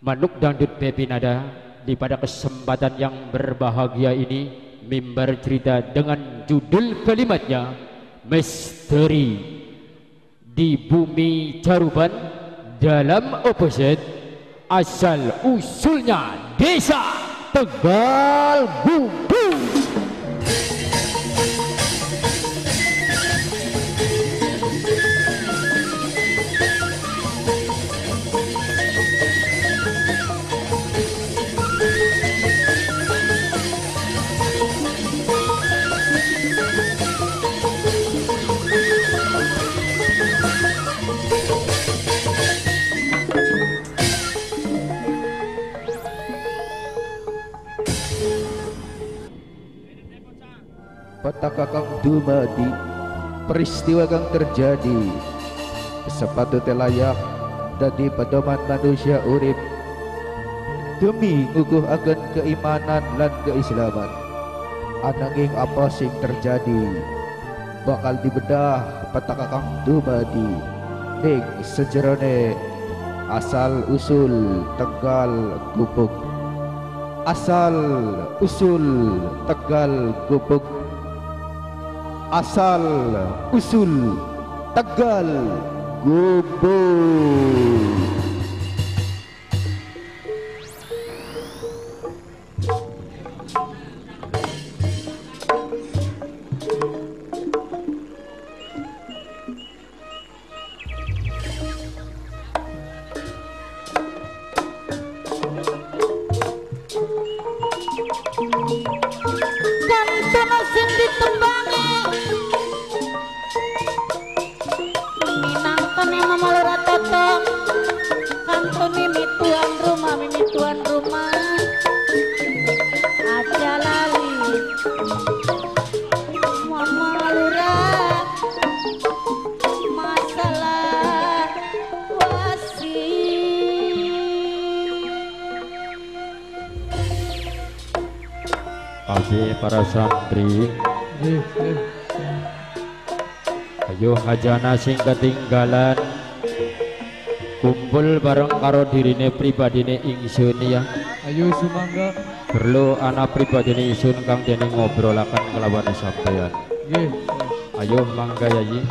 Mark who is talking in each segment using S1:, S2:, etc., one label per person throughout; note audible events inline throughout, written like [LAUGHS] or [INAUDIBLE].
S1: Manuk Dangdut Pepinada di pada kesempatan yang berbahagia ini mimbar cerita dengan judul kalimatnya Misteri di Bumi Caruban dalam opposite asal usulnya Desa Tegal Bumbu.
S2: Petaka kang dumadi peristiwa kang terjadi. Sepatu telayak dadi pedoman manusia urip. Demi ngukuh akan keimanan dan keislaman. Ananging apa sing terjadi? Bakal dibedah petaka kang dumadi ning sejerone asal usul tegal gubuk. Asal usul tegal gubuk asal usul Tegal Gubuk
S1: hajana sing ketinggalan. Kumpul bareng karo dirine pribadine ingsun ya.
S3: Ayo sumangga.
S1: Perlu anak pribadine ingsun kang dene ngobrolakan kelawan sampeyan
S3: nggih
S1: ayo mangga ya ayo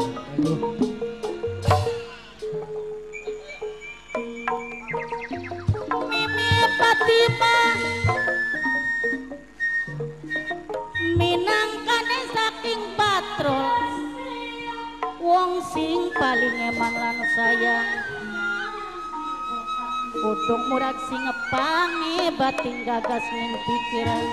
S4: bating gagas ning pikiran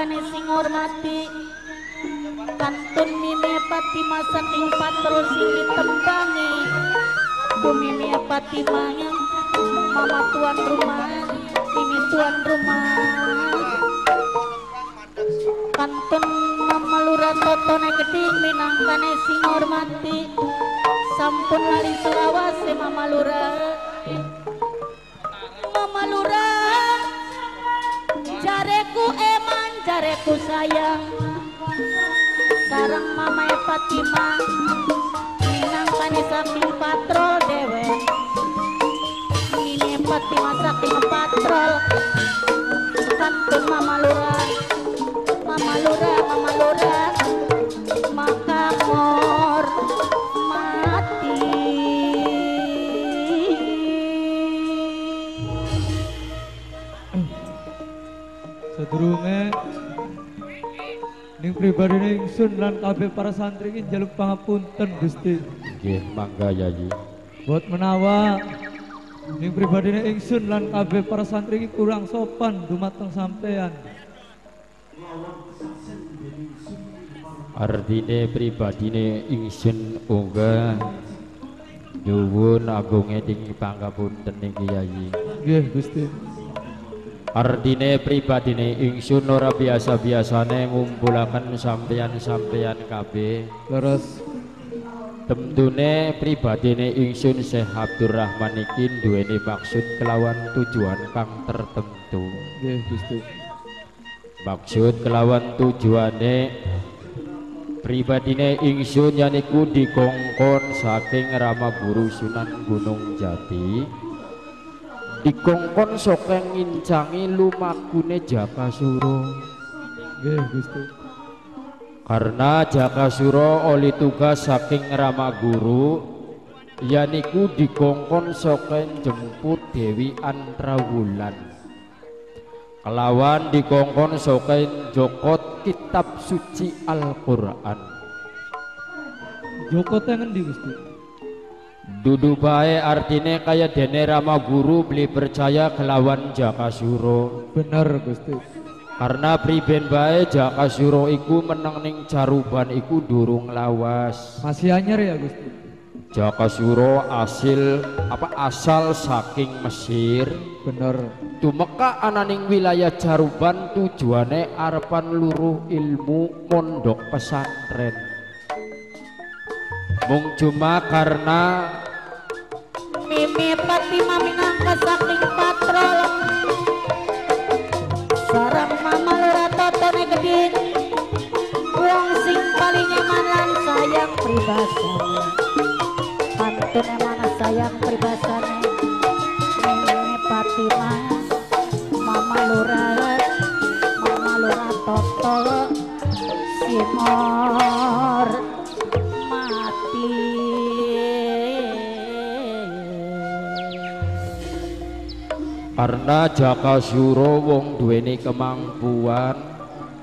S4: kane sing hormati kantun mimi pati masan ing patro sini tembangi bu mimi pati mayang mama tuan rumah mimi tuan rumah kantun mama lurah toto ne keding sing hormati sampun lali surawase mama lurah. Eman jareku sayang sarang mama Fatima minang kani saking patrol dewe ini Fatima saking patrol
S3: ning pribadine ingsun lan kabeh para santri iki njaluk pangapunten Gusti.
S1: Nggih, mangga Yayi.
S3: Buat menawa ning pribadine ingsun lan kabeh para santri iki kurang sopan dumateng sampean.
S1: Artine pribadine ingsun uga Nyuwun agunge ding pangapunten ing Kyai.
S3: Nggih Gusti.
S1: Artine pribadine ingsun ora biasa-biasane ngumpulaken sampeyan-sampeyan kabeh.
S3: Terus
S1: Temtune pribadine ingsun Syekh Abdurrahman iki duweni maksud kelawan tujuan kang tertentu.
S3: nggih Gusti.
S1: Maksud kelawan tujuane pribadine ingsun yaniku dikongkon saking Rama Guru Sunan Gunung Jati dikongkon sokeng ngincangi lumakune Jakasura
S3: Nggih Gusti.
S1: karena Jakasura oleh tugas saking Rama Guru yaniku dikongkon sokeng jemput Dewi Antrawulan kelawan dikongkon sokeng jokot kitab suci Al-Quran
S3: Joko teh ngendi Gusti?
S1: Dudu bae artine kaya dene Rama Guru beli percaya kelawan Jakasura
S3: Bener Gusti.
S1: karena priben bae Jakasura iku meneng ning caruban iku durung lawas
S3: Masih anyar ya Gusti.
S1: Jakasura asil apa asal saking Mesir
S3: Bener.
S1: tumeka ananing wilayah caruban tujuane arepan luruh ilmu mondok pesantren mung cuma karena
S4: Mimi Fatima minangka saking patrol. Sarang mama lura totone gedin. Wong sing paling nyaman lan sayang pribasane. Pantun emana sayang pribasane. Mimi Fatima Mama lura Mama lura toto Simor
S1: karena Jakasura wong duweni kemampuan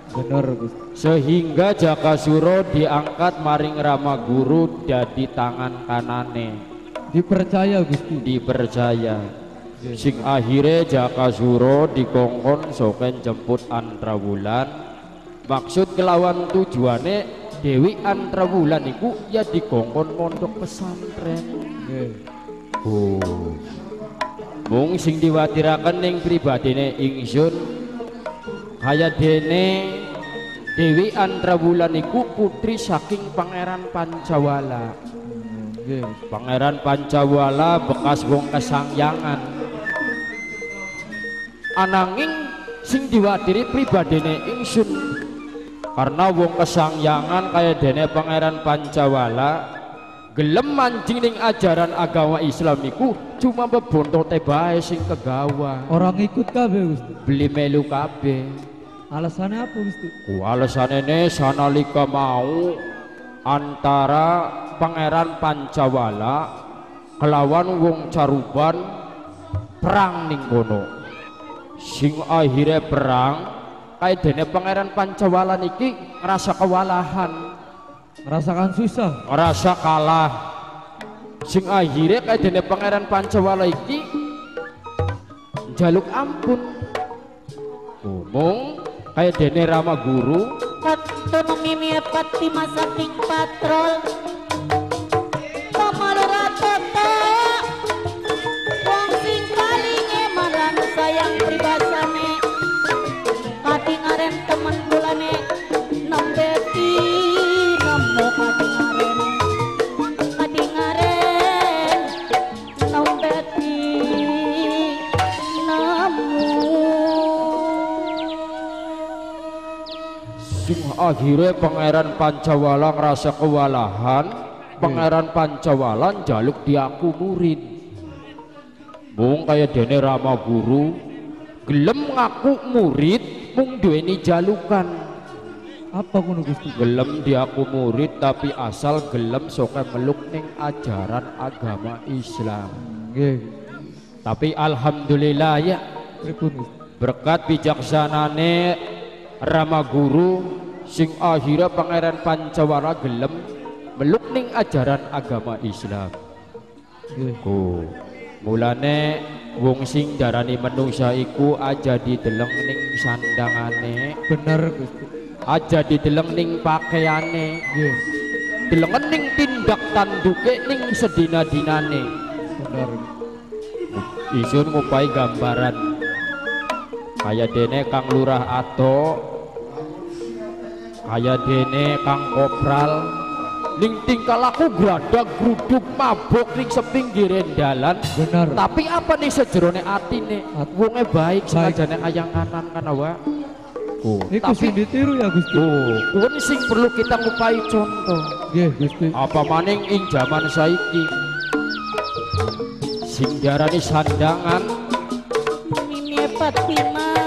S3: Bener
S1: sehingga Jakasura diangkat maring Rama Guru dadi tangan kanane
S3: Dipercaya Gusti.
S1: dipercaya sing akhirnya Jakasura dikongkon soken jemput Antrawulan maksud kelawan tujuane Dewi Antrawulan iku ya dikongkon pondok pesantren
S3: Nggih.
S1: Oh. Mung sing diwatiraken ning pribadine ingsun kaya dene Dewi Antrawulan iku putri saking Pangeran Pancawala.
S3: Nggih.
S1: Pangeran Pancawala bekas wong kesangyangan. Ananging sing diwatiri pribadine ingsun karena wong kesangyangan kaya dene Pangeran Pancawala gelem mancing ning ajaran agama Islam iku cuma bebontote bae sing kegawa
S3: Orang ikut kabeh Gusti.
S1: beli melu kabeh
S3: Alasannya apa Gusti?
S1: ku alasane ne sanalika mau antara Pangeran Pancawala kelawan wong caruban perang ning kono sing akhirnya perang kaya dene Pangeran Pancawala niki ngerasa kewalahan
S3: Merasakan susah.
S1: ngerasa kalah. Sing akhirnya kayak dene pangeran Pancawala iki jaluk ampun. Ngomong kayak dene Rama Guru.
S4: Pantun Mimi Fatima saking patrol
S1: akhirnya pangeran Pancawala ngerasa kewalahan. Pangeran Pancawala jaluk diaku murid. Mung kayak dene Rama Guru gelem ngaku murid mung duweni jalukan.
S3: Apa kuno Gusti?
S1: gelem diaku murid tapi asal gelem soke meluk ning ajaran agama Islam.
S3: Nggih.
S1: tapi alhamdulillah ya. Berkat bijaksanane Rama Guru sing akhirnya pangeran Pancawala gelem meluk ning ajaran agama Islam. Ku mulane wong sing darani menungsa iku aja dideleng ning sandangane.
S3: Bener Gusti.
S1: aja dideleng ning pakaiane.
S3: Nggih.
S1: delengen ning tindak tanduke ning sedina-dinane.
S3: Bener.
S1: Isun ngupai gambaran. Kaya dene Kang Lurah Ato kaya dene Kang Kopral. Ning tingkah laku gradak gruduk mabuk ning sepinggiran dalan.
S3: Bener.
S1: Tapi apa nih sejerone atine
S3: At-
S1: wonge baik
S3: Baik.
S1: senajane kayang kanan kan awa oh,
S3: Iku sing
S1: tapi
S3: ditiru ya Gusti.
S1: Oh kuwi sing perlu kita ngupai contoh.
S3: Nggih Gusti.
S1: Apa maning ing zaman saiki? Sing diarani sandangan.
S4: Ini Fatima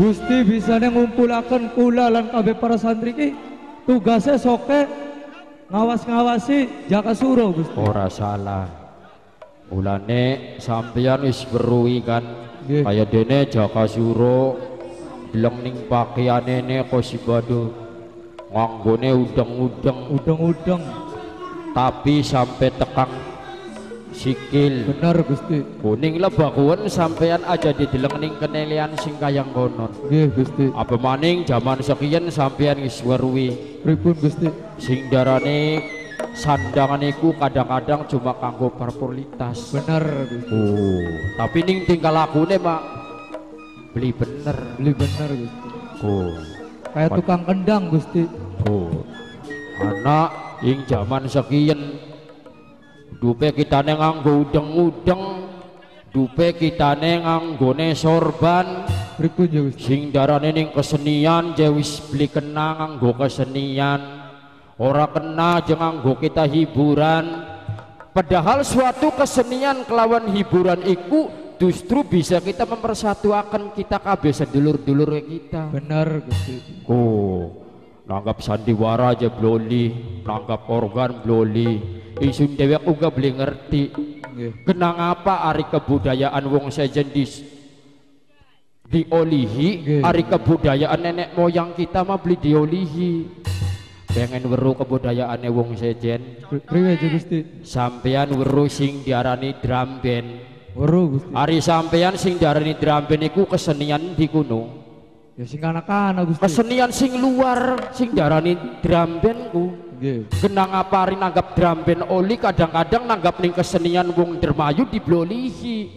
S3: Gusti bisa ngumpulaken kula lan kabeh para santri ki tugasnya soke ngawas-ngawasi jaka suro Gusti.
S1: Ora salah. Mulane sampeyan wis weruhi kan?
S3: Nggih.
S1: kaya dene Jaka Suro deleng ning pakaiane ne kosibado nganggone udeng-udeng.
S3: Udeng-udeng.
S1: Tapi sampai tekang sikil.
S3: Bener Gusti.
S1: Kuning lebakuan sampean aja dideleng ning kenelian sing kayang konon
S3: nggih Gusti.
S1: Apa maning zaman sekian sampean wis weruhi
S3: pripun Gusti?
S1: Sing darane sandangan iku kadang-kadang cuma kanggo parpolitas
S3: bener Gusti.
S1: Oh tapi ning tingkah lakune mak beli bener.
S3: Beli bener Gusti.
S1: Oh.
S3: Kayak tukang kendang Gusti.
S1: Oh. Anak ing zaman sekian dupe kitane nganggo udeng-udeng. Dupe kitane nganggone sorban.
S3: Ya
S1: sing darane ning kesenian jewis beli kena nganggo kesenian. Ora kena aja nganggo kita hiburan. Padahal suatu kesenian kelawan hiburan iku justru bisa kita mempersatuakan kita kabeh sedulur-dulur kita.
S3: Bener Gusti.
S1: Oh nanggap sandiwara aja bloli nanggap organ bloli. Isun dewek uga beli ngerti. Kenang apa ari kebudayaan wong sejen di diolihi? Ari kebudayaan nenek moyang kita mah beli diolihi. Pengen weru kebudayaane wong sejen.
S3: Pri- priwe Gusti.
S1: Sampean weru sing diarani drum band
S3: weru Gusti.
S1: Ari sampean sing diarani drum band iku kesenian di gunung
S3: ya sing anak-anak Gusti
S1: kesenian sing luar sing diarani drum band ku
S3: nggih.
S1: Kenang apa ari nanggap drum band oli kadang-kadang nanggap ning kesenian wong dermayu diblolihi.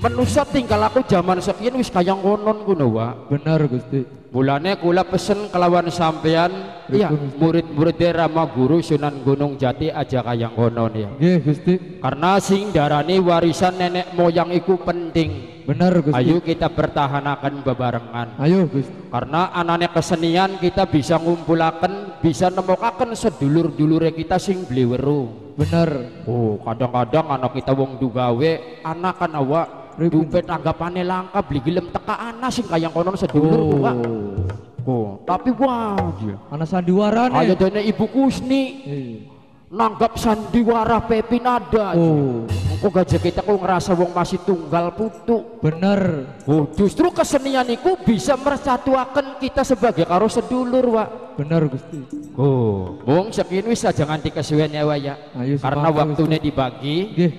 S1: Manusia tinggal aku zaman sekian wis kayang konon kuno wa
S3: bener Gusti
S1: Mulane kula pesen kelawan sampean iya murid-murid Rama Guru Sunan Gunung Jati aja kayang konon ya.
S3: Nggih Gusti
S1: karena sing darani warisan nenek moyang iku penting
S3: bener Gusti.
S1: Ayo kita pertahankan bebarengan.
S3: Ayo Gusti.
S1: Karena anaknya kesenian kita bisa ngumpulaken bisa nemokaken sedulur-dulure kita sing beli weru.
S3: Bener
S1: oh kadang-kadang anak kita wong dugawe anak kan awak. Dompet anggapane langka beli gelem teka anak sing kayang konon sedulur
S3: oh.
S1: Wak. oh tapi wah dia
S3: anak sandiwarane.
S1: Ayo dene ibu Kusni.
S3: Iya.
S1: Nanggap sandiwara Pepinada
S3: oh.
S1: Engko gajah kita kok ngerasa wong masih tunggal putu
S3: bener.
S1: Oh, justru kesenian itu bisa mersatuakan kita sebagai karo sedulur, Wak.
S3: bener Gusti.
S1: Oh, wong sekian wis aja nganti kesuwen ya, Wak ya.
S3: ayo
S1: Karena waktunya dibagi,
S3: nggih.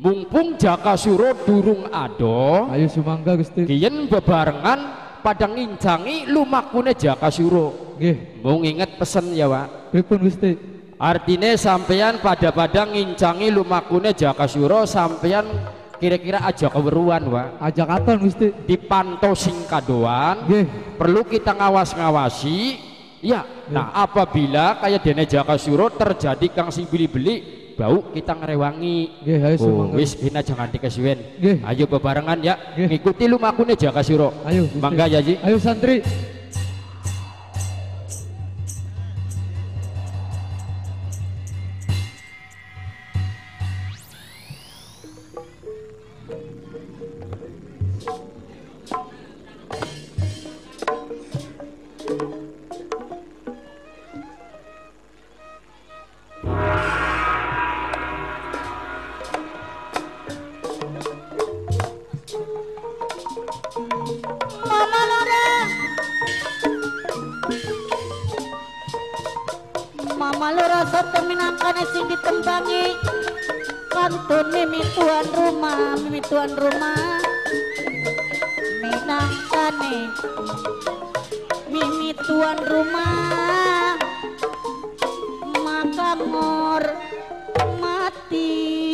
S1: Mumpung Jaka Suro durung ado,
S3: ayo sumangga Gusti.
S1: kiyen bebarengan pada ngincangi lumakune Jaka Suro.
S3: nggih.
S1: Mau nginget pesen ya, Wak.
S3: pripun Gusti
S1: Artinya sampean pada-pada ngincangi lumakune Jaka Suro sampean kira-kira aja keweruan, Wak.
S3: ajak katon Gusti
S1: Dipantau sing kadoan,
S3: nggih.
S1: perlu kita ngawas-ngawasi. Ya nah apabila kayak dene jaka suro terjadi kang sing beli-beli bau kita ngerewangi.
S3: Nggih ayo
S1: oh wis kena jangan dikesuwen
S3: nggih.
S1: Ayo bebarengan ya.
S3: Nggih.
S1: ngikuti lumakune jaka suro
S3: ayo
S1: mangga ya Ji.
S3: Ayo santri
S5: kantun mimi tuan rumah mimi tuan rumah. Minangkane mimi tuan rumah. Maka ngor mati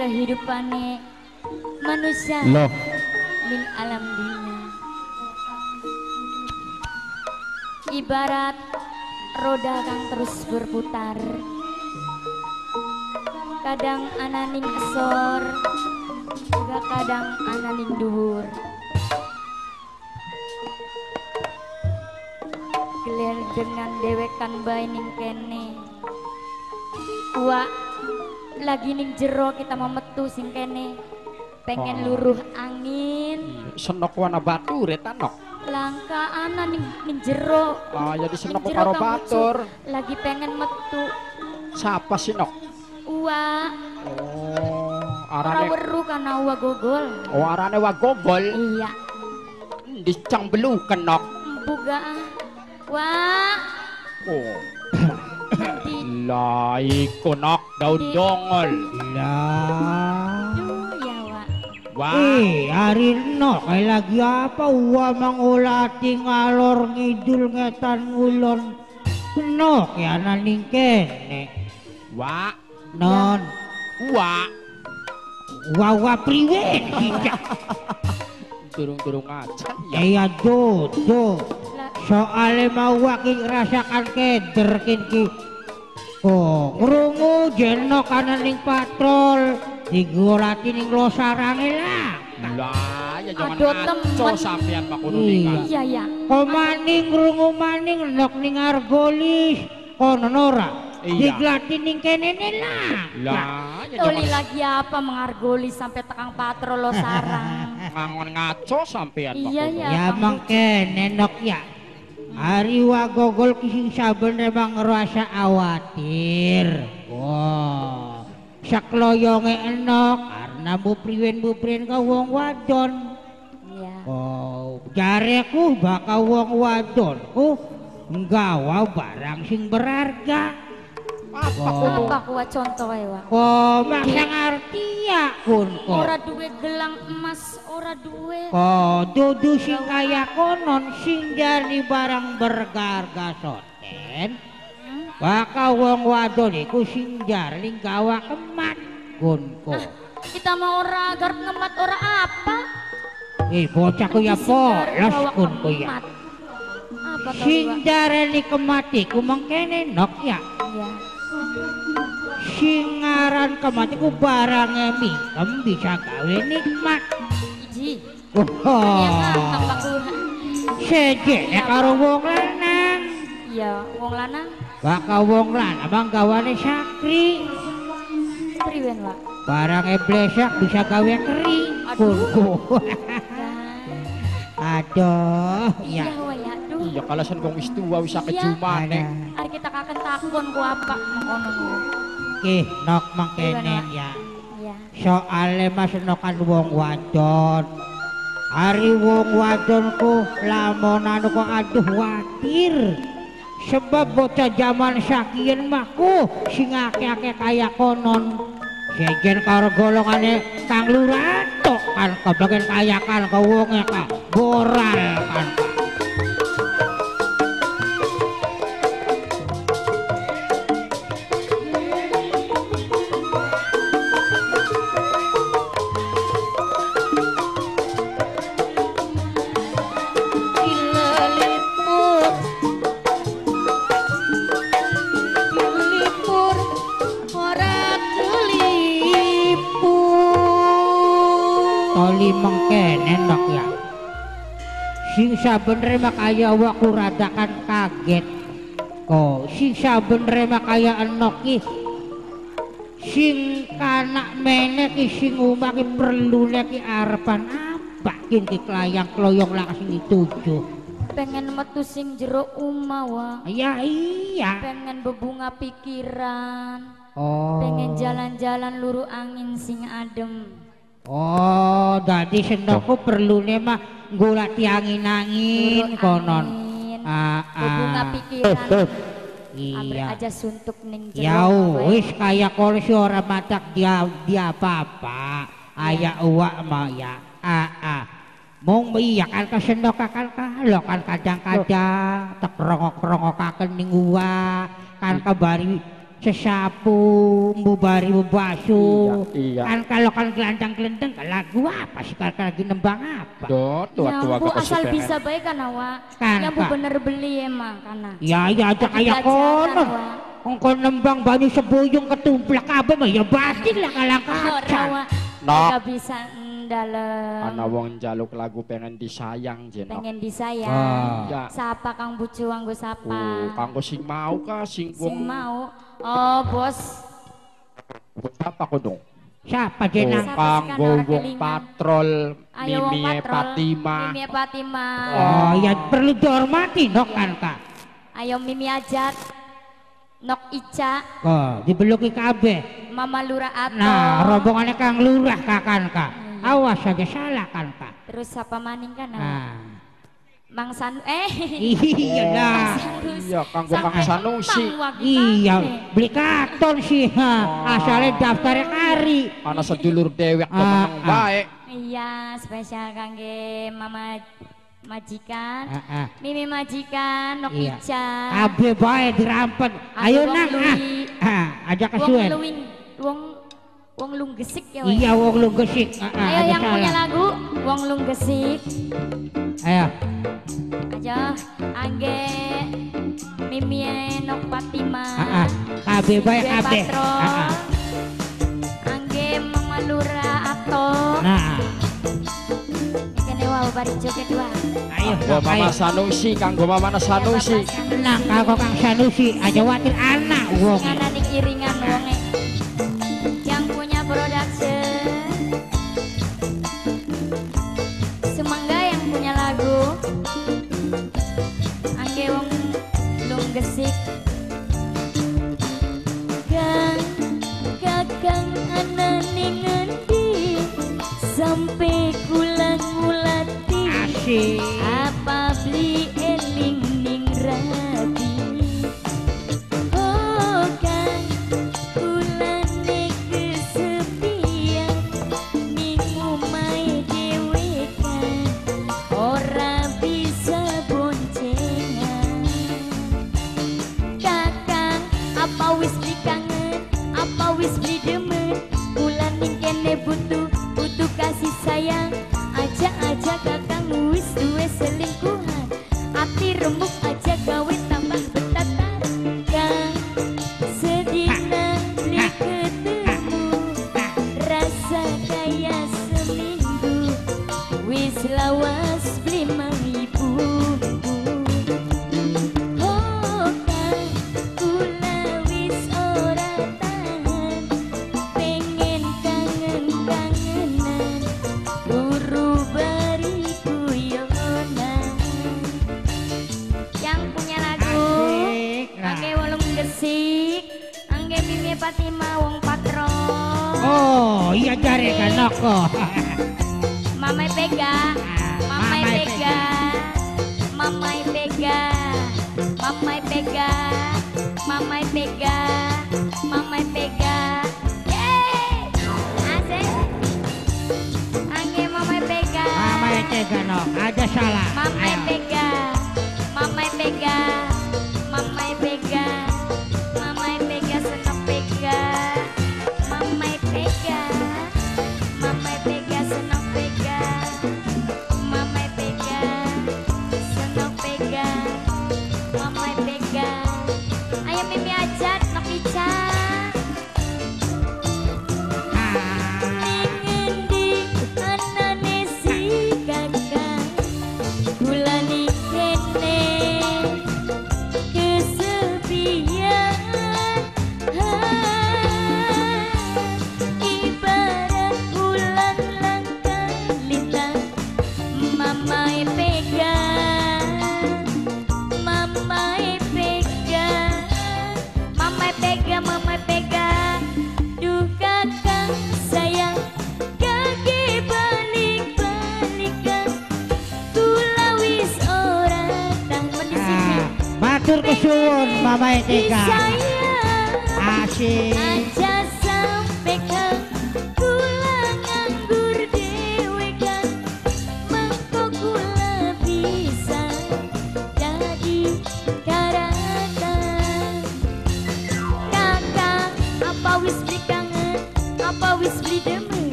S5: kehidupane manusia.
S2: Loh,
S5: min alam dunia. Ibarat roda kang terus berputar. Kadang ananing esor juga kadang ananing duhur gelir dengan dewekan bae ning kene. Wah, lagi ning jero kita mau metu sing kene. Pengen
S1: Oh.
S5: luruh angin.
S1: Senok wana batu retanok
S5: langka ana ning, ning jero.
S1: Ah jadi senok karo batur.
S5: lagi pengen metu.
S1: Siapa sih nok
S5: uwa
S1: oh arane
S5: weru kana uwa gogol.
S1: Oh arane wa gogol?
S5: Iya.
S1: Dicang beluken nok
S5: buga wah
S1: oh lah iku nok daun dongol
S6: Lah.
S5: Ya wa
S1: wah
S6: Eh, hari no, kay lagi apa? Uwa mangulati ngalor ngidul ngetan ngulon. No, kaya naning kene.
S1: wah
S6: Non,
S1: wah
S6: wawa priwe.
S1: turung-turung acan ya
S6: Kaya do, do. Soalnya mau wakin rasakan keder ki. Oh, ngrungu jenok kanan patrol. Digolati ning losarange lah.
S1: lah ya jangan
S5: Aduh,
S1: ngaco
S5: temen.
S1: sampean makuno
S6: Iya.
S5: iya ya
S6: Komaning ngrungu maning nok ning argolis. Kono ora.
S1: Iya.
S6: Diglati ning kene ne lah.
S1: lah ya
S5: Toli
S1: jangan
S5: lagi apa mengargoli sampai tekang patrol lo sarang [LAUGHS]
S1: ngangon ngaco sampean
S5: iya
S1: makuno.
S5: ya
S6: Ya
S5: Kang
S6: mangke nenok ya. Hari wa gogol kising saben emang ngerasa awatir. Wah. Sakloyonge enok karena bupriwen bupriwen ka wong wadon.
S5: iya
S6: Oh, jareku bakal wong wadonku nggawa barang sing berharga.
S1: Apa
S6: Oh.
S1: kudu
S5: apa kuwa contoh ya wa
S6: Kok maksa ngerti ya kun kok.
S5: ora duwe gelang emas ora duwe
S6: Kok dudu sing kaya konon sing jani barang berharga soten.
S5: Hmm?
S6: Baka wong wadon iku sing jarling gawa kemat kun kok.
S5: kita mau ora garap ngemat ora apa
S6: Eh bocah ku ya polos kun ku ya. Sing
S5: wa
S6: jarani kemati ku mangkene nok ya.
S5: iya
S6: sing aran kemati ku barange mitem bisa gawe nikmat.
S5: Iji. Oh
S6: sege karo wong lanang.
S5: Iya wong lanang.
S6: Baka wong lanang abang gawane sakri.
S5: Priwen Pak?
S6: barang eblesak bisa gawe keri.
S5: Aduh. [LAUGHS]
S6: Aduh.
S5: Iya.
S1: Iya kalau sen kong istuwa bisa
S6: kejuma
S5: nek kita kakak takon ku apa ngono.
S6: Ih, nok mangkene ya. Soale mas nokan wong wadon. Hari wong wadonku lamun anu kok aduh watir. Sebab bocah zaman sakian mahku sing akeh-akeh kaya konon. Sejen karo golongane Kang Lurah tok kan kebagian kaya kan ke wonge ka boral kan. Sing sabenernya mah kaya waku radakan kaget. Kok sing sabenernya mah kaya enok ih sing kanak menek ki sing umah ki perlu ki arepan apa kin ki kelayang kloyong lah sing dituju?
S5: Pengen metu sing jero umah wa
S6: ya iya.
S5: Pengen bebunga pikiran.
S6: Oh.
S5: Pengen jalan-jalan luru angin sing adem
S6: oh dadi senokku perlu mah ngulati angin-angin konon.
S5: angin,
S6: ah, ah.
S5: pikiran.
S6: Iya.
S5: Aja suntuk ning jero
S6: Ya wis kaya kolsi ora matak dia dia apa-apa. Aya uak mah ya. Ah ah. Mong iya kan kesendok kan kalau kan kadang-kadang tek rongok-rongokaken ning uak kan kabari sesapu mbubari bebasu
S1: Iya, iya.
S6: kan kalau kan gelantang-gelantang kan lagu apa sih kalau lagi nembang apa
S1: Do, tua tua
S5: Ya, Bu, asal bisa baik kan awak.
S6: Kan,
S5: Yang bu bener beli emang karena.
S6: ya ya aja kayak kono
S5: kan, Wak.
S6: Engkau nembang banyu sebuyung ketumplak apa mah ya batin lah
S5: wa.
S1: Nok.
S5: Gak bisa ndalem.
S1: Ana wong njaluk lagu pengen disayang jenok.
S5: Pengen disayang.
S6: Ah.
S1: Ya.
S5: Sapa Kang Bucu anggo sapa.
S1: Oh, kanggo sing mau ka sing
S5: Sing
S1: wong
S5: mau. Oh, bos.
S1: apa kudu?
S6: Siapa
S1: Oh,
S6: jenang?
S5: Kan
S1: kanggo wong patrol
S5: Ayo wong
S1: Mimi
S5: patrol.
S1: Fatima.
S5: Mimi Fatima.
S6: Oh ya perlu dihormati dok kan kak.
S5: Ayo Mimi Ajat. Nok Ica.
S6: Oh dibeluki kabeh.
S5: Mama Lura Ato.
S6: Nah rombongannya kang lurah kakan kak. Awas saja salah kan kak.
S5: Terus siapa maning kan?
S6: Nah
S5: Mang San eh.
S6: iya lah.
S1: Iya, kanggo Kang Sanusi.
S6: Iya beli katon sih. Ha. Asalnya daftarnya kari.
S1: Ana sedulur dewek
S6: Ah,
S1: temeneng
S6: ah.
S1: bae.
S5: Iya, spesial kangge Mama majikan.
S6: Ah, ah.
S5: Mimi majikan, Nok
S6: Iya.
S5: Ica.
S6: Kabeh bae dirampet. Ayo nang ah.
S5: luwi.
S6: Ah, aja
S5: Wong
S6: kesuwen.
S5: luwing, wong wong lung gesik ya weh.
S6: Iya wong lu gesik. Ah, ah,
S5: Ayo yang punya
S6: salah.
S5: lagu Wong Lung Gesik
S6: Ayo.
S5: aja Angge Mimi Nok Fatima
S6: Ah, ah. Kabeh bae
S5: Gue
S6: kabeh.
S5: Patrol
S6: Ah, ah.
S5: Angge Mama Lura Ato
S6: Nah,
S5: Kene wae bari joget wae
S6: ayo
S1: Kanggo. Mama Sanusi, kanggo Mama Sanusi.
S6: Tenang kagok Kang Sanusi, aja watir anak wong.
S5: Ning iringan wonge Lung Gesik Kang kakang anane ngendi? Sampai kula ngulati
S6: Asik.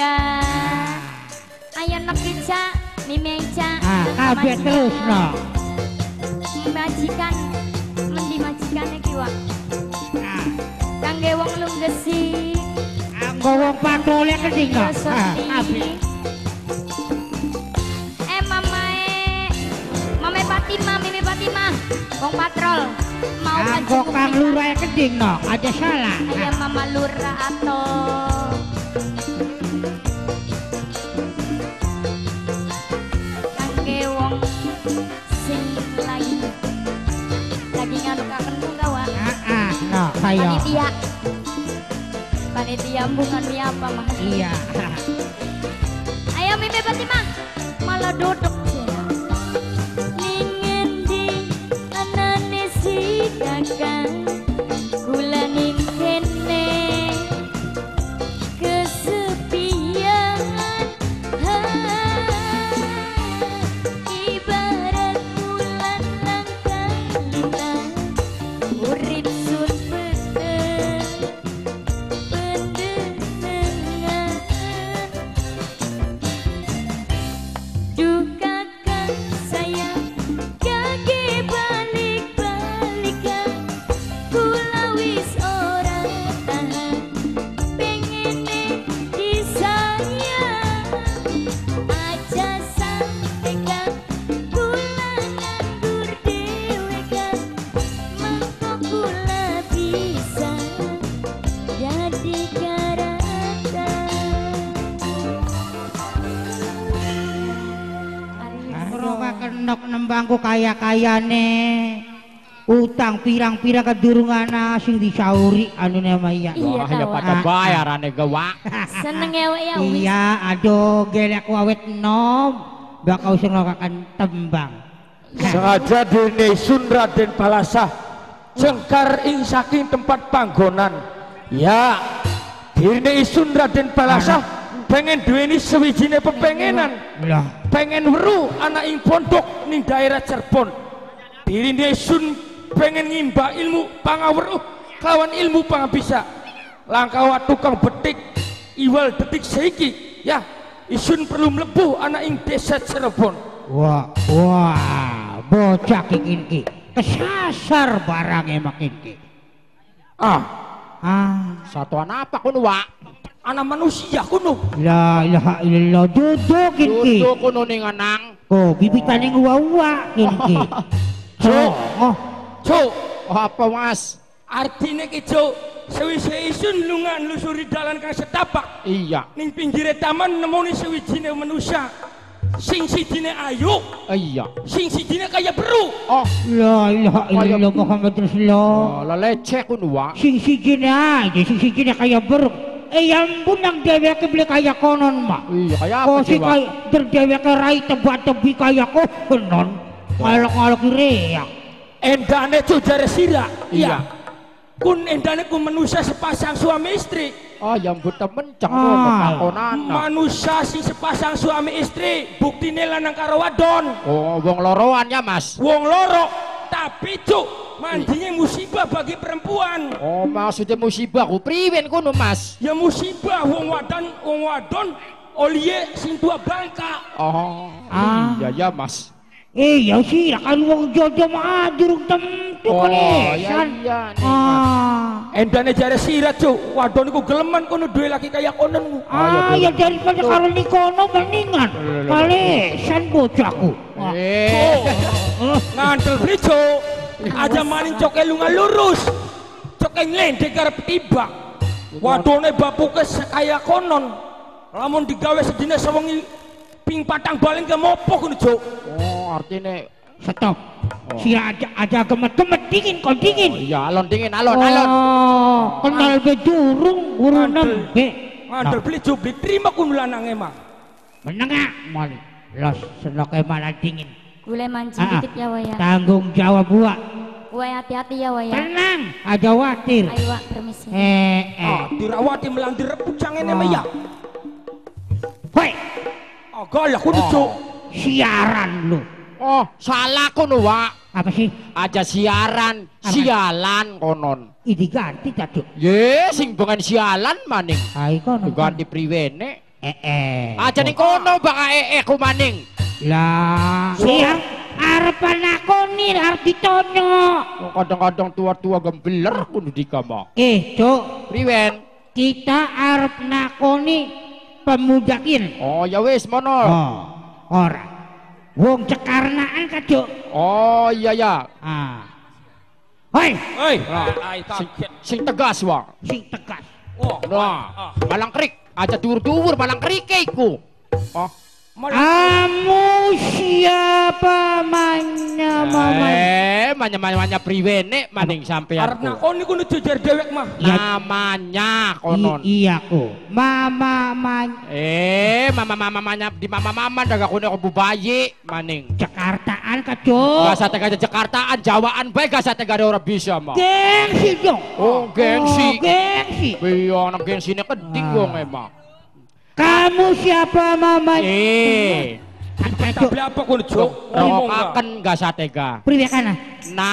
S5: Pegang Ayo nok Ica Mimi Ica
S6: Ah, kabeh terus no.
S5: Majikan. Mendi majikan iki wak.
S6: Ah,
S5: Kangge wong lunggesi.
S6: Anggo wong patrolnya keting no.
S5: Rasa
S6: Ah, kabeh.
S5: Eh mamae. Mamae Fatima, Mimi Fatima Wong patrol. Mau kajenguk
S6: kang lurah keting no. Ada salah.
S5: Ayah mama lurah atau
S6: kayo.
S5: Panitia Panitia bungan mi apa mah
S6: Iya.
S5: Ayo Mimi Fatima Malah duduk
S6: kaya-kayane. Utang pirang-pirang kedurungan sing disauri anu namanya.
S5: Iya,
S1: Wah, ya pada
S6: Ah,
S1: bayarane gewak.
S5: Seneng ya ya.
S6: Iya, aduh gelek wawit nom. Bakau sing akan tembang.
S1: Sengaja dene Sun Raden Balasah jengkar ing saking tempat panggonan. Ya, dene Sun Raden Balasah pengen duweni sewijine pepengenan.
S6: Lah,
S1: pengen weru anak ing pondok ning daerah Cirebon. Dirine sun pengen ngimba ilmu pangaweruh kawan ilmu pangabisa. Langkawa tukang betik iwal detik seiki ya isun perlu mlebu anak ing desa Cirebon.
S6: Wah, wah, bocah kikin ki. Kesasar barangnya makin ki.
S1: ah.
S6: Ah,
S1: satu anak apa kuno wa anak manusia kuno.
S6: La ilaha illallah dudukin ki.
S1: Dudu kuno ning anang.
S6: Oh, bibitan yang uwa-uwa kin ki. [LAUGHS]
S1: Cuk.
S6: Oh,
S1: cuk. Oh, apa mas?
S7: Artinya kijo sewise isun lungan lusuri dalan kang setapak.
S1: Iya.
S7: Ning pinggire taman nemoni sewijine manusia. Sing sidine ayu.
S1: Iya.
S7: Sing sidine kaya beru.
S1: Oh.
S6: La ilaha illallah Muhammad Rasulullah.
S1: oh leceh kuno wa
S6: Sing siji na aja, sing siji na kaya beruk. Eh, yang pun yang dewe kebeli kaya konon, mak.
S1: iya kaya apa
S6: Kau
S1: sih
S6: si kaya terdewe ke rai tebak-tebi kaya konon. Ngalok-ngalok reak.
S7: endane jujare sira
S1: Iya.
S7: kun endane ku manusia sepasang suami istri
S1: Oh, yang buta mencang
S6: Ah.
S7: manusia sing sepasang suami istri buktine lanang karo wadon
S1: Oh, wong loroan ya, Mas.
S7: wong loro tapi cuk mandinya musibah bagi perempuan
S1: Oh, maksudnya musibah ku priwen kono, Mas.
S7: ya musibah wong wadon wong wadon olie sing tua bangka
S1: Oh,
S6: Ah.
S1: iya ya, Mas.
S6: Eh, ya sih, kan wong jodoh mah durung tentu
S1: Oh, iya, iya, nih.
S6: Ah.
S7: Endane jare sirat cuk. Wadon iku geleman kono duwe laki kaya konon.
S6: Ah, ya daripada karo nikono mendingan. Kalesan bocahku. Wah.
S1: Eh, [LAUGHS]
S7: Ngantel beli cuk. Aja maning coke lunga lurus. Coke nglendek karep tibak. Wadone bapuke kaya konon. Lamun digawe sedina sewengi ping patang baling ke mopo kono cuk.
S1: oh artinya
S6: stop. Si aja aja gemet-gemet dingin kau dingin.
S1: oh, iya alon dingin alon alon.
S6: Oh, kenal be durung guru nembe.
S7: Ngantel beli cuk diterima kuno lanange mah.
S6: Menengah mali. Los senok malah dingin.
S5: Boleh mancing
S6: Ah,
S5: dikit ya Waya.
S6: Tanggung jawab gua.
S5: Waya hati-hati ya Waya.
S6: Tenang, aja watir.
S5: Ayo Wak, permisi.
S6: Eh, eh.
S7: Ah, dirawati melang direbut
S6: Ah.
S7: mah ya.
S6: Hoi,
S7: Ah, galak kuno cuk.
S6: siaran lu.
S1: Oh, salah kono, Wak.
S6: Apa sih?
S1: Aja siaran,
S6: Apa?
S1: sialan konon.
S6: Ini ganti tadi.
S1: Ye, sing bengan sialan maning.
S6: Hai kono.
S1: Diganti priwene.
S6: Eh, eh.
S1: Aja ning kono baka ee ku maning.
S6: Lah, iya. Arep nakoni arep ditonyo.
S1: Kadang-kadang tua-tua gembeler kudu dikama.
S6: Eh, Cuk,
S1: Priwen.
S6: kita arep nakoni pemudakin.
S1: Oh, ya wis mono.
S6: Oh, ora. Wong cekarnaan ka, Cuk.
S1: Oh, iya ya.
S6: Ah. Hoi,
S7: Hei, ai
S1: Sing, tegas, Wak.
S6: sing tegas.
S7: Wah,
S1: Nah, malang krik. Aja dur-dur malang krik iku. Oh.
S6: Kamu siapa manya mama?
S1: Eh, manya-manya priwene maning sampean
S7: arep
S1: ku.
S7: nakoni kuno jejer dewek mah.
S6: Ya.
S1: Namanya konon.
S6: I- iya ku. Mama man
S1: Eh, mama-mama manya di mama-mama daga kuno ko bubayi maning.
S6: Jakartaan ka, Cuk.
S1: Gasa tega Jakartaan, Jawaan bae gasa tega ada orang bisa mah.
S6: Gengsi dong.
S1: Oh,
S6: Oh,
S1: gengsi.
S6: gengsi.
S1: Biyo nang gengsi ini keding
S6: Ah.
S1: wong emang.
S6: Kamu siapa mama?
S1: Eh,
S7: beli apa? Ngomong nggak?
S1: rokaken gasa tega.
S6: Priwe kana?
S1: Na,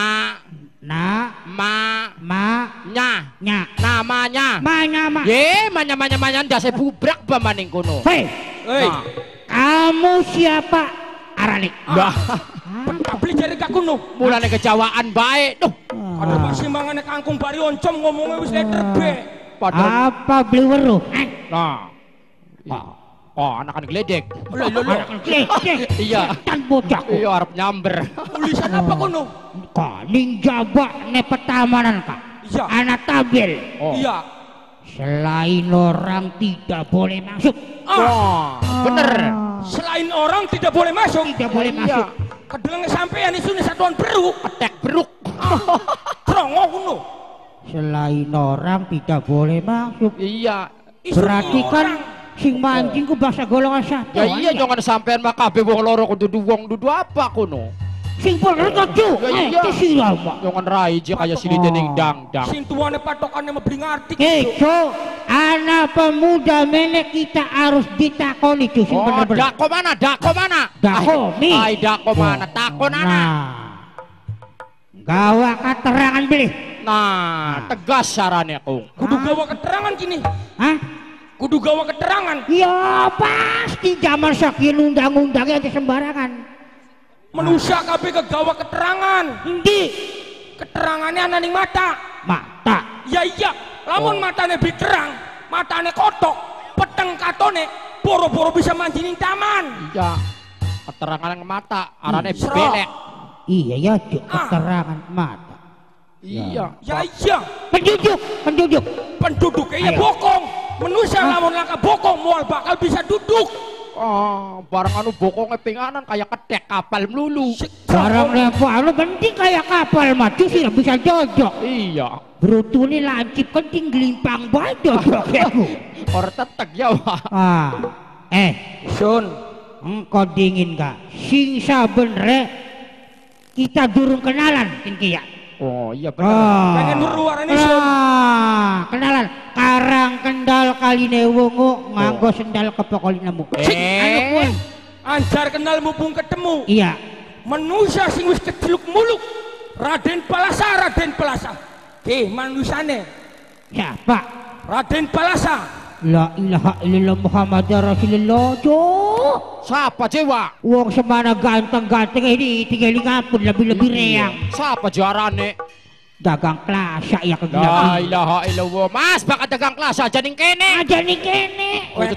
S6: Na
S1: ma,
S6: ma
S1: nya,
S6: nya
S1: namanya.
S6: manya ma.
S1: Ye, manya-manya manya ndase bubrak ba maning kono.
S6: Hei,
S7: Hei,
S1: Nah.
S6: kamu siapa? Aralik.
S1: Lah,
S7: tak beli jari gak kuno.
S1: mulane kejawaan baik. Duh,
S7: Ada masih mangane kangkung bari oncom ngomongnya wis letter B.
S1: padahal
S6: Apa beli weruh? Eh,
S1: Nah. Oh, anak-anak geledek.
S7: Lho lho lho.
S6: cek.
S1: Iya.
S6: Setan bocahku.
S1: Iya arep nyamber.
S7: Tulisan apa kuno?
S6: Kak, ninja bak ne petamanan kak.
S7: Iya.
S6: Anak tabel.
S1: Oh.
S7: Iya.
S6: Selain orang tidak boleh masuk.
S7: Ah,
S1: Wah, bener.
S7: selain orang tidak boleh masuk.
S6: Tidak boleh
S1: Iya.
S6: masuk.
S7: Kedelenge sampean isu satuan beru.
S1: Ketek beruk.
S7: Trongo kuno.
S6: Selain orang tidak boleh masuk.
S1: Iya.
S6: Berarti
S7: orang.
S6: Sing mancing ku bahasa golongan satu.
S1: Ya iya jangan sampean mah kabeh wong loro kudu wong dudu apa kono.
S6: Sing bener kok cu.
S1: Ya
S6: Eh,
S1: iya.
S6: sirama.
S1: Jangan rai je kaya sini dening dang-dang.
S7: Sing tuane patokannya mau beli ngarti.
S6: Hei, cu, anak pemuda menek kita harus ditakoni cu sing
S1: Oh,
S6: bener-bener.
S1: dako mana? Dako mana?
S6: Dako, mi.
S1: Ay, dako mana? Takon anak.
S6: Nah, gawa keterangan beli.
S1: Nah, tegas sarane aku.
S7: Kudu gawa keterangan kini.
S6: Hah?
S7: Kudu gawa keterangan.
S6: Ya pasti zaman saking undang-undangnya aja sembarangan.
S7: Manusia kabeh kegawa keterangan.
S6: Endi?
S7: Keterangannya ana ning mata.
S6: Mata.
S7: Ya iya, lamun matane biterang, matane kotok, peteng katone, boro-boro bisa mancing ning taman.
S1: Iya. Keterangan yang mata, arane
S7: Hmm,
S1: belek.
S6: Iya ya, cu,
S7: Ah.
S6: keterangan mata.
S1: Iya.
S7: Ya iya,
S6: Penduduk, penduduk.
S7: penduduk iya
S6: Ayo.
S7: bokong. Manusia lamun langka bokong, mual bakal bisa duduk.
S1: Oh, barang anu bokongnya pinganan kayak ketek kapal melulu.
S6: Barang lempar lu penting kayak kapal mati sih bisa jojok.
S1: Iya.
S6: Brutuli lancip kenting gelimpang banget jojok [LAUGHS] aku.
S1: Orang tetek ya, Wak.
S6: Ah, eh,
S7: Sun,
S6: engkau dingin gak? Sing sabenre kita durung kenalan kin kia.
S1: Oh, iya bener.
S6: Oh.
S7: pengen berluaran nih Sun.
S6: Ah, kenalan. Karang kendal kali wungu nganggo sendal kepokolinemu.
S1: Eh.
S7: Anjar kenal mumpung ketemu.
S6: Iya.
S7: Manusia sing wis keceluk muluk. Raden Palasa, Raden Palasa. Oke, manusiane.
S6: Siapa?
S7: Raden Palasa.
S6: La ilaha illallah Muhammad Rasulullah Jo
S1: Siapa jewa?
S6: Wong semana ganteng-ganteng ini tinggal ngapun lebih-lebih reang
S1: Siapa jarane?
S6: Dagang klasa ya
S1: La
S6: kegelapan
S1: ilaha illallah. Mas baka dagang kelas aja ning kene.
S6: Aja nih kene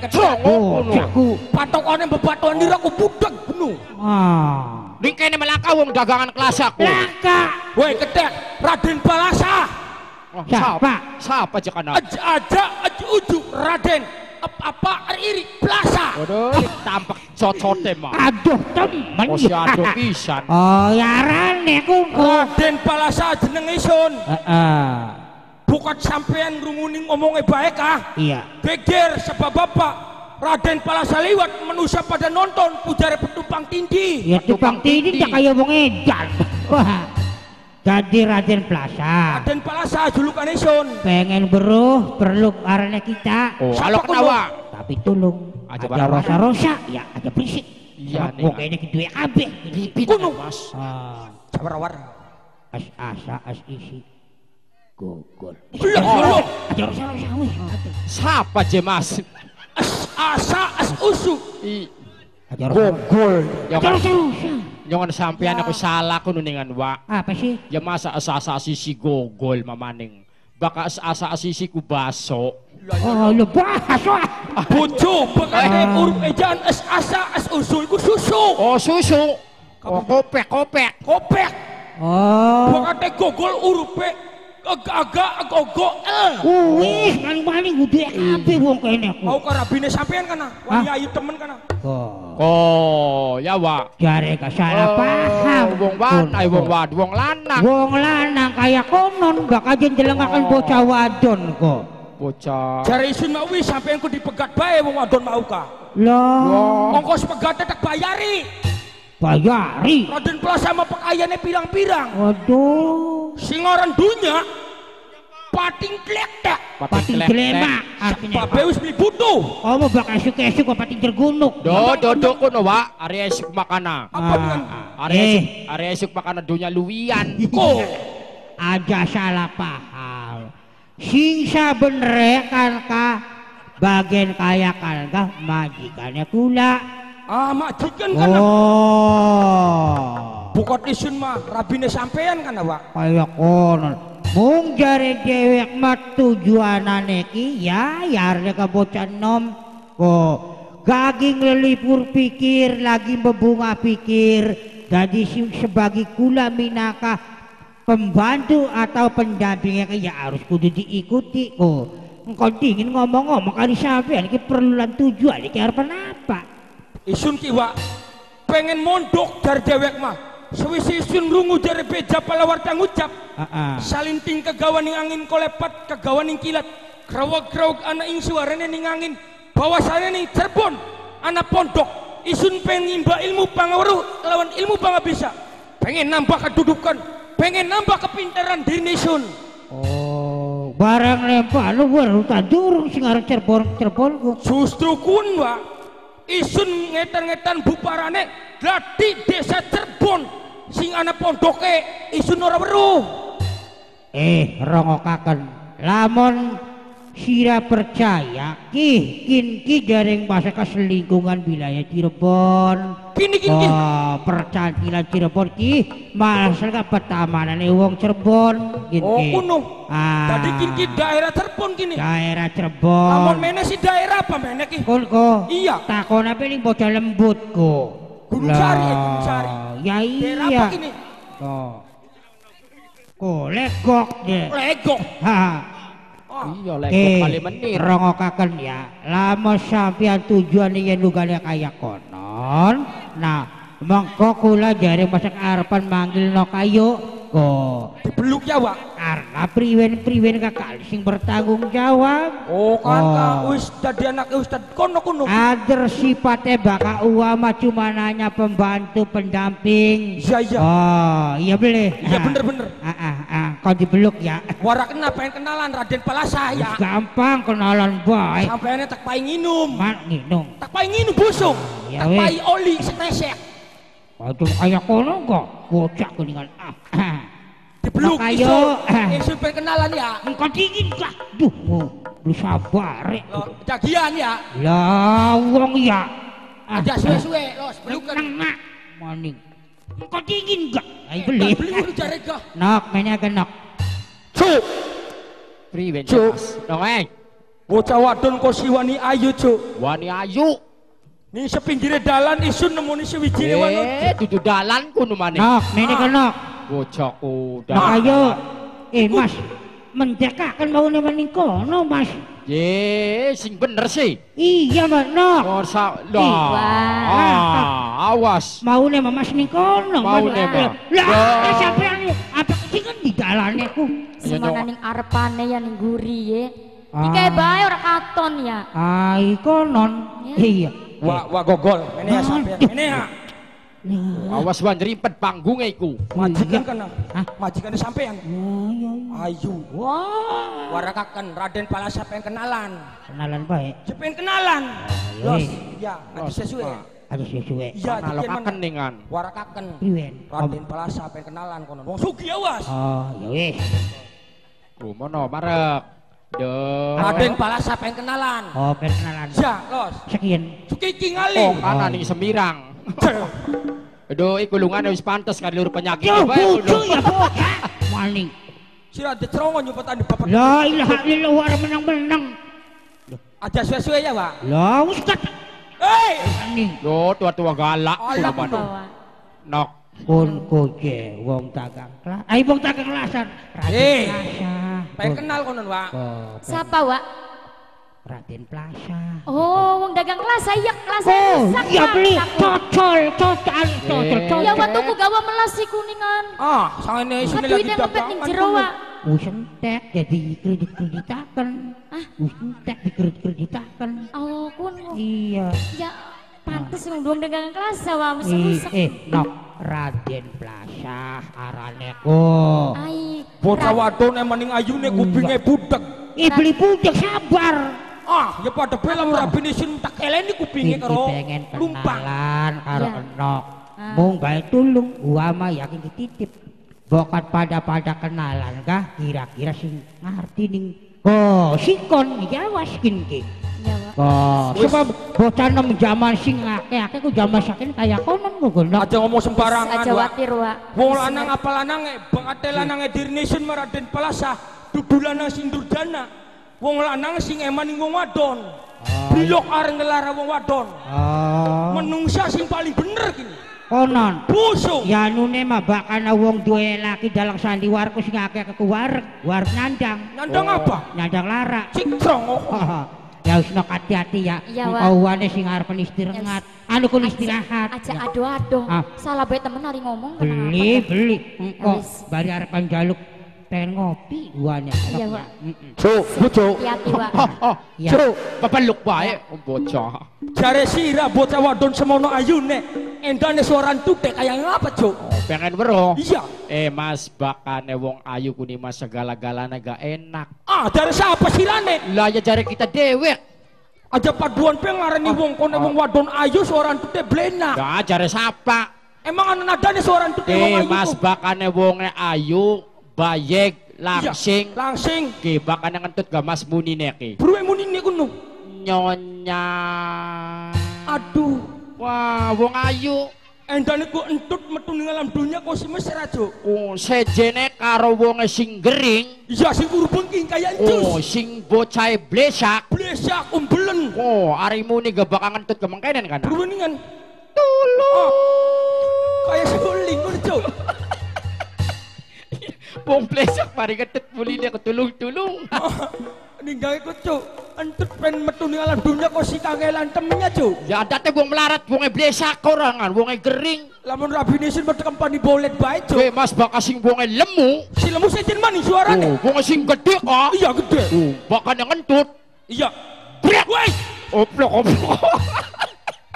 S1: cong
S6: Oh,
S1: ngono.
S6: caku
S7: Patokane bebatuan diri aku budak penuh.
S6: Ah
S1: Ning kene melaka wong dagangan kelas aku.
S6: Langka
S7: Woi ketek, Raden Palasa.
S1: Oh,
S6: Siapa?
S1: Siapa aja kana?
S7: Aja aja aja uju Raden apa apa iri plaza.
S1: Waduh, tampak cocote mah.
S6: Aduh temen
S1: Oh si ado pisan.
S6: Oh ya rane kungku
S7: Raden Palasa jeneng isun.
S6: Heeh
S7: Bukan sampean ngrunguni ngomongnya baik ah.
S6: Iya
S7: Geger sebab bapak Raden Palasa liwat manusia pada nonton pujara petumpang tinggi.
S6: Ya tukang tini tak kayak wong edan Wah [LAUGHS] Jadi Raden Plaza
S7: Raden Palasa julukan isun.
S6: pengen beruh perlu arahnya kita
S1: Oh,
S7: kuno?
S1: kenawa.
S6: tapi tolong
S1: Aja
S6: ada rasa rosa ya ada berisik
S1: Iya, nih, Kak.
S6: kayaknya kedua kabeh
S1: Kuno mas.
S6: ah
S7: Jawar-war.
S6: as asa as isi gogol
S7: Belum belum.
S6: ada rasa rosa wih
S1: Siapa je mas?
S7: As asa as usu.
S6: Rasa
S1: gogol. Yang
S6: ada rasa
S1: yang sampean aku salah kuno ningan wa.
S6: apa sih
S1: Ya masa asa-asa sisi gogol mamaning. Baka asa-asa sisi ku baso.
S6: oh lu bahas wah
S7: Bojo bakal urut ejaan as asa as usu iku susu.
S1: Oh susu. Oh kopek kopek.
S7: Kopek.
S6: oh
S7: Bakal gogol urupe agak-agak gogok eh.
S6: wih maling-maling gede kabeh wong kayaknya aku
S7: Mau karabine sampean kana? Wani ayu temen kana.
S6: oh
S1: Oh ya wa.
S6: jare gak salah paham
S1: Oh, Wong wanai wong wad wong lanang.
S6: Wong lanang kaya konon bakal jendelengaken bocah wadon kok.
S1: Bocah.
S7: Jare isun mau wis sampean ku dipegat bae wong wadon mau ka.
S6: Lah,
S7: Ongkos pegate tak bayari.
S6: Bayari.
S7: Raden Plaza sama pekayane pirang-pirang.
S6: Waduh,
S7: Singoran dunya pating klektek.
S6: pating jelemak artinya.
S7: Babe wis beli butuh.
S6: Kamu bakal suka-suka pating jergunuk.
S1: Do do do kuno wa. Ari esuk makana.
S7: Apa dengan
S1: Ari
S6: eh,
S1: esuk ari esuk makana dunya luwian. [LAUGHS]
S7: ko?
S6: aja salah paham. Sing sabener kan ka bagian kaya kalga majikannya kula.
S7: Ah majikan kana.
S6: Oh.
S7: Bukot isun mah rabine sampean kana, Wak.
S6: kaya konon mung jare dewek mat tujuanane ki ya yarne ka bocah nom ko gaging lelipur pikir lagi bebunga pikir jadi sebagai kula minaka pembantu atau pendampingnya ya harus kudu diikuti ko engkau dingin ngomong-ngomong kali sampean ki perlulan tujuan iki arep apa
S7: Isun ki, Wak. Pengen mondok dari dewek mah. Sewisi isun rungu dari beja palawarta ngucap.
S6: Heeh.
S7: Salinting kegawan ning angin kolepat, kegawan ning kilat. Krawag-krawag anak ing suarane ning angin. Bahwasane ning Cirebon, anak pondok. Isun pengen nimba ilmu pangaweruh lawan ilmu pangabisa. Pengen nambah kedudukan, pengen nambah kepintaran diri isun.
S6: Oh, barang lempar lu baru tak durung sing arep Cirebon ku.
S7: Justru kun, Wak. Isun ngetan-ngetan buparane dadi desa Cirebon. Sing anak pondoke isun ora weruh.
S6: Eh, rongokaken. Lamun sira percaya ki kin ki jaring bahasa keselingkungan wilayah Cirebon.
S7: Kini kini.
S6: Oh, percantilan Cirebon ki masalah pertamanane wong Cirebon gini.
S7: Oh kuno.
S6: Ah.
S7: Tadi kini daerah Cirebon kini.
S6: Daerah
S7: Lamun
S6: Cirebon.
S7: meneh si daerah apa meneh ki?
S6: Kon ko.
S7: Iya.
S6: Takon apa ning bocah lembut ko.
S7: Gunung Sari, Gunung Sari.
S6: Ya
S7: Daerah
S6: iya.
S7: apa kini?
S6: Oh. Ko legok deh.
S7: Legok.
S6: Ha.
S7: Oh.
S1: Iya lek
S6: Eh,
S1: kali menit.
S6: rongokaken ya. Lama sampean tujuan yen lugane kaya konon. Nah, mengko kula jare masak arepan manggil no kayu. Ko,
S7: Dibeluk ya, Wak.
S6: karena priwen-priwen kakak sing bertanggung jawab.
S7: Oh, kan
S6: Oh.
S7: Wis dadi anak Ustad kono kuno.
S6: Ader sifatnya baka uama cuma nanya pembantu pendamping.
S7: Iya, iya.
S6: Oh, iya boleh.
S7: Iya bener-bener.
S6: Ah, ah, ah, kau dibeluk ya.
S7: Wara kena pengen kenalan Raden Palasa ya.
S6: Gampang kenalan baik.
S7: Sampainya tak paling nginum. Tak paling nginum busuk.
S6: Ya,
S7: tak
S6: weh.
S7: paling oli sekresek.
S6: Waduh kayak kono kok. Bocah kuningan. Ah, ah.
S7: Dibeluk iso. Isu pengen kenalan ya.
S6: Engkau dingin kah? Duh. oh. lu sabar rek.
S7: Lo, jagian ya.
S6: Lah wong ya. Ah,
S7: Aja suwe-suwe, los, belukan.
S6: Nang nak maning. Kau dingin gak? Ayo
S7: Eh,
S6: beli.
S7: beli udah jare gah.
S6: Nok, mainnya ke nok.
S1: Cuk. Priwen
S7: Cuk.
S1: Dong eh.
S7: Bocah wadon kok siwani ayu, Cuk.
S1: Wani ayu.
S7: Ning sepinggire dalan isun nemoni sewijine wong.
S1: Eh, dudu dalan ku numane.
S6: Ah, Nok, mene kono. Nok.
S1: Bojoku
S6: dalan. Ayo. Eh, Mas. Mendekaken mau nemen no, Mas.
S1: Ye, sing bener sih.
S6: Iya, Mas. Nok.
S5: Korsa.
S1: Lah. Ah, awas.
S6: Mau Mas ning kono, Mas.
S1: Mau.
S6: Lah, eh, sampeyan apa kecingan di dalane ku.
S5: Semana ning arepane ya ning guri ye.
S6: Ah.
S5: Iki bae ora katon ya.
S6: Ah, iko
S5: non.
S6: Iya.
S7: wa wa gogol. Ini ya sampean ini
S6: ha
S1: awas wan ripet panggung iku.
S7: Majikan
S6: kena
S7: Majikane sampean? Ayu
S6: wah.
S7: Warakaken raden pala siapa yang kenalan?
S6: Kenalan baik.
S7: Jepen kenalan?
S6: Los.
S7: Ya habis sesuai.
S6: Habis sesuai
S7: iya dikenalkan
S1: dengan
S7: warakaken raden pala siapa yang kenalan kono. wong sugih awas.
S6: Oh iya wis.
S1: Kumono marek. Deng.
S7: Raden Palasa pengen kenalan.
S6: Oh, perkenalan.
S7: Ya, los.
S6: Sekian.
S7: Suki kingali.
S1: Oh, kanan ning Semirang. [LAUGHS] Aduh, iku lungan wis pantes kan lur penyakit
S6: Yo,
S1: kudu.
S6: ya bocah. Maning.
S7: Si Raden Cerongo nyupetan di bapak.
S6: La ilaha illallah war menang-menang.
S7: Aja sesuai ya, Pak.
S6: La wis kat.
S7: Hei!
S6: Maning.
S1: Yo, tua-tua galak
S7: Alah.
S1: Nok.
S6: Kun koje wong dagang kelas. Ai wong dagang kelasan.
S7: Eh.
S6: Plaza.
S7: Pengen kenal konon, Pak.
S6: Oh,
S5: Siapa, Wak?
S6: Raden Plaza.
S5: Oh, wong dagang kelas saya kelas
S6: Oh,
S5: rusak,
S6: iya beli cocol, cocol, cocol,
S1: Eh.
S6: cocol.
S5: Ya waktu ku gawa melas si kuningan.
S7: Ah, sangene sini lagi
S5: Keduitnya ngepet ning jero, Wak.
S6: Wis entek jadi kredit-kreditaken.
S5: Ah?
S6: Wis entek dikredit-kreditaken.
S5: Oh, kun.
S6: Iya.
S5: Ya, pantes wong dong dagang kelas Wak, mesti
S6: Eh, nok Raden Plaza arane ko.
S5: Ai.
S7: Bocah
S5: Ra-
S7: wadon emang ning ayune kupinge budek.
S6: Eh beli pucuk sabar.
S7: Ah, ya pada bela ora binisin tak eleni kupinge
S6: Iki
S7: karo
S6: pengen
S7: lumpang.
S6: kenalan karo
S5: Iya.
S6: enok.
S5: Ah.
S6: Mung bae tulung gua mah yakin dititip. Bokat pada-pada kenalan kah kira-kira sing ngerti ning Oh, sikon jawas kin ki. Oh, sebab bocah nom zaman sing akeh-akeh ku zaman saking kaya konon ku gendok.
S7: Aja ngomong sembarangan,
S5: Aja watir, Wak.
S7: Wong lanang apa lanang e, bangate lanang e dirnisen maraden palasa, dudu lanang sing durjana. Wong lanang sing eman ning wong wadon. Bilok areng ngelara wong wadon.
S6: Oh,
S7: Menungsa sing paling bener gini.
S6: konon.
S7: Busuk.
S6: Ya nune mah bakana wong duwe laki dalang sandiwarku sing akeh ke wareg, wareg nyandang,
S7: Nyandang apa?
S6: nyandang lara.
S7: Cikrong.
S6: Ya wis nok hati-hati ya.
S5: Iya, Wak.
S6: Kawane sing arep istirahat. Anu kun istirahat.
S5: Aja
S6: Ya.
S5: ado-ado.
S6: Ah.
S5: Salah bae temen hari ngomong kenapa
S6: Beli,
S5: ya?
S6: beli. Engko bari arep jaluk pengen ngopi guanya.
S5: Iya, Wak.
S1: Cuk, bucuk.
S5: Hati-hati, Wak.
S1: Oh,
S6: Ya.
S1: cuk, papaluk bae oh, bocah.
S7: Jare sira bocah wadon semono ayune. Endane suaran tutek kayak ngapa, Cuk?
S1: Oh, pengen weruh.
S7: Iya.
S1: Eh mas bakane wong ayu kuni mas segala-galanya gak enak.
S7: Ah, dari siapa sirane?
S1: Lah ya jare kita dewek.
S7: Aja paduan pengarani wong kono wong wadon ayu suaran tutek blena.
S1: Gak jare sapa.
S7: Emang ana nadane suaran tutek wong
S1: Eh
S7: ayu.
S1: mas
S7: ku?
S1: bakane wonge ayu, bayek,
S7: Iya,
S1: langsing.
S7: Langsing.
S1: Ki bakane ngentut gak mas muni neki.
S7: Bruwe muni ni kuno.
S1: Nyonya.
S7: Aduh.
S1: Wah, wong ayu.
S7: Endane ku entut metu ning alam dunia kok si mesir aja.
S1: Oh, sejene karo wonge sing gering.
S7: Iya sing urban king kaya
S1: Oh,
S7: jus.
S1: sing bocahe blesak.
S7: Blesak umbelen.
S1: Oh, arimu nih gak bakal ngentut kemengkenen kan?
S7: Bruwe ningan. Tolong. Kayak suling ngono, Cuk.
S1: Wong blesak mari ngentut muli dia ketulung-tulung.
S7: Ninggal iku, Cuk. Entut pen metu ning alam dunia kok si kangelan temennya, Cuk.
S1: Ya date wong melarat, wonge blesak orangan, wonge gering.
S7: Lamun rabi nisin metu kempani bolet bae, Cuk.
S1: Kowe mas bakal sing wonge lemu.
S7: Si lemu sejen maning suarane.
S1: Oh, wonge sing gede kok.
S7: Iya gede.
S1: Oh, bakal ngentut.
S7: Iya.
S1: Brek.
S7: Woi.
S1: Oplok oplok.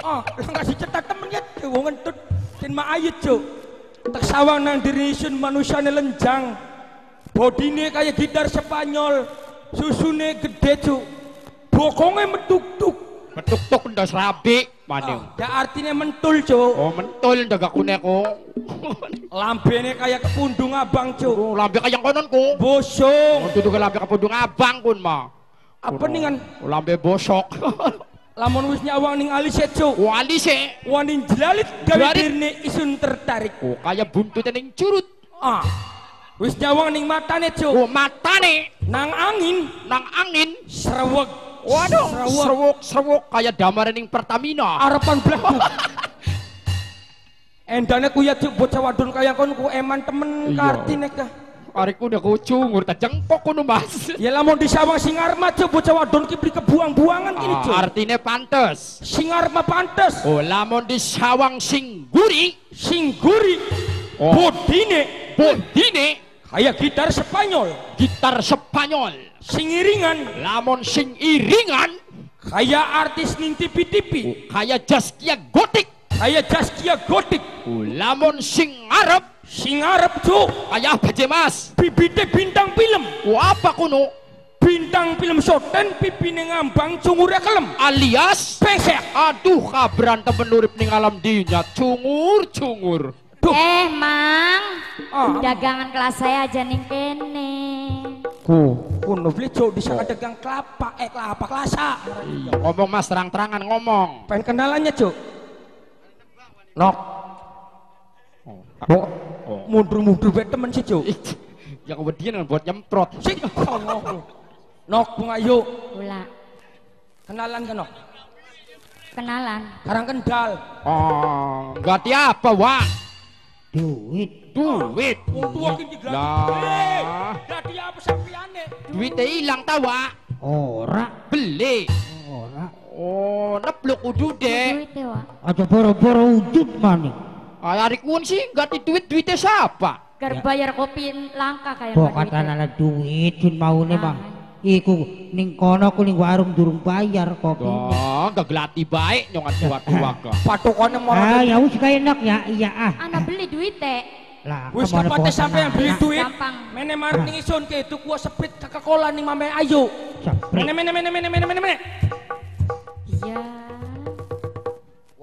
S7: Ah, [LAUGHS] lang kasih cetak temennya Cuk. wong entut sin maayut, Cuk. Tak sawang nang dirisun manusiane lenjang. Bodine kayak gitar Spanyol. Susune gede, Cuk. Bokonge metuk-tuk.
S1: Metuk-tuk ndas rabi. Maning.
S7: Ya artinya mentul, Cuk.
S1: Oh, mentol daga kuneko.
S7: Lambene kayak kepundung abang, Cuk.
S1: Oh, lambe kayang konon ko.
S7: Bosong.
S1: Oh, tutu lambe kapundung abang kun ma.
S7: apa ningan
S1: lambe bosok [LAUGHS]
S7: lamun wis nyawang ning alis cuk
S1: wali se
S7: wanin jelalit gawe dirne isun tertarik.
S1: Oh kayak buntutnya ning curut.
S7: Ah wis nyawang ning matane cuk.
S1: Oh matane.
S7: Nang angin.
S1: Nang angin.
S7: Sereweg
S1: waduh
S7: sereweg
S1: serwok serwok kayak damar ning Pertamina.
S7: Harapan blekuk [LAUGHS] endane ku ya cuk bocah wadon kaya kon ku eman temen kartine ka
S1: Ariku udah kucungur, tak jengkok kono mas.
S7: ya lamun disawang singar mah cuk bocah wadon ki beli kebuang-buangan kini
S1: Ah,
S7: cuk
S1: artinya pantes.
S7: singar mah pantes.
S1: Oh, lamun di sawang sing guri,
S7: sing guri
S1: Oh.
S7: bodine?
S1: Bodine?
S7: Kayak gitar Spanyol.
S1: Gitar Spanyol.
S7: sing iringan
S1: Lamun sing iringan,
S7: kayak artis ning TV-TV
S1: kayak Jaskia Gotik.
S7: kayak Zaskia Gotik.
S1: Oh, lamun sing ngarep,
S7: sing arep cuk
S1: kayak apa je mas?
S7: bibite bintang film
S1: Oh, apa kuno?
S7: bintang film soten pipine ngambang cungure kelem
S1: Alias,
S7: pesek
S1: aduh kabran temen urip ning alam dinya, cungur, cungur.
S7: Duh.
S5: Eh, Mang.
S7: Ah.
S5: Dagangan kelas saya aja ning kene.
S7: ku kuno beli cuk disangka dagang kelapa eh kelapa kelasa
S1: Iya, ngomong mas terang-terangan ngomong.
S7: pengen kenalannya cuk nok oh.
S1: Oh.
S7: mundur-mundur bae temen sih cuk
S1: Yang kemudian buat nyemprot.
S7: sing oh, nok bung ayu
S5: Pula
S7: kenalan kan nok
S5: kenalan.
S7: karang kendal
S1: Oh, ganti apa, Wak?
S6: duit
S1: Duit.
S7: wong tua kini gratis
S1: Lah.
S7: jadi apa sampiane
S1: Duitnya hilang tau, Wak?
S6: ora
S1: Beli.
S6: ora
S1: Oh, nepluk udu deh.
S5: Duit ya, Wak.
S6: ada boro-boro wujud mani
S1: Ay, hari kun sih ganti duit duitnya siapa?
S5: Ker bayar kopi langka kayak
S6: kok kata nala duit sun mau nih bang iku ning kono ku ning warung durung bayar kopi
S1: Oh, gak gelati baik nyongan tua-tua ke. [LAUGHS]
S7: patokannya mau
S6: ah ya wis kaya enak ya iya ah
S5: Anak beli duit teh.
S6: lah
S7: Wis kepate yang beli duit. Mene marep ning isun ke itu kuah seprit Coca-Cola ning mame ayu. Mene mene mene mene mene mene.
S5: Iya.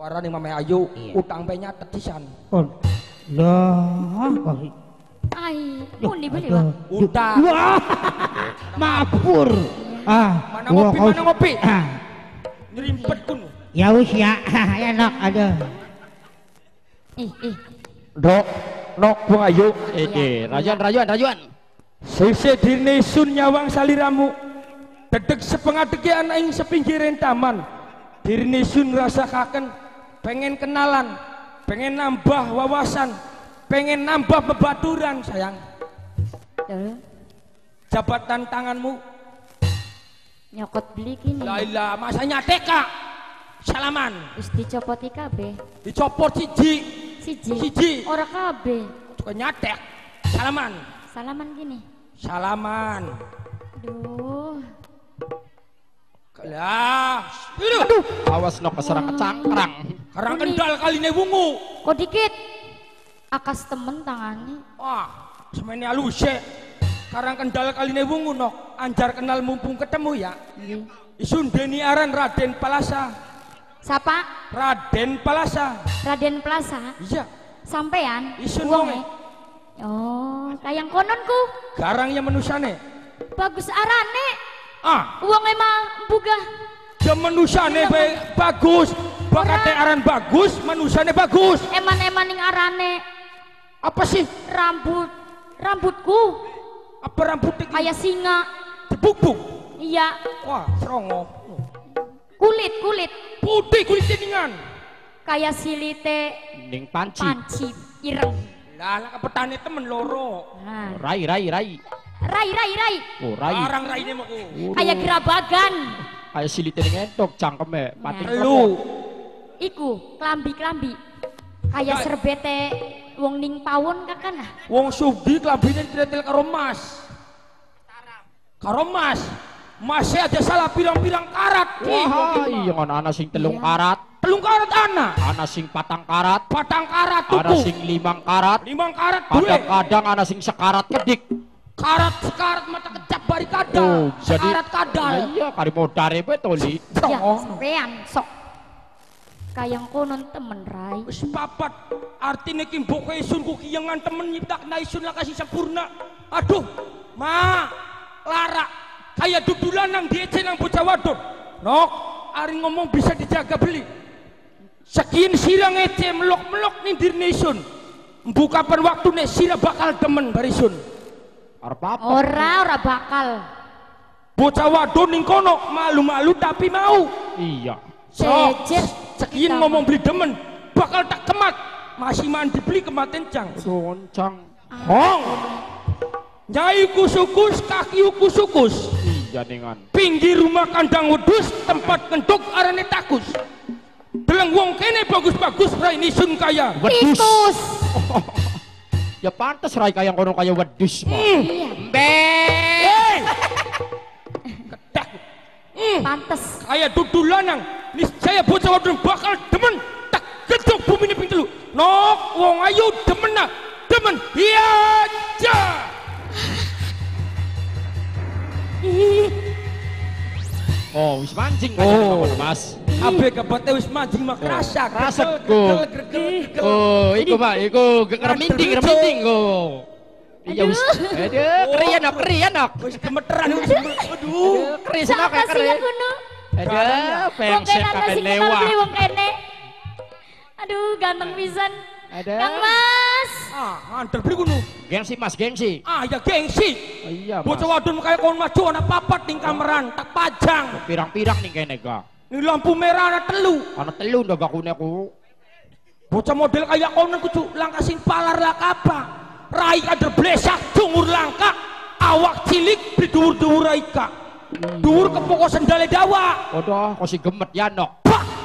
S7: Wara ning mame ayu
S6: Iya.
S7: utang pe nyatet sisan.
S6: Kon. lah kok
S5: Ai, muni beli. Wak.
S7: Utang.
S6: mabur ah
S7: Mana ngopi, mana ngopi?
S6: ah
S7: Nyerimpet kun.
S6: ya wis ya [LAUGHS] enak ada
S5: Ih, ih.
S7: Dok, nok bung ayu.
S1: Eh, rayuan, rayuan, rayuan.
S7: Sese dirne sun nyawang saliramu. Dedek sepengadeke anak ing sepinggiran taman. Dirne sun rasakaken pengen kenalan, pengen nambah wawasan, pengen nambah bebaturan sayang.
S5: Tuh,
S7: Jabatan tanganmu
S5: nyokot beli kini.
S7: Laila masanya teka salaman
S5: Wis dicopoti kabeh.
S7: dicopot siji
S5: Siji.
S7: Siji.
S5: Ora kabeh.
S7: suka nyatek salaman
S5: Salaman gini.
S7: salaman
S5: Duh.
S7: Lah aduh
S1: Awas no keserang kecangkrang.
S7: karang kendal kali ini wungu
S5: Kok dikit? Akas temen tangannya.
S7: wah semene halus ya karang kendal kali ini wungu nok anjar kenal mumpung ketemu ya
S5: Iya.
S7: isun deni aran Raden Palasa
S5: Sapa?
S7: Raden Palasa
S5: Raden Plaza.
S7: iya
S5: Sampean?
S7: Isun
S5: Wonge?
S7: wonge.
S5: Oh, kayang kononku.
S7: garang yang menusane
S5: Bagus arane.
S7: Ah.
S5: Uang emang buga.
S7: jam menusane bae bagus. Bakate aran bagus menusane bagus.
S5: Eman-eman ning arane.
S7: Apa sih?
S5: Rambut. Rambutku.
S7: Apa rambutnya
S5: kayak singa.
S7: dibuk-buk
S5: Iya,
S7: wah serongo
S5: kulit kulit.
S7: Putih kulit jeningan.
S5: Kayak silite.
S1: Ning panci.
S5: panci ireng.
S7: lah lah petani temen loro.
S5: Nah,
S1: Rai, rai, rai.
S5: Rai rai rai.
S1: Oh, rai.
S7: larang rai ini maku.
S5: Kayak gerabagan.
S1: Kayak ning entok cangkeme. Pati
S7: lu.
S5: Iku klambi-klambi. Kayak
S7: Kayak-
S5: serbete wong ning pawon kakan ah.
S7: wong sugdi kelabine tretel karo mas. Karo mas. Masih aja salah pirang-pirang karat
S1: Wah, iya ana sing telung
S5: Iya.
S1: karat,
S7: telung karat ana?
S1: Ana sing patang karat,
S7: patang karat
S1: ana
S7: tuku.
S1: sing limang karat,
S7: limang karat duwe
S1: kadang-kadang ana sing sekarat kedik.
S7: Karat sekarat mata kecap bari kadal
S1: Oh, jadi
S7: sekarat kadal
S1: Iya, kari modare betoli.
S5: Ya,
S7: Serongo.
S5: sampean sok. Kayang konon temen rai.
S7: Wis papat artine ki mbok isun ku kiyengan temen nyiptakna isun lah kasih sempurna. Aduh, ma lara kayak dudulan nang diece nang bocah wadon nok ari ngomong bisa dijaga beli sekian sirang ece melok-melok nih dirnesun Embu kapan waktu nih sira bakal demen barisun
S1: arep apa
S5: Ora, ora bakal.
S7: bocah wadon ning kono malu-malu tapi mau.
S1: Iya.
S7: Sok, sekian ngomong beli demen bakal tak kemat. Masih mandi beli kematen cang
S1: goncang
S7: hong. Nyai kusukus kaki kusukus.
S1: Iya dengan.
S7: Pinggir rumah kandang wedus tempat kenduk arane takus. Deleng wong kene bagus-bagus raini sun kaya
S1: wedus. [LAUGHS] ya pantas rai kayang kono kaya wedus mah
S7: Hei! Kedak
S5: pantes.
S7: kaya dudulanang niscaya bocah wadon bakal demen. Tak gedok bumi ini pintu nok wong ayu demen nah demen. Iya aja
S1: oh wis mancing
S7: Oh.
S1: oh mas?
S7: Abe kebate wis mancing mak. Rasa
S1: Rasak,
S7: Gegel,
S1: Go.
S7: gegel, gegel, gegel.
S1: oh iku pak iku reminting reminting oh iya wis. Aduh kerian nok kerian nok.
S7: Wis gemeteran wis aduh.
S5: Sih
S1: keri
S5: ya? kuno?
S1: aduh kakek
S5: sing
S1: lewat.
S5: Aduh, ganteng pisan.
S1: Ada.
S5: Kang Mas.
S7: ah nganter beli kuno
S1: gengsi mas gengsi.
S7: Ah ya gengsi.
S1: Oh, iya
S7: bocah wadon kayak kon maju ana papat ning kameran tak pajang.
S1: Pirang-pirang nih kene ga
S7: ini lampu merah ana telu.
S1: Ana telu ndak aku aku
S7: bocah model kayak konon kucu langkah sing palar lah kapa rai ada blesak dungur langka awak cilik duur raika duur kepoko sendale dawa
S1: waduh kok si gemet ya nok?
S7: Pak!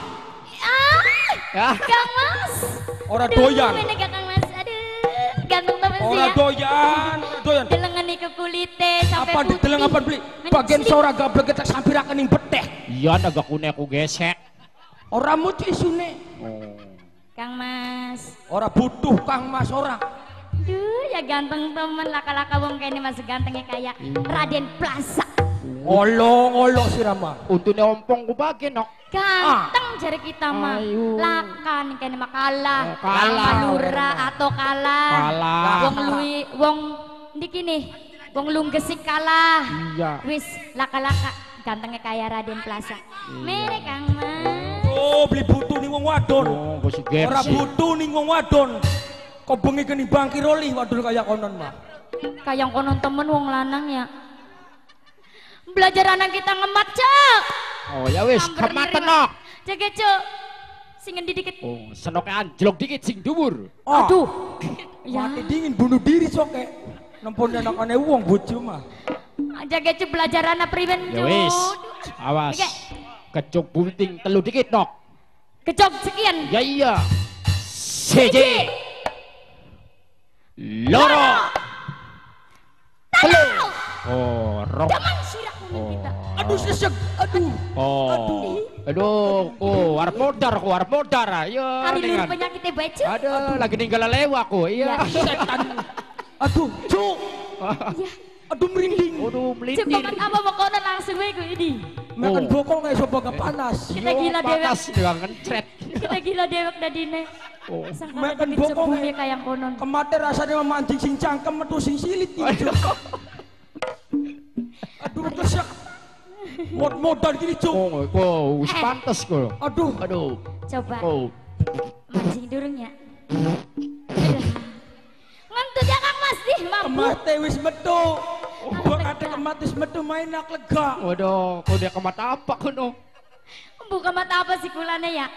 S1: Ya
S5: Kang Mas.
S7: ora
S5: Aduh,
S7: doyan
S5: Ini Kang Mas. Aduh, ganteng temen sih
S7: ora
S5: ya.
S7: doyan ora doyan
S5: Delengan ke kulite sampai
S7: apa
S5: putih.
S7: diteleng apa beli bagian sora gablek tak sampirakan ning beteh
S1: iya ndak aku aku gesek
S7: ora mucu isune
S1: oh
S5: Kang Mas.
S7: ora butuh kang mas ora
S5: Duh, ya ganteng temen laka-laka wong kene Mas gantengnya kayak
S7: Hmm.
S5: Raden Plaza.
S7: Olong olong si Rama
S1: untune ompong ku bagi nok
S5: Ganteng jari kita mah.
S1: Ayu.
S5: Laka nih kene mah kalah.
S1: Oh, kalah.
S5: Lura atau kalah.
S1: Kalah.
S5: Wong lui wong ndiki nih. Wong lunggesik kalah.
S1: iya
S5: Wis laka-laka gantengnya kayak Raden Plaza. Mere Kang Mas.
S7: oh beli butuh nih wong wadon
S1: oh kok
S7: ora butuh nih wong wadon kau bengi keni bangki roli wadon kayak konon mah
S5: Kayak konon temen wong lanang ya. Belajar anak kita ngemat, Cok.
S1: oh ya wis kemat
S5: diri,
S1: nok
S5: Jaga, Cok. Sing ngendi dikit.
S1: oh senoknya anjlok dikit sing dhuwur.
S7: Ah,
S5: Aduh. Ya.
S7: mati dingin bunuh diri soke nempon anak aneh wong bojo mah.
S5: Jaga Cok belajar anak priben,
S1: ya wis. Awas.
S5: Oke.
S1: kecuk bunting telu dikit nok.
S5: Kecok sekian.
S1: ya iya. Seje loro. Telu. Oh rok
S5: Mulut kita.
S7: aduh sesek aduh
S1: oh aduh oh arep modar ku arep modar ayo
S5: Hari lur penyakitnya baju.
S1: aduh lagi ninggal lewa ku iya
S7: setan aduh cuk
S5: Iya. [LAUGHS]
S7: aduh merinding
S1: aduh
S5: Cepat
S1: melintir
S5: apa mau kono langsung wae ini.
S7: makan
S1: Oh.
S7: bokong kayak sopo gak panas
S5: Kita gila dewek.
S1: panas dengan ngencret
S5: Kita gila dewek dadine.
S1: oh
S7: Makan bokong,
S5: kayak konon.
S7: kemate rasanya memancing sing cangkem metu sing silit [LAUGHS] Cuk. [LAUGHS] aduh kesek mod modal gini cuk.
S1: Oh oh wis
S5: Eh.
S1: pantes ku
S7: aduh.
S1: Aduh.
S5: Coba.
S1: Oh.
S5: Mancing durungnya. Ngentut ya Kang Mas. Nih mampu.
S7: kemate wis metu. Gua kate kemate wis metu main nak lega.
S1: Waduh kau dia kemat apa kuno
S5: Buka mata apa sih kulane ya?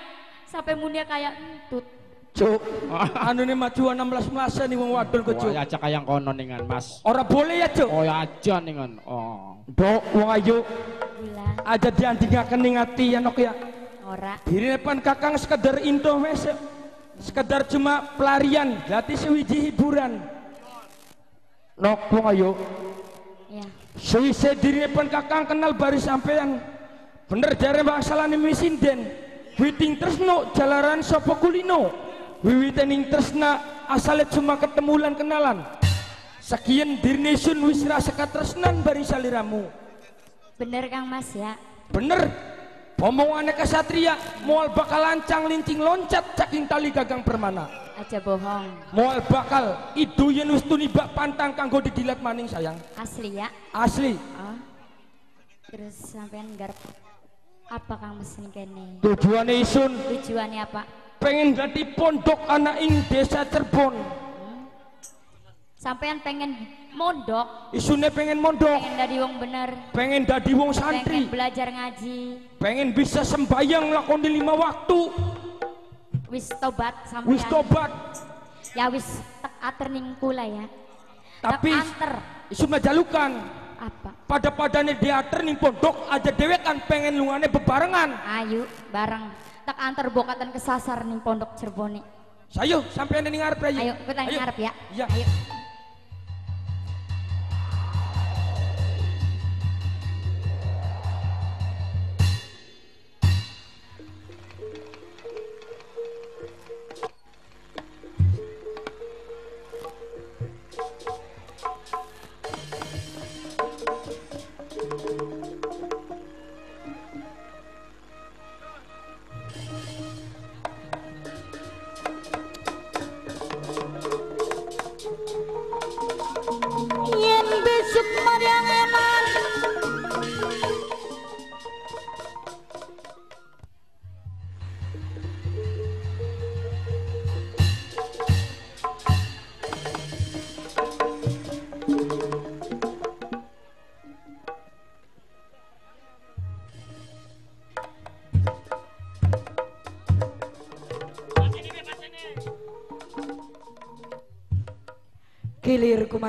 S5: Sampai mulia kayak entut.
S7: Cuk. [LAUGHS] Anu nih maju 16 masa nih wong wadon kok
S1: Wah,
S7: cuk
S1: ya cak yang konon dengan mas.
S7: Ora boleh ya cuk.
S1: Oh ya aja dengan oh.
S7: Dok, wong ayu. Aja diandingaken ning ati ya nok ya.
S5: Ora.
S7: Diri depan kakang sekedar indo wes sekedar cuma pelarian berarti sewiji hiburan. Nok wong ayu.
S5: Ya.
S7: Suwise diri depan kakang kenal baris sampean bener jare bangsalane misinden. Witing tresno jalaran sopo kulino wiwitening tresna asale cuma ketemulan kenalan sekian dirine sun wis rasa katresnan bari saliramu
S5: Bener Kang Mas ya.
S7: bener omongannya kesatria mual bakal lancang lincing loncat caking tali gagang permana
S5: Aja bohong.
S7: mual bakal idu yen wis tunibak pantang kanggo didilat maning sayang
S5: Asli ya.
S7: asli
S5: Oh. Terus sampean garap apa Kang mesin kene?
S7: tujuannya isun
S5: Tujuannya apa?
S7: Pengen jadi pondok anak ing desa Cirebon.
S5: Sampean pengen mondok,
S7: isunnya pengen mondok.
S5: Pengen dari wong bener,
S7: pengen dadi wong
S5: pengen
S7: santri
S5: belajar ngaji,
S7: pengen bisa sembahyang lakoni lima waktu.
S5: Wis tobat sampean.
S7: wis tobat.
S5: Ya wis tak ater ning kula ya.
S7: tapi isun majalukan
S5: apa?
S7: pada padane diater ning pondok aja dewek kan pengen lungane bebarengan.
S5: Ayo bareng tak antar bokatan kesasar ning pondok Cirebon.
S7: sayo sampai ning ngarep aja
S5: Ayo kita ngarep ya.
S7: iya
S5: Ayo.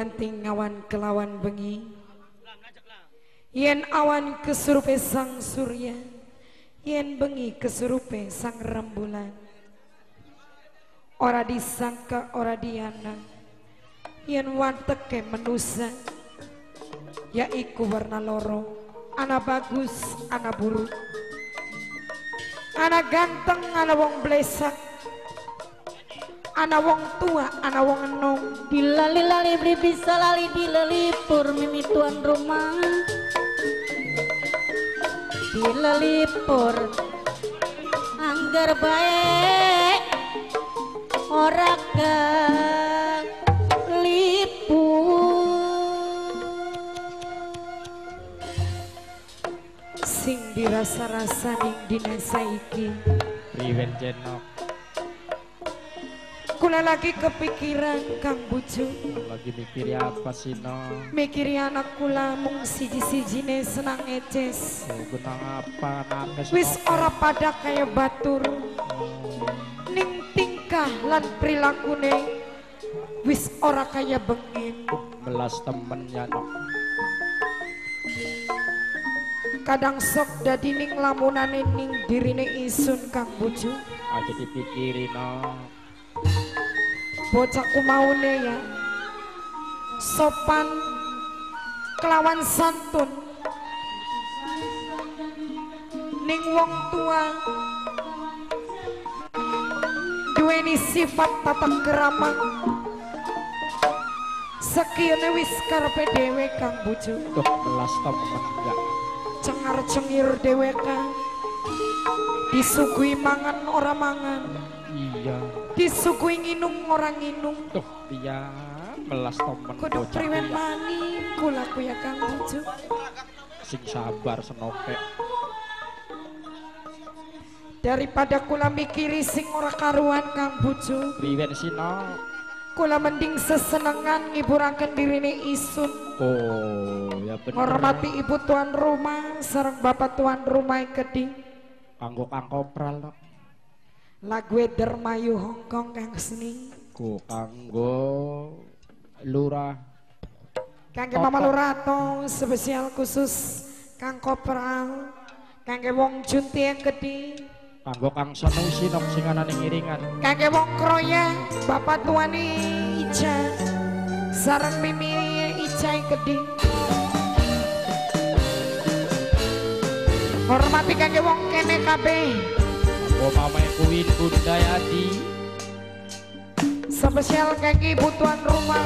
S8: Kilir kumanting awan kelawan bengi. Yen awan kesurupe sang surya Yen bengi kesurupe sang rembulan. Ora disangka ora diana Yen wanteke menusa Yaiku warna loro Ana bagus, ana buruk Ana ganteng, ana wong blesak Ana wong tua, ana wong enom
S5: Dilali-lali beli bisa lali dilalipur mimi tuan rumah. Dilalipur Anggar baik Ora ke
S8: Sing dirasa-rasa ning dina saiki.
S1: Riwen Jenok
S8: Kula lagi kepikiran Kang Bucu
S1: lagi mikir apa sih no?
S8: Mikiri anak kula mung siji-sijine senang eces
S1: Oh, gunang apa nakes
S8: Wis ora pada kaya batur. Ning tingkah lan prilakune Wis ora kaya bengin
S1: belas temen ya nok
S8: Kadang sok dadi ning lamunane ning dirine isun Kang Bucu
S1: aja dipikirin no
S8: bocah kumaune ya. Sopan kelawan santun. Ning wong tua duweni sifat tata kerama sekiranya wis karepe dhewe Kang Buju
S1: tuh ya
S8: cengar cengir dhewe Kang. Disuguhi mangan ora mangan
S1: iya
S8: disuguhi nginum ora nginum.
S1: Tuh iya belas temen
S8: kudu
S1: bocah
S8: priwen mani kulaku ya Kang Buju
S1: sing sabar senoke.
S8: Daripada kula mikiri sing ora karuan Kang Buju
S1: riwen sih no
S8: kula mending sesenengan ngiburaken dirine isun.
S1: Oh ya bener.
S8: Ngormati ibu tuan rumah sareng bapak tuan rumah keding.
S1: Kanggo kang kopral no
S8: lagu Dermayu Hongkong Kang Seni
S1: ku kanggo lurah.
S8: Kangge Mama Lurato spesial khusus Kang Kopral Kangge Wong Junti yang keding
S1: kanggo kang seneng sinok sing ana ning iringan
S8: Kangge Wong Kroya Bapak Tuani Ica Sarang Mimi Ica yang keding Hormati kangge wong kene kabeh
S1: kanggo mamae kuwin bunda yadi
S8: Spesial kangge ibu tuan rumah.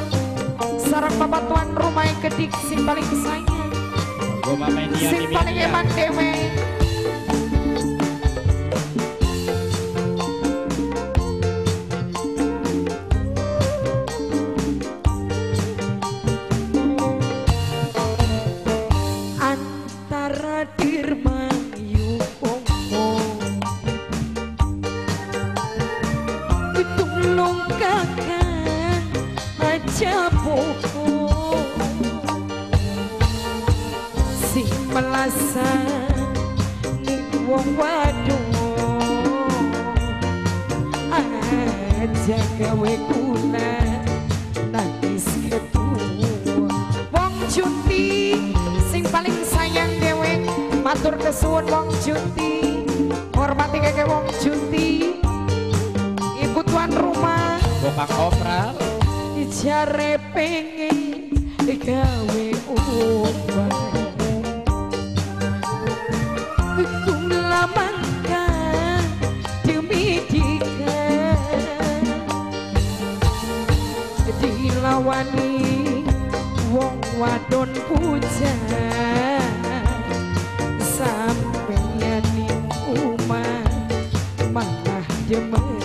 S8: Sarang bapak tuan rumah yang keding Sing paling sayang
S1: mamae dia
S8: Sing paling eman dewe aja poko Si melasan ning wong waduh aja gawe kula nangis ketua wong cuti sing paling sayang dewe matur kesuwun wong cuti hormati kakek wong cuti ibu tuan rumah.
S1: Bokak opral
S8: jare pengen gawe uang Kula mangka demi dika Dilawani wong wadon puja. Sampeyan ning omah malah demen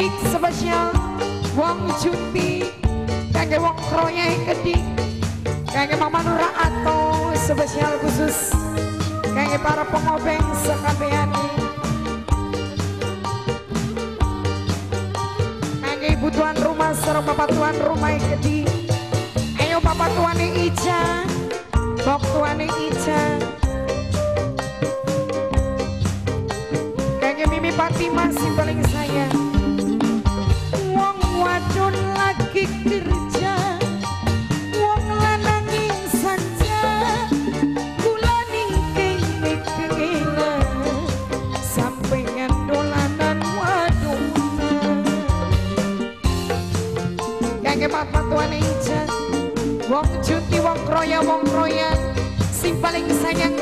S8: kedik spesial. Wong cuti Kangge wong kroyai kedik. Kangge Mama Nura Ato spesial khusus. Kangge para pengobeng sekabeani Kangge ibu tuan rumah serta bapak tuan rumah kedik. Ayo bapak tuan Ica Bok tuan Ica. Kayaknya Mimi Fatimah si paling sayang Paling sayang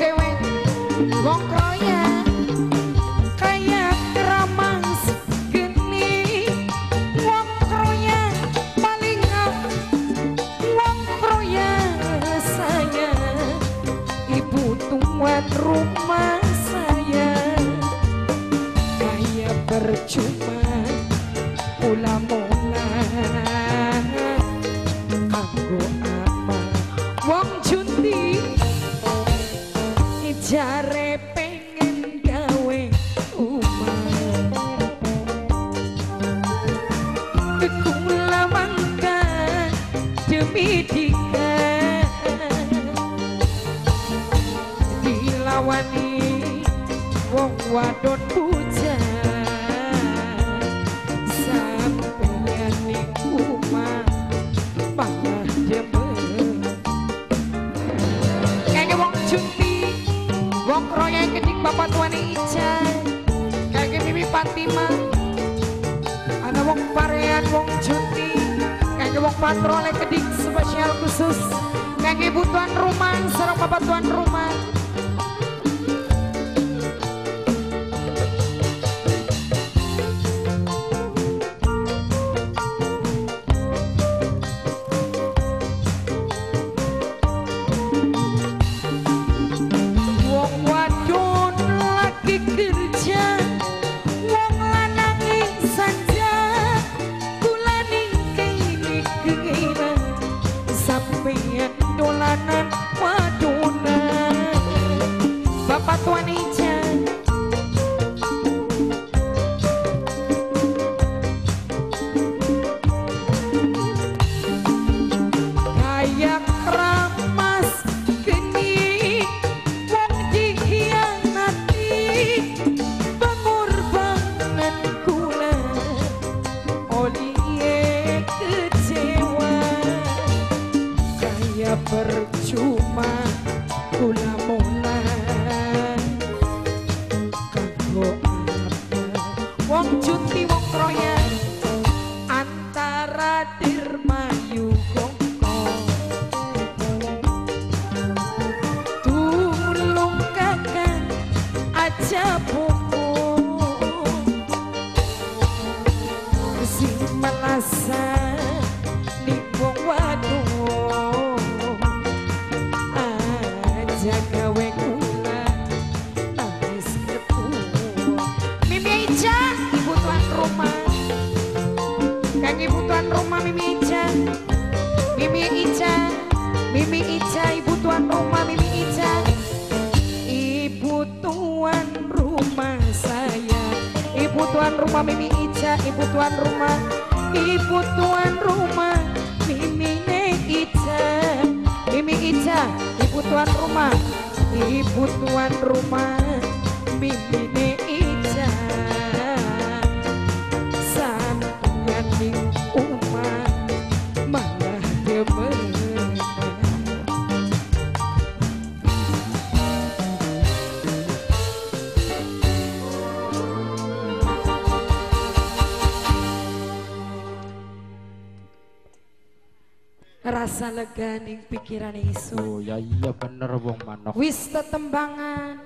S8: rasa lega ning pikiran isu
S1: Oh ya iya bener wong manok.
S8: wis tetembangan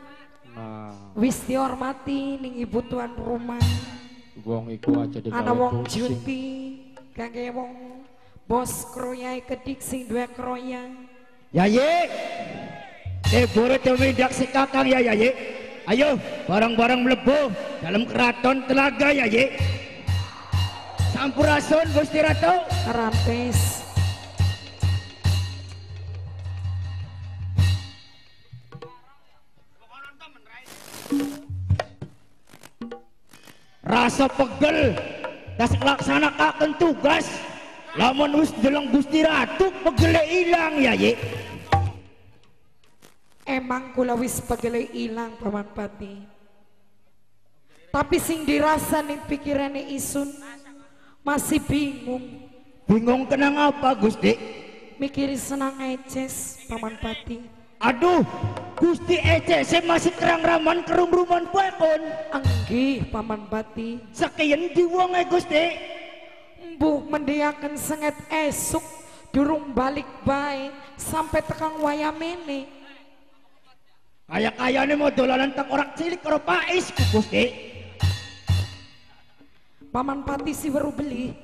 S1: Nah,
S8: wis dihormati ning ibu tuan rumah
S1: wong iku aja digawe
S8: ana wong junti kangge wong bos kroyai kedik sing duwe kroyang
S9: Ya ye, eh buru tumindak si kakang ya ya ye. Ayo, barang-barang melebu dalam keraton telaga ya ye. Sampurasun Gusti Ratu.
S8: rampes
S9: Rasa pegel, das laksanakan tugas. Lamun wis deleng Gusti Ratu pegele ilang ya ye.
S8: emang kula wis pegele ilang paman pati tapi sing dirasa ning pikirane isun masih bingung
S9: Bingung kenang apa Gusti?
S8: mikiri senang eces paman pati
S9: Aduh, Gusti Ece saya masih kerang raman kerum-ruman pun.
S8: anggih paman pati
S9: Sekian diwong eh Gusti.
S8: Mbuh mendiakan senget esuk durung balik bae sampai tekang wayamene
S9: Kayak kaya nih mau dolanan tak orang cilik karo pais Gusti.
S8: paman pati si baru beli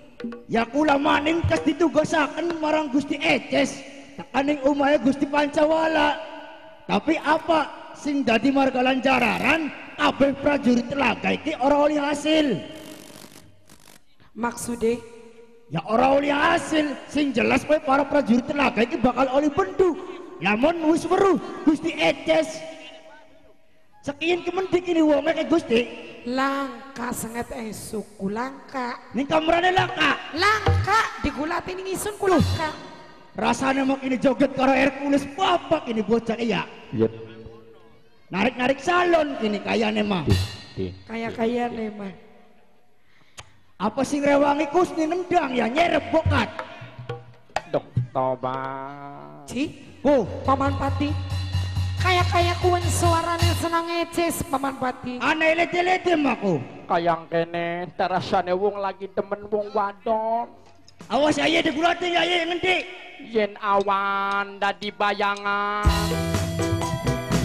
S9: Ya kula maning kas ditugasaken marang Gusti Eces. Tekaning umaya Gusti Pancawala. Tapi apa sing dadi margalan jararan kabeh prajurit telaga iki ora oleh hasil.
S8: maksude
S9: Ya ora oleh hasil sing jelas kowe para prajurit telaga iki bakal oleh bendu. Lamun wis weruh Gusti Eces. Sekian kemendik ini wong kayak Gusti.
S8: langka senget esuk kulangka
S9: Ning kamrane laka.
S8: langka digulati ning isun kulangka
S9: Rasanya mau ini joget karo Hercules bapak ini bocah iya.
S1: Yep.
S9: Narik-narik salon kini kayane mah.
S1: Di.
S8: kayak kaya mah
S9: Apa sing rewangi kusni nendang ya nyerep bokat.
S1: Dok toba.
S8: Ci
S9: Oh,
S8: paman pati kayak kayak kuen suaranya senang eces paman pati
S9: aneh lete-lete aku.
S1: Kayang kene terasane wong lagi demen wong wadon.
S9: Awas aja digulati ya ya ngendi.
S1: Yen awan dadi bayangan.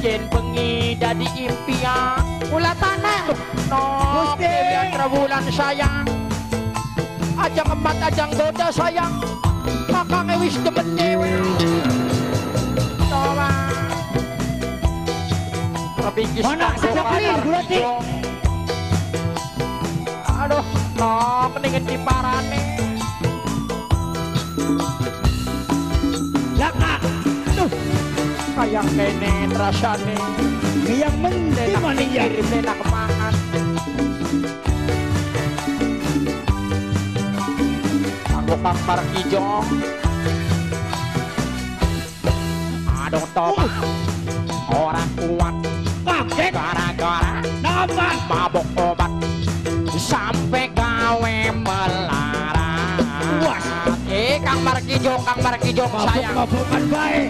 S1: Yen bengi dadi impian.
S8: Kula tanah
S1: No,
S9: Gusti.
S1: kalian rembulan sayang. Ajang emat, ajang goda sayang. Kakang wis demen dewe. Toba. Kepikis
S9: Mana sejak ini, Gulati?
S1: Aduh, no, di parane.
S9: Laka. Aduh,
S1: Kayang kene rasane.
S9: yang menti
S1: Nenak
S9: mana ya?
S1: kirim, nenak mangan. Aku kampar kijong. Aduh toba. Orang kuat
S9: Kaget.
S1: gara-gara
S9: Napa?
S1: mabok obat sampai gawe Markijong, Kang Markijong sayang.
S9: Mabuk-mabukan baik.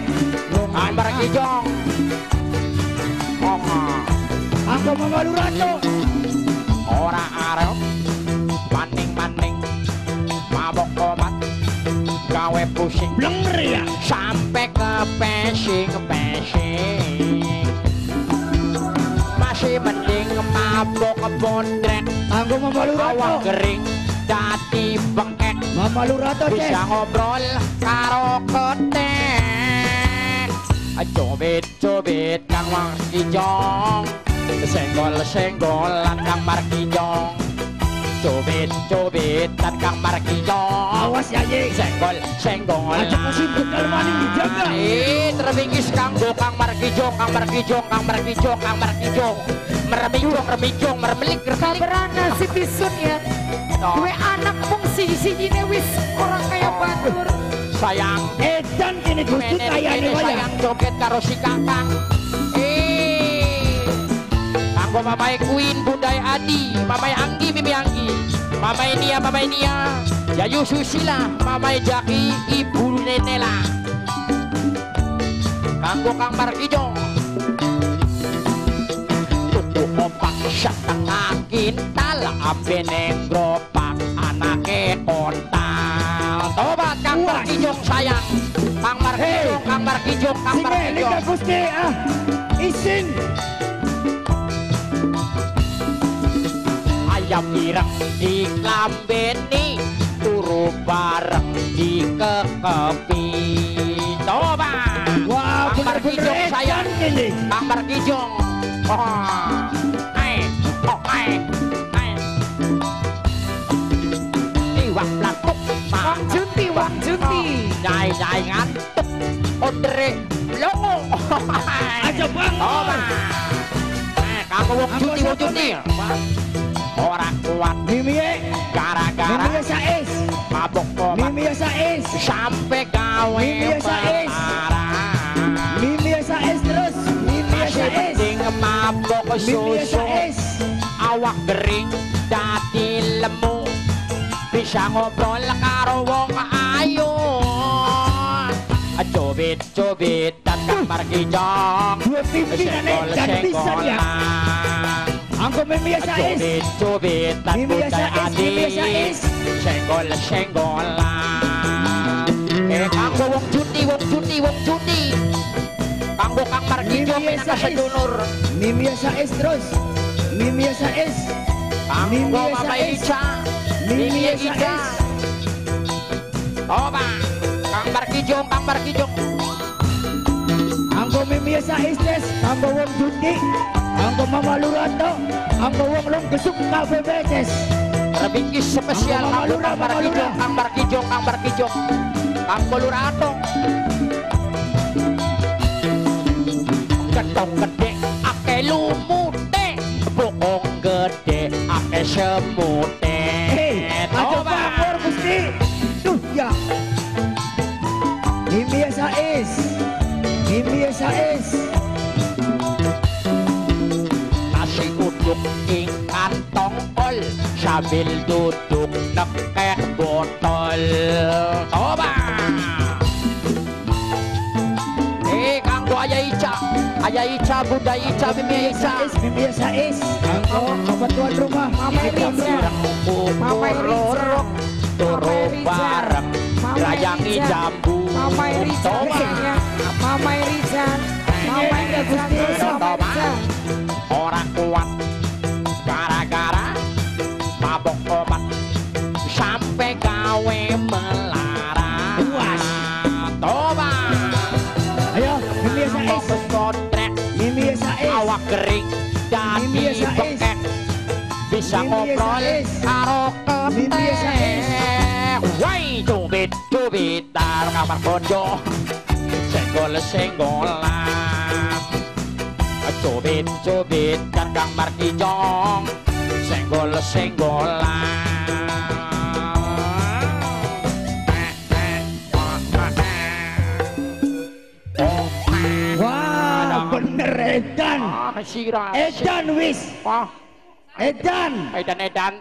S1: Kang Markijong. Oh,
S9: Aku mamalu ratu.
S1: ora arep maning-maning mabok obat gawe pusing
S9: Blenger ya.
S1: sampai ke pesing pesing masih mending mabok bondret
S9: Aku mamalu ratu.
S1: kering dadi bengkek
S9: Mama Lurato cek
S1: Bisa ngobrol karo kotek Cobit cobit kang wang ijong Senggol senggol kang mar ijong cobit cobitan kang markijong
S9: Awas ya ye.
S1: senggol senggol
S9: Aja kasih bekal maning dijaga.
S1: ini terbingkis kanggo Kang Markijong, Kang Markijong, Kang Markijong, Kang Markijong. Meremijong, remijong, meremelik, remelik.
S8: Kaberana si Bisun ya. Gue anak mung si sijine wis orang kaya batur.
S1: Sayang,
S9: Edan kini gusti kaya wayang.
S1: sayang joget karo si Kakang. Kanggo Mamai Queen, Bundai Adi, Mamai Anggi, Mimi Anggi. Mamai Nia, Mamai Nia. Yayu Susila, Mamai Jaki, Ibu Nenela. Kanggo Kang Markijong. Tuku opak setengah kintal Ambe neng gropak anake kontal Tobat Kang Markijong sayang Kang Markijong, Kang Markijong, Kang
S9: ka
S1: Markijong
S9: gusti ah. Isin.
S1: Ayam ireng di klambeni Turu bareng di kekepi Tobat
S9: Wah,
S1: Kang
S9: bener-bener
S1: Markijong sayang
S9: edan kini.
S1: Kang Markijong Oh, ai, oh, ai, ai. Iwak platuk,
S8: Wang Junti, Wang Junti.
S1: Nyai nyai ngantuk, ondre longo. [LAUGHS]
S9: Aja bang.
S1: Oh, Bang. Eh, kamu wong cuti wong cuti. Orang kuat
S9: Mimi ye.
S1: gara-gara
S9: Mimi ye sa es.
S1: mabok komat
S9: Mimi ye sa es.
S1: sampai gawe
S9: Mimi ya, Sais.
S1: melarang.
S9: Mimi ye sa es terus. Mimi ye
S1: Masih
S9: sa es.
S1: penting mabok susu awak kering dadi lemu bisa ngobrol karo wong ayu cubit cubit dan kamar kijong
S9: Dua pimpinan edan pisan ya. Angko Mimi ye sa es.
S1: cubit cubit dan
S9: Mimi ya,
S1: budaya
S9: Sais. Mimi ya,
S1: adik
S9: Sais.
S1: senggol senggolan eh kanggo wong cuti wong cuti wong cuti kanggo kang markijong
S9: Mimi ya,
S1: minangka
S9: Sais.
S1: sedulur
S9: Mimi ye sa es terus. Mimi ye sa es. Mimi
S1: Kanggo
S9: ya,
S1: Mama
S9: Sais.
S1: Ica
S9: Mimi
S1: Mimi
S9: ya,
S1: Ica
S9: Sais.
S1: Coba Kang Markijong Kang Markijong
S9: Ye sa es tes. Angko wong juti. Angko Mama Lurato. Angko wong long besuk kafe beces.
S1: Rebingkis spesial
S9: Mama
S1: Kanggo
S9: Lura,
S1: Kang
S9: Mama
S1: Markijong
S9: Lura.
S1: Kang Markijong Kang Markijong Kanggo Lurato Ketong gede ake lumute Bokong gede ake semute
S9: Hei,
S1: Coba
S9: bangor Gusti. Duh ya. Mimi ye sa es. Ye sa es.
S1: Nasi uduk ing kantong ol Sambil duduk nekek botol. Coba. Eh kanggo ayah Ica. Ayah Ica, Bunda Ica, Mimi Ica.
S9: Es, Mimi es. Angko kebetulan rumah. Mama
S8: Riza. Mama Riza.
S1: Turu bareng
S8: Mama
S1: Rayangi
S8: Riza.
S1: jambu
S8: Mama Rizan. Mama Rizan. Mama Rizan.
S1: Orang kuat Gara-gara Mabok obat Sampai gawe melarang
S9: Puas.
S1: Toba
S9: Ayo, Mimi ye sa es.
S1: Fokus kotrek
S9: Mimi ye sa es.
S1: Awak kering
S9: Sais.
S1: bengkek Bisa ngobrol. Karo ketek Wai cubit cubit Dar kamar konjo Senggol senggolan Cubit cubit Kan kang markijong Senggol senggolan
S9: Wah, bener edan.
S1: Ah, sira.
S9: Edan wis.
S1: Wah,
S9: Edan.
S1: edan edan.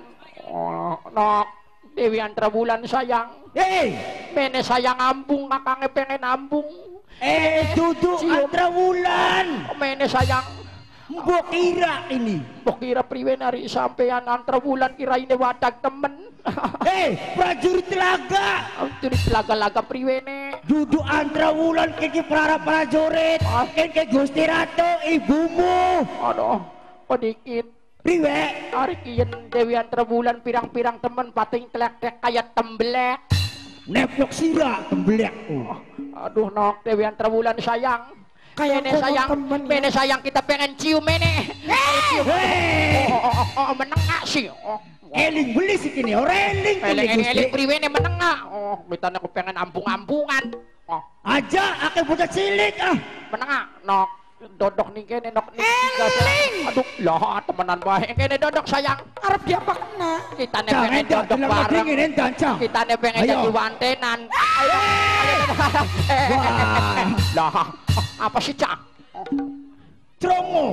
S1: Oh, nok Dewi Antra Bulan sayang.
S9: Hei,
S1: Mene sayang ambung, kakangnya pengen ambung.
S9: eh duduk. Antra Wulan.
S1: Mene sayang.
S9: Mbok kira ini.
S1: Mbok kira priwe nari sampean Antra Bulan kira ini wadag temen.
S9: Hei, [LAUGHS] prajurit telaga.
S1: Jadi laga-laga priwe ne.
S9: Duduk Antra Wulan kiki para prajurit. Kiki Gusti Ratu ibumu.
S1: Aduh, pedikit.
S9: Priwe.
S1: Hari kian Dewi Bulan pirang-pirang temen pating telek-telek kayak tembelek.
S9: Neplok sira tembelek.
S1: Aduh nok Dewi Bulan sayang.
S8: Kayak
S1: Mene sayang,
S8: temen ya.
S1: mene sayang kita pengen cium mene.
S9: Hei,
S1: Oh, oh, oh, oh, menengah sih. Oh, oh.
S9: eling beli sih kini. Orang eling kini Gusti.
S1: eleng priwe ne menengah. Oh, kita aku pengen ambung-ambungan. Oh,
S9: Aja ake bocah cilik ah.
S1: meneng ah, nok. Dodok nih kene nok nih tiga. Aduh, lah temenan bae kene dodok sayang.
S8: Arep dia apa kena?
S1: Kita nih pengen dodok bareng. Kita nih pengen jadi wantenan. Ayo. Lah, apa sih, Cak?
S9: Trongo.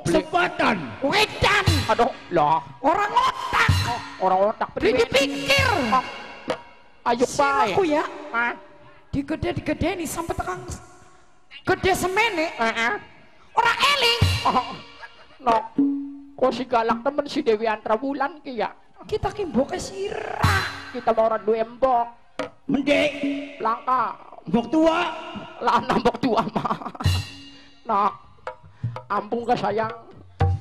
S9: Kesempatan.
S8: Wedan,
S1: Aduh, lah.
S8: orang otak.
S1: Orang otak
S8: Dipikir.
S1: Ayo bae.
S8: Aku ya,
S1: Ah,
S8: digede-digede nih sampai tekan gede semene.
S1: eh, eh.
S8: Orang eling.
S1: Oh, nok. Kok si galak temen si Dewi Antra Bulan ki ya?
S8: Kita kimbo ke sirah.
S1: Kita mau orang dua embok.
S9: Mendek.
S1: Langka.
S9: Mbok tua.
S1: Lah nambok tua mah. Nak. Ampun ka sayang.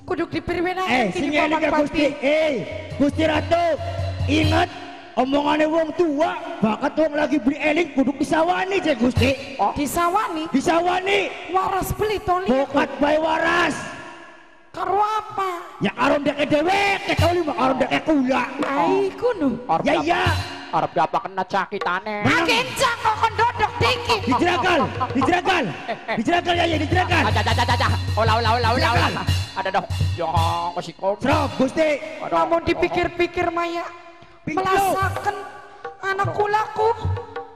S8: Kuduk dipirwena
S9: Eh, sing ya Gusti. Eh, Gusti Ratu. Ingat omongannya wong tua, bakat wong lagi beli eling kudu disawani cek Gusti.
S1: Oh,
S8: Disawani,
S9: Disawani.
S8: waras beli toli.
S9: Bokat bae waras.
S8: Karo apa?
S9: Ya karo ndek dewek, ketoli mah karo ndek kula.
S8: Ai kuno.
S9: Ya iya,
S1: Arep dapat kena cakitane.
S8: Agencang kok kon dodok diki.
S9: dijeragal, dijeragal. Dijeragal ya ya dijeragal.
S1: Aja aja aja aja. Olah olah olah olah.
S9: Silakan.
S1: olah. Ada dong. Yo, kasih kau.
S9: Serap Gusti.
S8: Namun dipikir-pikir Maya. Melasakan anak kulaku.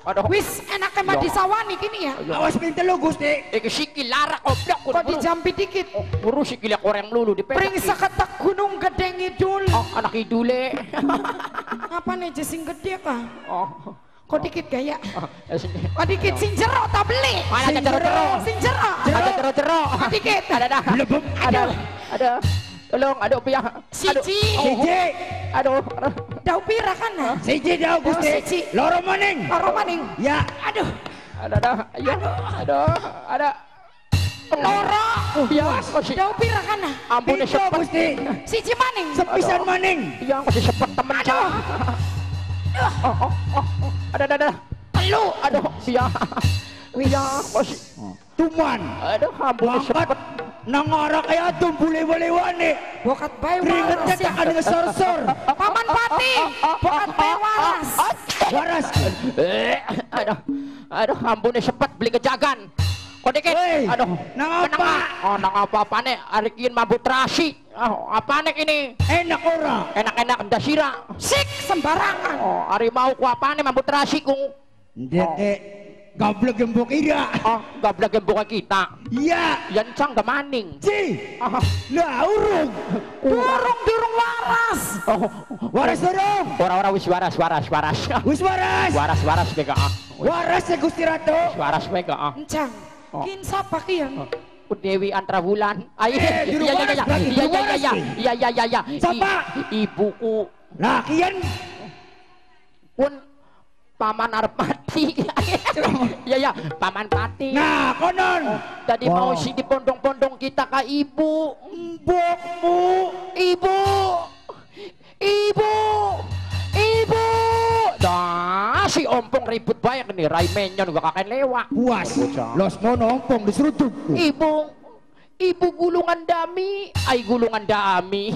S1: Aduh.
S8: Wis enak mah
S1: Ya.
S8: disawani kini ya.
S9: Awas pintu lu Gusti.
S1: Iki sikil larak oblok
S8: Kok dijampi dikit.
S1: Oh, buru sikil koreng lulu di
S8: Pring seketak gunung gede ngidul.
S1: Oh, anak idule. [LAUGHS]
S8: Apa nih jesing gede kah?
S1: Oh.
S8: Kok dikit gaya?
S1: Oh, ya.
S8: Kok dikit sing jero tak beli?
S1: Ada jero-jero?
S8: Sing jero.
S1: Ada jero-jero.
S8: Kok dikit?
S1: Ada dah.
S9: Lebem.
S1: Ada. Ada. Tolong, aduh piyah.
S8: Siji.
S9: Siji,
S1: Aduh.
S8: Dau pira kan?
S9: siji dah Gusti.
S8: siji.
S9: Loro maning.
S8: Karo maning.
S9: Ya,
S8: Aduh,
S1: Ada dah. Ayo. Ada. Ada.
S8: loro.
S1: Iya, kasih.
S8: Dau pira kan?
S1: Ampun
S9: pintu
S1: sepet.
S9: Gusti.
S8: Siji maning.
S9: Sepisan maning.
S1: Iya, kasih sepet temen
S8: Aduh.
S1: saya. Oh, oh, oh. Ada, ada, ada.
S8: Telu.
S1: Aduh, iya. Iya, kasih.
S9: Tuman.
S1: Aduh, ampun
S9: Mangkat
S1: sepet.
S9: nang ora kaya tuh bule-bulewane.
S8: Bokat bae
S9: Keringetnya
S8: waras ya.
S9: tak ada sor-sor.
S8: Paman Pati. Bokat bae waras.
S9: Waras.
S1: Eh, aduh, aduh, ampun sepet beli kejagan. Kok dikit? Aduh,
S9: nang apa?
S1: Oh, nang apa apa nih? Arikin mabut terasi. Oh, apa nih ini?
S9: Enak ora.
S1: Enak-enak dasira.
S8: Sik sembarangan.
S1: Oh, harimau ku apa nih mabut terasi ku?
S9: Ndek eh, gablek gembok ira.
S1: Oh, gablak yang buka kita.
S9: Iya.
S1: Yan cang gamaning.
S9: Ci.
S1: Ah,
S9: Lah urung.
S8: Durung durung waras.
S1: oh,
S9: Waras urung.
S1: Ora-ora wis waras, waras, waras.
S9: Wis waras.
S1: Waras, waras mega. ah.
S9: Waras ya Gusti Ratu.
S1: Waras mega. ah.
S8: Encang.
S1: Oh.
S8: Kin sapa kian?
S1: Ku Dewi Antra Bulan. Ay,
S9: Eh,
S1: iya iya iya
S9: waras
S1: iya. Iya iya iya
S9: waras
S1: iya. Iya iya iya iya.
S9: Siapa?
S1: I- Ibuku
S9: Lah kian
S1: pun paman arep mati. [LAUGHS] Iya iya, paman mati.
S9: nah konon
S1: Tadi mau
S9: Wow.
S1: si di pondong-pondong kita ke ibu.
S9: mbokmu
S1: Ibu. Ibu. Ibu. Dah si ompong ribut banyak nih. Rai menyon gak kakek lewat.
S9: puas los mau nompong diseruduk
S1: Ibu. Ibu gulungan dami. Ay gulungan dami.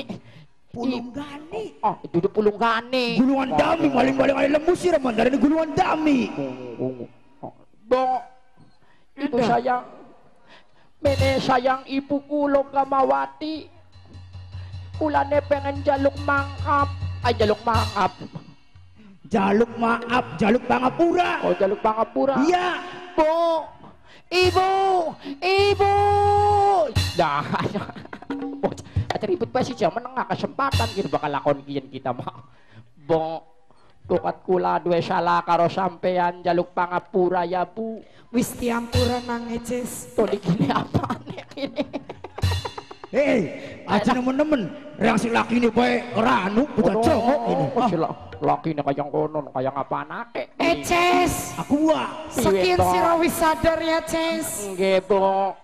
S9: Pulung gani
S1: Oh, itu di pulung gani.
S9: gulungan dami maling-maling ay lembus sih raman dari gulungan dami
S1: Bo, ibu sayang. Mene sayang ibu kulong kamawati. Ulane pengen jaluk mangap. Ay, jaluk mangap.
S9: jaluk maaf jaluk pangapura
S1: Oh, jaluk pangapura.
S9: iya
S1: Bo, ibu, ibu. Dah, [LAUGHS] at ribut pa si siya, menengah kesempatan gitu bakal lakon kian kita mah. Bo, tukat kula dua salah karo sampean jaluk pangapura ya bu.
S8: Wis diampura nang eces.
S1: Tuh di gini apa nih ini?
S9: hei aja nemen-nemen reaksi laki ini bae ranu buta congok ini
S1: Oh, si laki na kayang konon, kayang apa anake.
S8: Eces.
S9: aku wah
S8: Sekian
S1: Iya, toh.
S8: sira wis sadar ya, Ces.
S1: Nggih, Bu.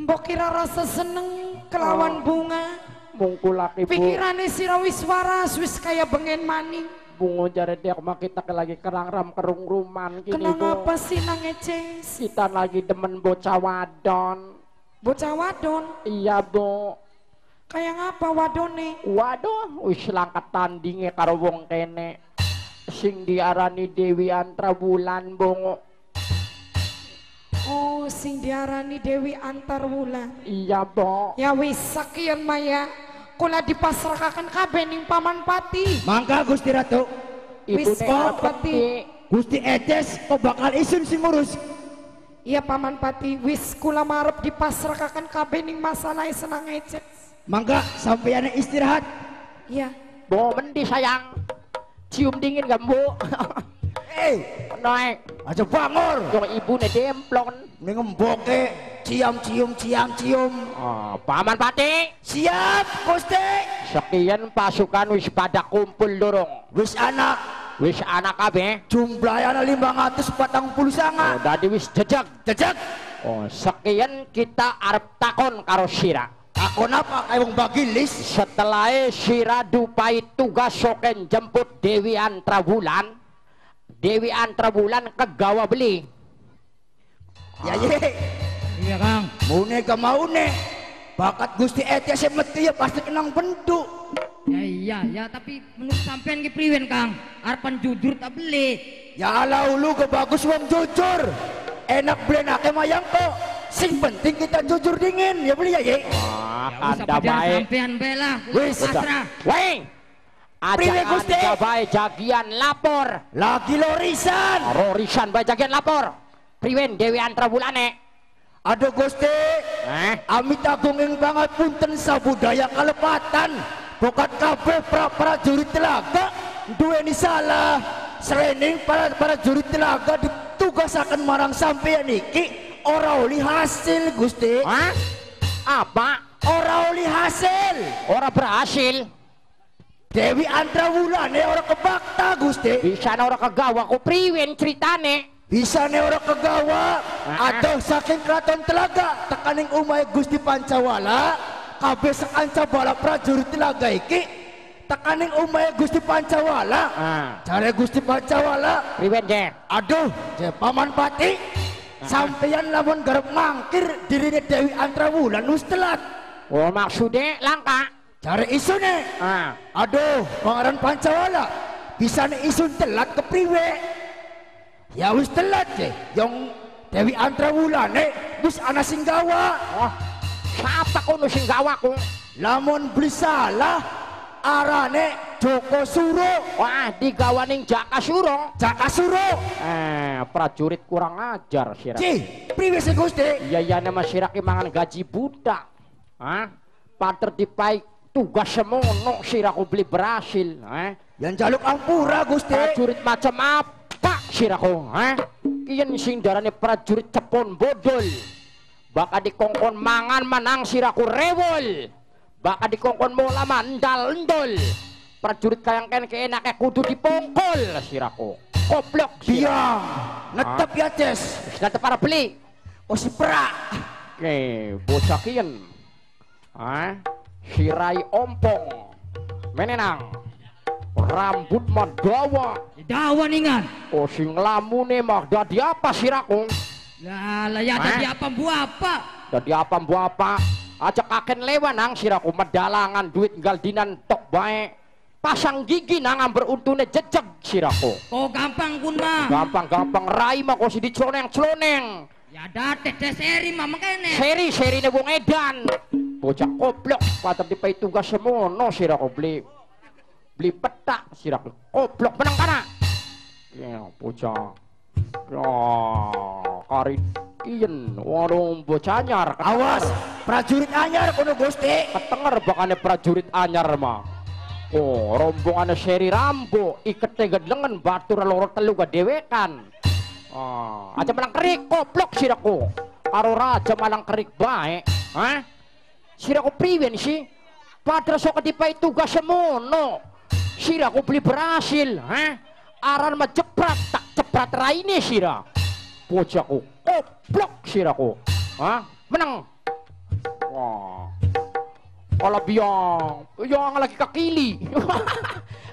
S8: Mbok kira rasa seneng kelawan bunga.
S1: Mungku laki, Bu.
S8: Pikirane sira wis waras, wis kaya bengen maning.
S1: Bungo jare dia kita ke lagi kerang-ram kerung ruman gini,
S8: Kenang
S1: Bu.
S8: apa sih nang eces?
S1: Kita lagi demen bocah wadon.
S8: Bocah wadon,
S1: Iya, Bu.
S8: kaya ngapa wadone?
S1: Waduh, wis langkat tandinge karo wong kene. Sing diarani Dewi Antra Bulan, Bungo.
S8: Mau sing diarani Dewi Antarwulan.
S1: iya bo
S8: Ya wis sakian Maya. Kula dipasrahkan kabeh ning Paman Pati.
S9: Mangga Gusti Ratu.
S1: ibu
S8: Pati.
S9: Gusti Eces kok bakal isun sing ngurus.
S8: Iya Paman Pati, wis kula marep dipasrahkan kabeh ning masalah senang eces.
S9: Mangga sampeyan istirahat.
S8: Iya.
S1: bo mendi sayang cium dingin gak bu [LAUGHS]
S9: Eh,
S1: naik
S9: aja bangor.
S1: yung ibu ne demplon
S9: Ning emboke ciam cium ciam cium.
S1: oh, paman pati
S9: Siap, Gusti.
S1: sekian pasukan wis pada kumpul dorong
S9: Wis anak
S1: wis anak kabeh
S9: jumlahnya ana 549.
S1: oh, dadi wis jejak
S9: Jejak.
S1: oh, sekian kita arep takon karo sira
S9: Takon apa kayak wong bagi list?
S1: setelah sira dupai tugas soken jemput Dewi Antrabulan Dewi Antrabulan kegawa beli
S9: Ya ye.
S6: Iya Kang.
S9: Mune ke maune. Bakat Gusti Eces yang meti ya pasti kenang bentuk.
S6: Ya iya ya tapi menurut sampean ki priwen Kang? Arepan jujur tak beli.
S9: Ya ala ulu ke bagus wong jujur. Enak blenake mayang kok. Sing penting kita jujur dingin. Ya beli ya ye.
S1: ah,
S6: Usah
S1: anda
S6: padan
S1: baik
S6: sampean bela.
S9: Wis,
S6: pasrah.
S1: Weng
S9: Priwe,
S1: Aja
S9: Gusti?
S1: baik jagian lapor
S9: Lagi lorisan.
S1: Rorisan baik jagian lapor Priwen Dewi Antrabulane
S9: Aduh Gusti.
S1: Eh
S9: Amit agunging banget punten sabudaya kalepatan. Bukat kabeh pra prajurit telaga duweni salah. Srening para para jurit telaga ditugasaken marang sampeyan iki ora oli hasil Gusti.
S1: Hah? Apa?
S9: Ora oli hasil.
S1: Orang berhasil
S9: Dewi Andrawulane ora kebakta Gusti.
S1: Bisa na orang kegawa ko priwen ceritane.
S9: Bisa ne ora kegawa
S1: Ah.
S9: adoh saking kraton telaga. Tekaning umay Gusti Pancawala. Kabeh sakanca bala prajurit telaga iki tekaning umay Gusti Pancawala.
S1: Ah.
S9: Jare Gusti Pancawala.
S1: Priwen je
S9: aduh je paman pati. Sampeyan lamun garap mangkir dirine Dewi Andrawulan wis telat.
S1: Oh maksudnya langka
S9: jare isune
S1: Ah
S9: aduh pangeran Pancawala bisa ne isun telat kepriwe ya wis telat je. Yang Dewi Andrawulane wis ana sing gawa
S1: Oh Siapa kuno sing gawa ko
S9: lamun beli salah arane Joko Suro.
S1: Wah digawa ning Jaka Suro.
S9: Jaka Suro.
S1: Eh prajurit kurang ajar sih
S9: Ci, priwe sih Gusti?
S1: Iya iya nama siraki mangan gaji budak. Hah? Pater dipai tugas semono siraku beli berhasil. Eh?
S9: yang jaluk ampura Gusti
S1: Prajurit macam apa siraku? Eh? Kian sing darane prajurit cepon bodol. Baka dikongkon mangan manang siraku rewol. Baka dikongkon mola mandal endol. Prajurit kayang ken keenake kudu dipongkol siraku. Koplok siraku.
S9: biang netep ya Ces
S1: Sudah para beli.
S9: oh si pra
S1: Oke, bocah kian. Ah, sirai ompong. Menenang. Rambut madawa.
S6: Dawa ningan.
S1: Oh sing lamune mah dadi apa siraku?
S6: Lah lah ya
S1: Hah?
S6: tadi apa bu apa?
S1: Dadi apa mbu apa? Ajak kaken lewan nang siraku medalangan duit gal dinan tok bae. Pasang gigi nang amber untune jejeg siraku.
S6: Oh gampang kun mah.
S1: Gampang-gampang rai mah kok si diceloneng-celoneng.
S6: Ya date deseri mah makene.
S1: seri seri wong edan bocah koplok pater dipai tugas semono sira ko beli beli petak sira ko koplok menang kana ya bocah ya kari kiyen warung bocah anyar
S9: awas prajurit anyar kono Gusti
S1: ketenger bakane prajurit anyar mah Oh, rombongan seri Rambo ikete gedlengen batur loro telu gadewekan. Ah, aja malang kerik koplok siraku. Karo raja malang kerik bae. Hah? Siraku priwen sih? Padra sok dipai tugas semono. Siraku beli berhasil, hah? Aran mah jeprat tak jeprat raine sira. Bocahku koplok siraku. Hah? Menang. Wah. Kalau biang, biang lagi kakili.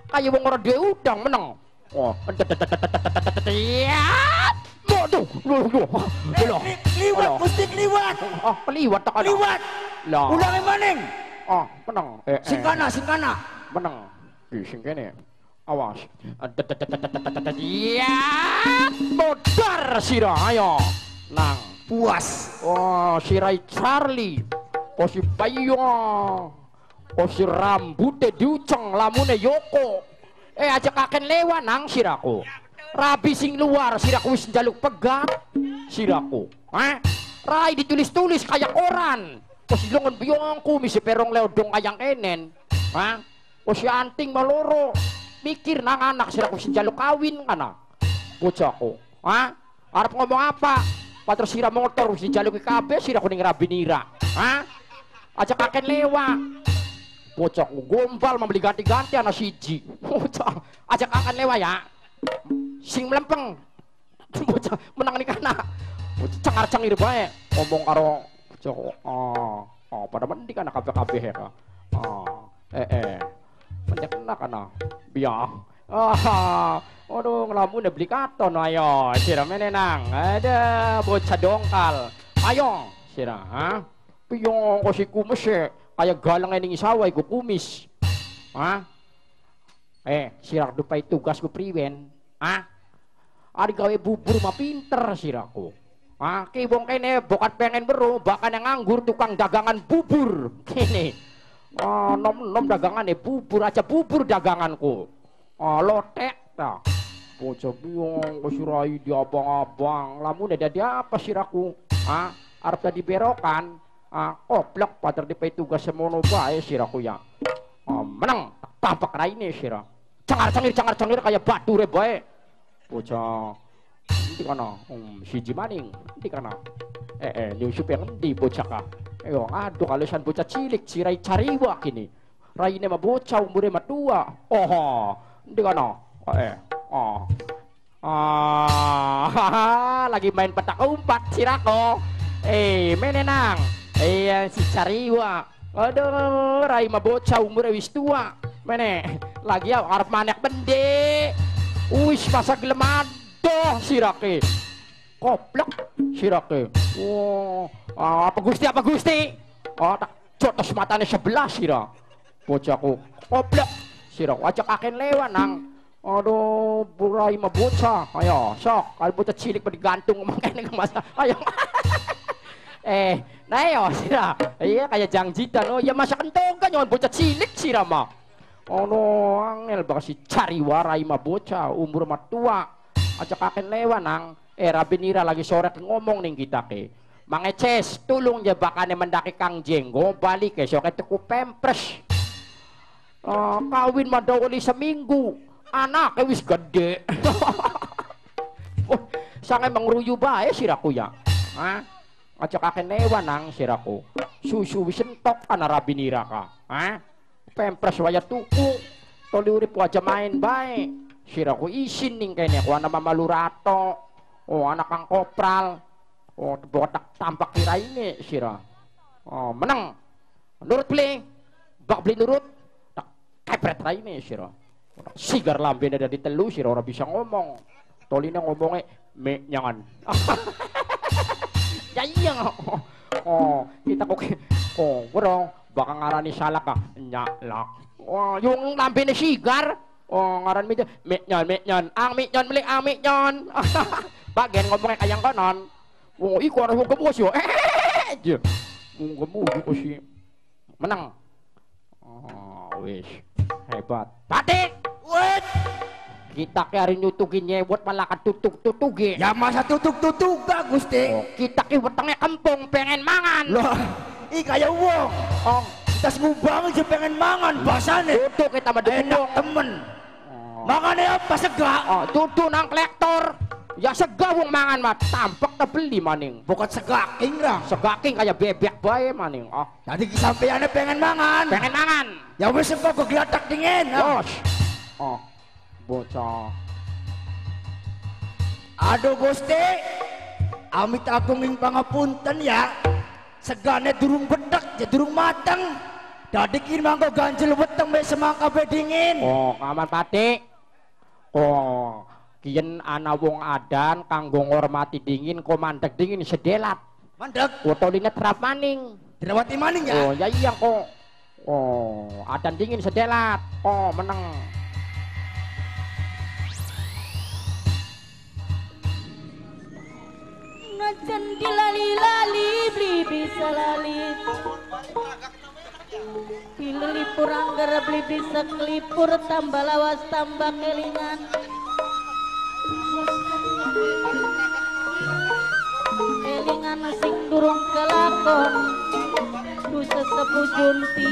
S1: Kayak [LAUGHS] wong ora udang menang. Oh, [LAUGHS] ya. Waduh, loh, loh.
S9: Li- liwat. Gusti liwat
S1: Oh, keliwat tak ada.
S9: liwat
S1: Lah.
S9: ulangi maning
S1: Oh, menang. Eh,
S9: sing
S1: eh,
S9: kana sing kana
S1: menang. Di sing kene. Awas. Ya, modar sira ayo. Nang.
S9: puas
S1: Oh, si Ray Charlie. Oh, si Bayo. Oh, si rambutnya diuceng, lamune Yoko. Eh, aja kaken lewa nang siraku. Rabi sing luar, siraku wis jaluk pegat. Siraku. Hah? Ray ditulis-tulis kayak koran. Oh, si longon biyongku, misi perong leodong kayang enen. Hah? Oh, si anting maloro. Mikir nang anak, siraku wis jaluk kawin kana. Bocahku. Hah? Arep ngomong apa? Patro sira motor wis dijaluki kabeh sira kuning rabi nira. Hah? Aja kaken lewa. Bocah gombal membeli ganti-ganti anak siji. [LAUGHS] Bocah, aja kaken lewa ya. Sing melempeng. Menang nih kana. Bocah cengar-cengir bae ngomong karo bocah oh, oh pada mending kana kabeh-kabeh ya. Oh, eh eh. Menyak kena kana. Biang. Ah, aduh ngelamun beli katon ayo sira menenang ada bocah dongkal ayo sira ha piyong ko si kumis kayak galang ini saway ko kumis ha eh sira dupay tugas ko priwen ha ari gawe bubur mah pinter sira ko ha kibong kene bokat pengen beru bahkan yang nganggur tukang dagangan bubur [LAUGHS] kene oh, nom nom dagangan bubur aja bubur daganganku Ah, lotek ta. Bocah biong ko si Rai di abang-abang. Lamun ada dia apa siraku? Ah, arep tadi berokan. Ah, koplok pater di tugas semono bae siraku ya. Ah, menang tampak Rai ini sira. Cengar-cengir cengar-cengir kayak batu re bae. Bocah. Di kana um, siji maning. Di kana eh eh nyusup yang di bocah ka ayo aduh kalisan bocah cilik cirai cariwa kini. Rai ini mah bocah umurnya mah tua. Oh di kana eh oh. Ah [LAUGHS] lagi main petak umpat sirako. Eh menenang eh si cariwa. Aduh rai mah bocah umurnya wis tua mene lagi ya arep manek bende wis masa gelem adoh sirake koplok sirake wow ah, apa gusti apa gusti? Oh tak jotos matanya sebelah sira bocahku koplok sira ajak aken lewan nang. Aduh burai mah bocah. Ayo sok kalau bocah cilik pada gantung makanya [LAUGHS] nggak masa. Ayo. [LAUGHS] Eh nah yo sira iya kayak jangjitan oh ya masa kentong kan nyawan bocah cilik sira mah oh no angel baka si cari warai mah bocah umur mah tua. Ajak aken lewan nang. Eh rabinira lagi sore ngomong nih kita ke. Mangeces tulung ya bakane mendaki kang jenggo balik ke sok tuku pempres. Ah, kawin mah daw uli seminggu. Anak wis gede. [LAUGHS] Oh, sangai mangruyu bae siraku ya. Ha ajak aken lewa nang siraku susu wis entok ana rabinira ka. Ha pempres waya tuku. Toli urip aja main bae. Siraku isin ning kene ku ana mamalurato oh anak kang kopral. Oh botak tampak kira ini sira. Oh menang nurut beli bak beli nurut kepret rai ini sira sigar lambe ada di telu sira ora bisa ngomong. Tolina ngomongnya me nyangan. [LAUGHS] Ya iya. Oh kita kok oh bro baka ngarani salah ka nyalak oh yung lambe ni sigar? Oh ngaran mi me nyan ang me nyan meli ang me nyan [LAUGHS] bagian ngomongnya kayang konon. Oh iku harus ngomong sih eh aja ngomong ko si. Menang. Oh wis. Hebat. Batik wet kita ke hari nyutukin nyewot malah ketutuk tutugi
S9: ya masa tutuk-tutuk? Gak Gusti
S1: oh, kita ke wetengnya kempung pengen mangan.
S9: Loh ih kayak wong.
S1: Oh
S9: kita ngubang aja pengen mangan bahasane
S1: tutuk kita mah
S9: enak temen. Mangannya apa segak?
S1: Oh tutu nang kolektor. Ya sega wong mangan mah tampak tebeli maning.
S9: Bukan segaking lah
S1: segaking kayak bebek bae maning. Oh.
S9: Tadi kesampeannya pengen mangan.
S1: Pengen mangan.
S9: Ya wis engko gelatak dingin.
S1: Bos. oh bocah.
S9: Aduh Gusti. Amit agung ing pangapunten ya segane durung bedak ya durung mateng. Dadi kini mangko ganjel weteng mek semangka be dingin.
S1: Oh kamar patik oh kian ana wong adan kanggo ngormati dingin komandek dingin sedelat.
S9: Mandek
S1: fotoline terap maning.
S9: Dirawati maning ya?
S1: Oh ya iya kok. Oh adan dingin sedelat. Oh menang
S4: ajan dilali-lali beli bisa lali Pilipur anggar beli bisa kelipur tambah lawas tambah kelingan. Kelingan sing durung kelakon du sesepuh junti.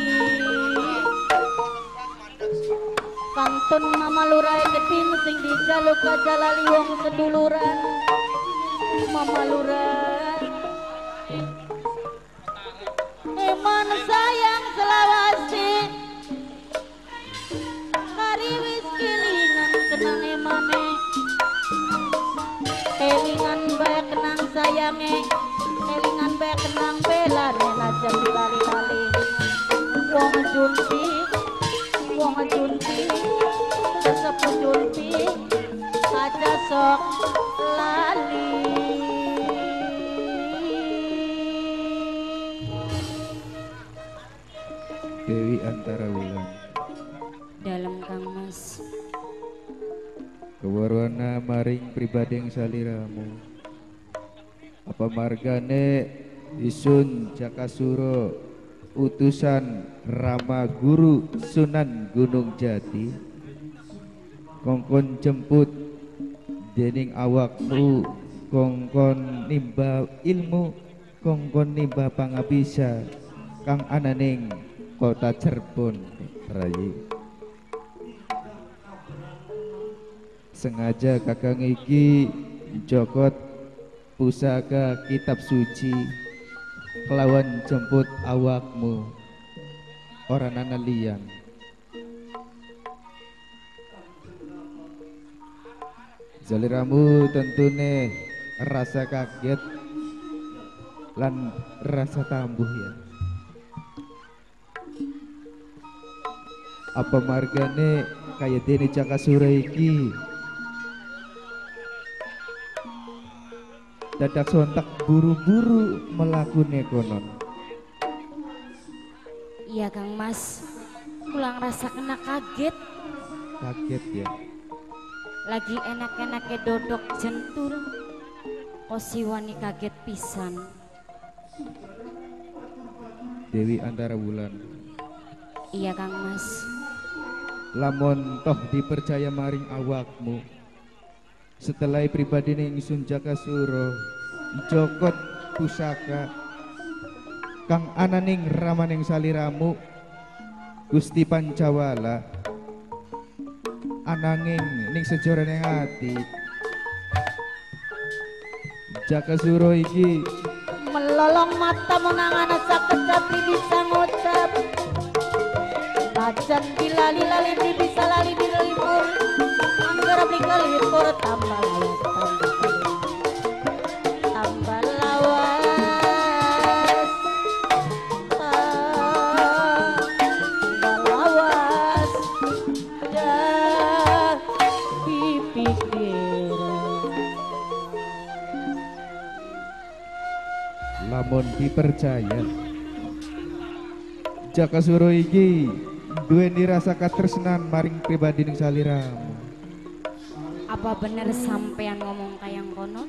S4: Kantun mama lurai ketin sing dijaluk kajalali wong seduluran mama lurai eman sayang selawasi. Kari wis kilingan kenang emane. Kelingan bae kenang sayange. Kelingan bae kenang belane lajan dilali-lali wong junti wong junti sesepuh junti aja sok lali
S2: Dewi antara wulan.
S4: Dalam kang mas.
S2: Kewarwana maring pribadi yang saliramu. Apa margane isun jakasuro utusan Rama Guru Sunan Gunung Jati? Kongkon jemput dening awakmu kongkon nimba ilmu kongkon nimba pangabisa kang ananing kota Cirebon Rayi. Sengaja kakang iki jokot pusaka kitab suci kelawan jemput awakmu. Orang nana liyan. Zaliramu tentune rasa kaget lan rasa tambuh ya apa margane kaya dene Jakasura iki dadak sontak buru-buru melakune konon
S4: iya kang mas. Pulang rasa kena kaget.
S2: Kaget ya?
S4: Lagi enak-enaknya dodok jentul. Osiwani kaget pisan.
S2: Dewi Antara Wulan.
S4: Iya kang mas
S2: lamun toh dipercaya maring awakmu setelah pribadi ingsun Jakasura jokot pusaka kang ananing ramaning saliramu Gusti Pancawala ananging ning sejorane ati. Jakasura iki
S4: melolong mata menangan sakejap bisa ngucap Ajan dilali-lali di bisa lali di lipur Anggar beli kelipur tambah lawas tambah lawas. Tambah lawas. Dah dipikiran
S2: lamun dipercaya Jakasura iki duweni rasa katresnan maring pribadi ning saliramu
S4: apa bener sampean ngomong kayang kono?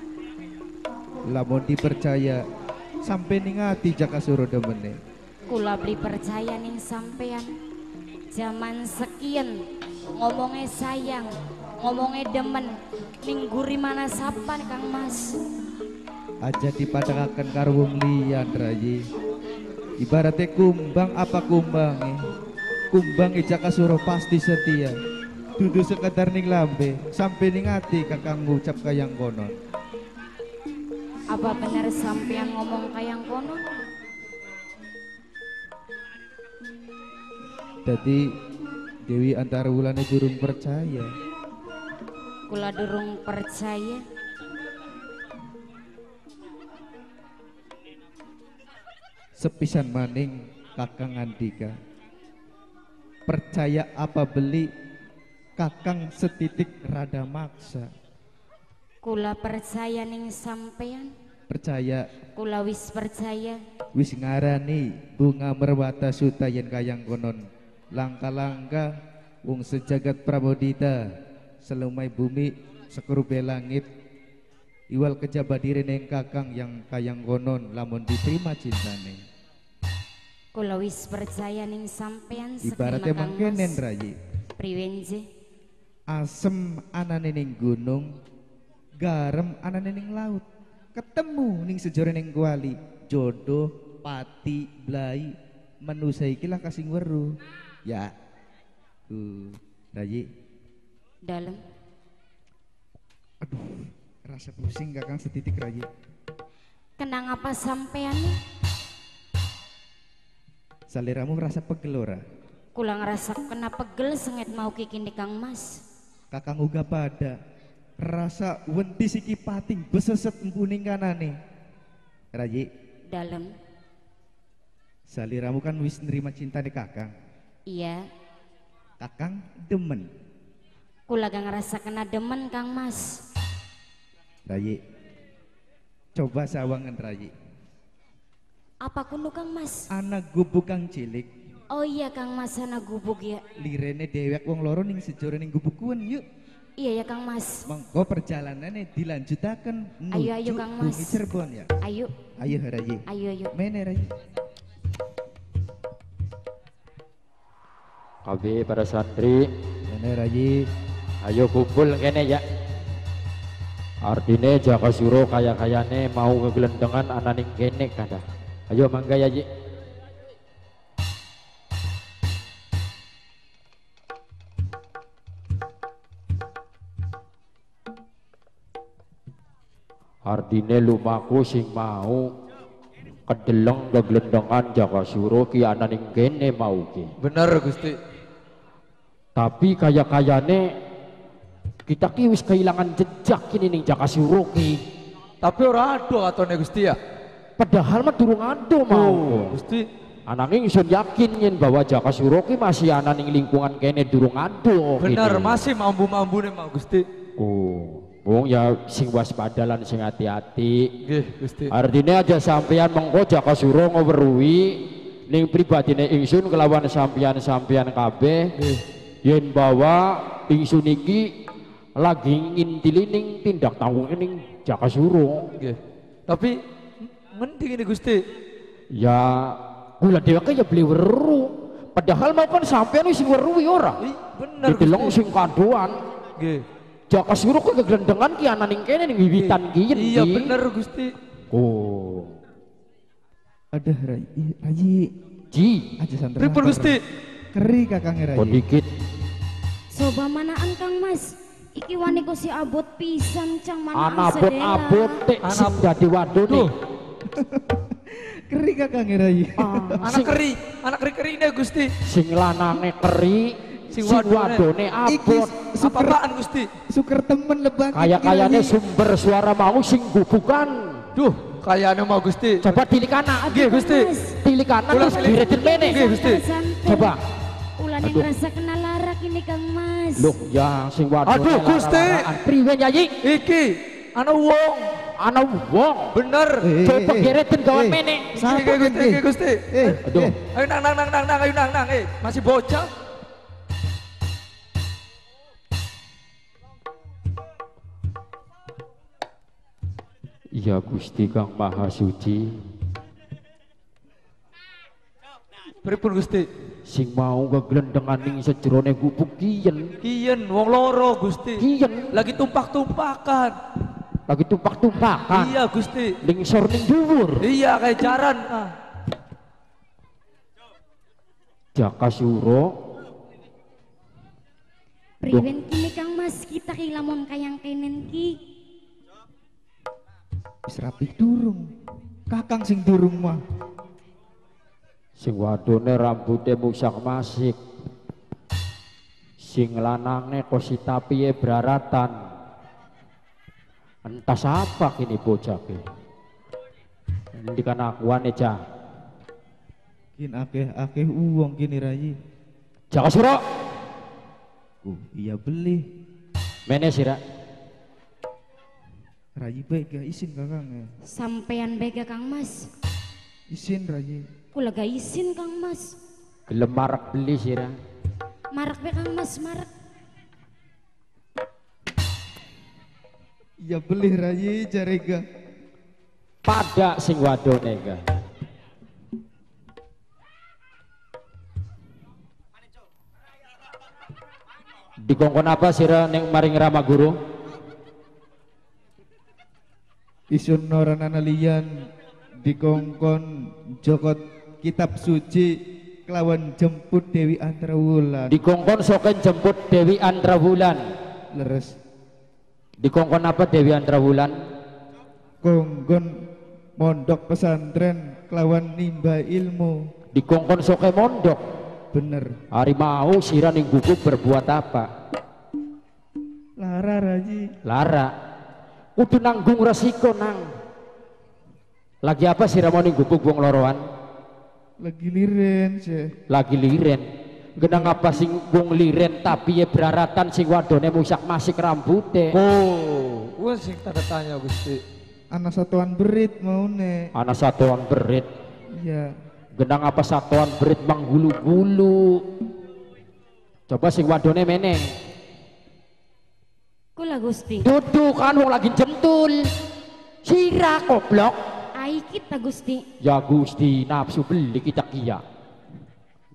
S2: Lamun dipercaya. Sampai ning ati Jakasura demene
S4: kula beli percaya ning sampean. Zaman sekian ngomongnya sayang ngomongnya demen. Ning guri mana sapan kang mas?
S2: Aja dipadakaken karo wong liyan rayi ibaratnya kumbang apa kumbang kumbang Jakasura pasti setia. Dudu sekedar ning lambe sampai ning ati kakang ngucap kayang konon
S4: apa bener sampean ngomong kayang kono?
S2: Jadi Dewi antara wulane durung percaya.
S4: Kula durung percaya.
S2: Sepisan maning kakang Andika percaya apa beli? Kakang setitik rada maksa.
S4: Kula percaya ning sampean
S2: percaya.
S4: Kula wis percaya.
S2: Wis ngarani bunga merwata suta yen kayang konon. Langka-langka wong sejagat pramodita selumai bumi sekerube langit. Iwal kejabadire neng kakang yang kayang konon lamun diterima cintane.
S5: Kula wis percaya ning sampean
S2: Ibaratnya
S5: Kang
S2: mangkenen
S5: Mas.
S2: rayi.
S5: Priwenje?
S2: Asem anane ning gunung, garam anane ning laut. Ketemu ning sejore ning kuali, jodoh, pati, blai, manusia iki lah kasing weru. Ya. Uh, rayi.
S5: Dalem.
S2: Aduh, rasa pusing kakang setitik rayi.
S5: Kenang apa sampean?
S2: Saliramu rasa pegel ora?
S5: Kula ngerasa kena pegel senget mau kikini Kang Mas.
S2: Kakang uga pada rasa wenti siki pating beseset empuning kanane. Rayi,
S5: Dalem.
S2: saliramu kan wis nerima cinta di kakang.
S5: Iya.
S2: Kakang demen.
S5: Kula gak ngerasa kena demen Kang Mas.
S2: Rayi, coba sawangan Rayi.
S5: Apa kuno Kang Mas?
S2: Anak gubuk kang cilik,
S5: Oh iya Kang Mas sana gubuk ya.
S2: lirene dewek wong loro ning sejore ning gubukuan yuk.
S5: Iya ya Kang Mas.
S2: Monggo perjalanannya dilanjutakan menuju
S5: Ayo, ayo, Kang Mas.
S2: bumi Cirebon ya.
S5: Ayo,
S2: Ayo Rayi.
S5: ayo, ayo.
S2: Mene Rayi.
S1: KB para santri
S2: Mene Rayi.
S1: ayo kumpul kene ya artine jaka suruh kaya kayane mau kegelendengan ananing kene kada ayo mangga ya Ji Artine lumaku sing mau kedeleng kegelendengan jaka suruh ki ananing kene mau ki
S3: Bener Gusti.
S1: tapi kaya kayane kita ki wis kehilangan jejak kini ning jaka suruh ki
S3: Tapi ora ado katone Gusti ya.
S1: Padahal mah durung ado mau
S3: Oh, Gusti.
S1: ananging ingsun yakin yen bahwa jaka suruh ki masih ana ning lingkungan kene durung ado
S3: Bener
S1: kene.
S3: masih mambu-mambu nih mau Gusti.
S1: oh wong ya sing waspada lan sing hati-hati
S3: Nggih Gusti.
S1: artinya aja sampean mengko jaka suruh ngoweruhi ning pribadine ingsun kelawan sampean-sampean kabeh
S3: Nggih.
S1: yen bahwa ingsun iki lagi ngintili ning tindak tanggung ning jaka suruh
S3: Nggih. Tapi mending ini Gusti.
S1: ya kula dhewe ya beli weru padahal mau kan sampean wis weru ya ora
S3: bener
S1: dideleng sing kadoan
S3: Nggih.
S1: jaka suruh kok kegelendengan ki ana ning kene ning wiwitan ki
S3: Iya bener Gusti.
S1: oh
S2: Ada Rayi. Ih, Rayi.
S1: ji
S2: Aja santai.
S3: Pripun Gusti?
S2: Keri kakang
S1: kok
S2: Rayi.
S1: dikit
S5: Soba manaan Kang Mas? Iki wani ko si abot pisan cang manaan
S1: anabot-abot tek sing
S3: Anabot.
S1: dadi wadone [LAUGHS]
S2: Keri kakang Rayi.
S3: Anak
S1: sing,
S3: keri, anak keri keri ini Gusti.
S1: sing lanange keri
S3: Sing
S1: sing
S3: wadone.
S1: abot
S2: suker
S3: Apa-apaan Gusti?
S2: suker temen lebang.
S1: kaya
S2: iki,
S1: kayane
S2: Rayi.
S1: sumber suara mau sing gubukan
S3: Duh, kayaknya mau Gusti.
S1: coba tilik anak
S3: Nggih Gusti.
S1: tilik anak terus
S3: tilik.
S1: diredin mene
S3: Nggih, Gusti.
S1: coba
S5: Ulan yang
S1: Aduh.
S5: ngerasa kena larak ini Kang Mas.
S1: loh ya sing wadone
S3: Aduh, Gusti.
S1: priwe nyanyi
S3: Iki, anak wong.
S1: Ana wong
S3: Bener.
S2: Eh, eh,
S1: coba
S2: eh.
S1: geretin gawan
S2: Eh,
S1: mene
S2: Siapa
S3: Iki Gusti, iki Gusti.
S2: Eh,
S1: Aduh.
S3: Ayo nang nang nang nang ayo nang nang. Eh, masih bocah.
S1: iya Gusti Kang Maha Suci
S3: Pripun Gusti?
S1: sing mau kegelendengan ning sejerone gubuk kiyen
S3: Kiyen wong loro Gusti.
S1: kiyen
S3: Lagi tumpak-tumpakan.
S1: Lagi tumpak-tumpakan
S3: Iya Gusti.
S1: lingsor ning dhuwur
S3: Iya kayak jaran. Ah.
S1: jaka suro
S5: Priwen kini Kang Mas kita kilamon kayang kenen ki.
S2: Wis rapi durung. Kakang sing durung mah.
S1: sing wadone rambute musak masik sing lanange kosita piye braratan entah apa kini bocah ke Ndi kan akuane cah
S2: Kin akeh-akeh uang kini Rayi.
S1: jaka suro
S2: Oh, iya beli.
S1: mene sira
S2: Rayi baik gak izin kakang ya.
S5: Sampean bega Kang Mas.
S2: Izin Rayi.
S5: Kula gak izin Kang Mas.
S1: gelem marak beli sira
S5: Marak be Kang Mas marak.
S2: Ya beli rayi jarega.
S1: pada sing wadone ga dikongkon apa sira ning maring rama guru
S2: Isun noran analian dikongkon jokot kitab suci kelawan jemput Dewi Antrawulan.
S1: dikongkon soken jemput Dewi Antrabulan
S2: Leres
S1: dikongkon apa Dewi Antrabulan
S2: konggon mondok pesantren kelawan nimba ilmu.
S1: dikongkon soke mondok
S2: Bener.
S1: hari mau sira ning gugup berbuat apa
S2: Lara rayi.
S1: Lara kudu nanggung resiko nang lagi apa mau ning gubuk wong loroan
S2: Lagi liren sih.
S1: lagi liren genang apa sing wong liren tapi ya beraratan sing wadone musak masik rambute
S3: Oh, gua sing tanda tanya Gusti.
S2: Anak satuan berit mau ne.
S1: ana satuan berit
S2: Iya.
S1: genang apa satuan berit manggulu-gulu coba sing wadone meneng
S5: Kula Gusti.
S1: duduk kan wong lagi jentul sira koblok
S5: Ai kita Gusti.
S1: ya gusti nafsu beli kita kia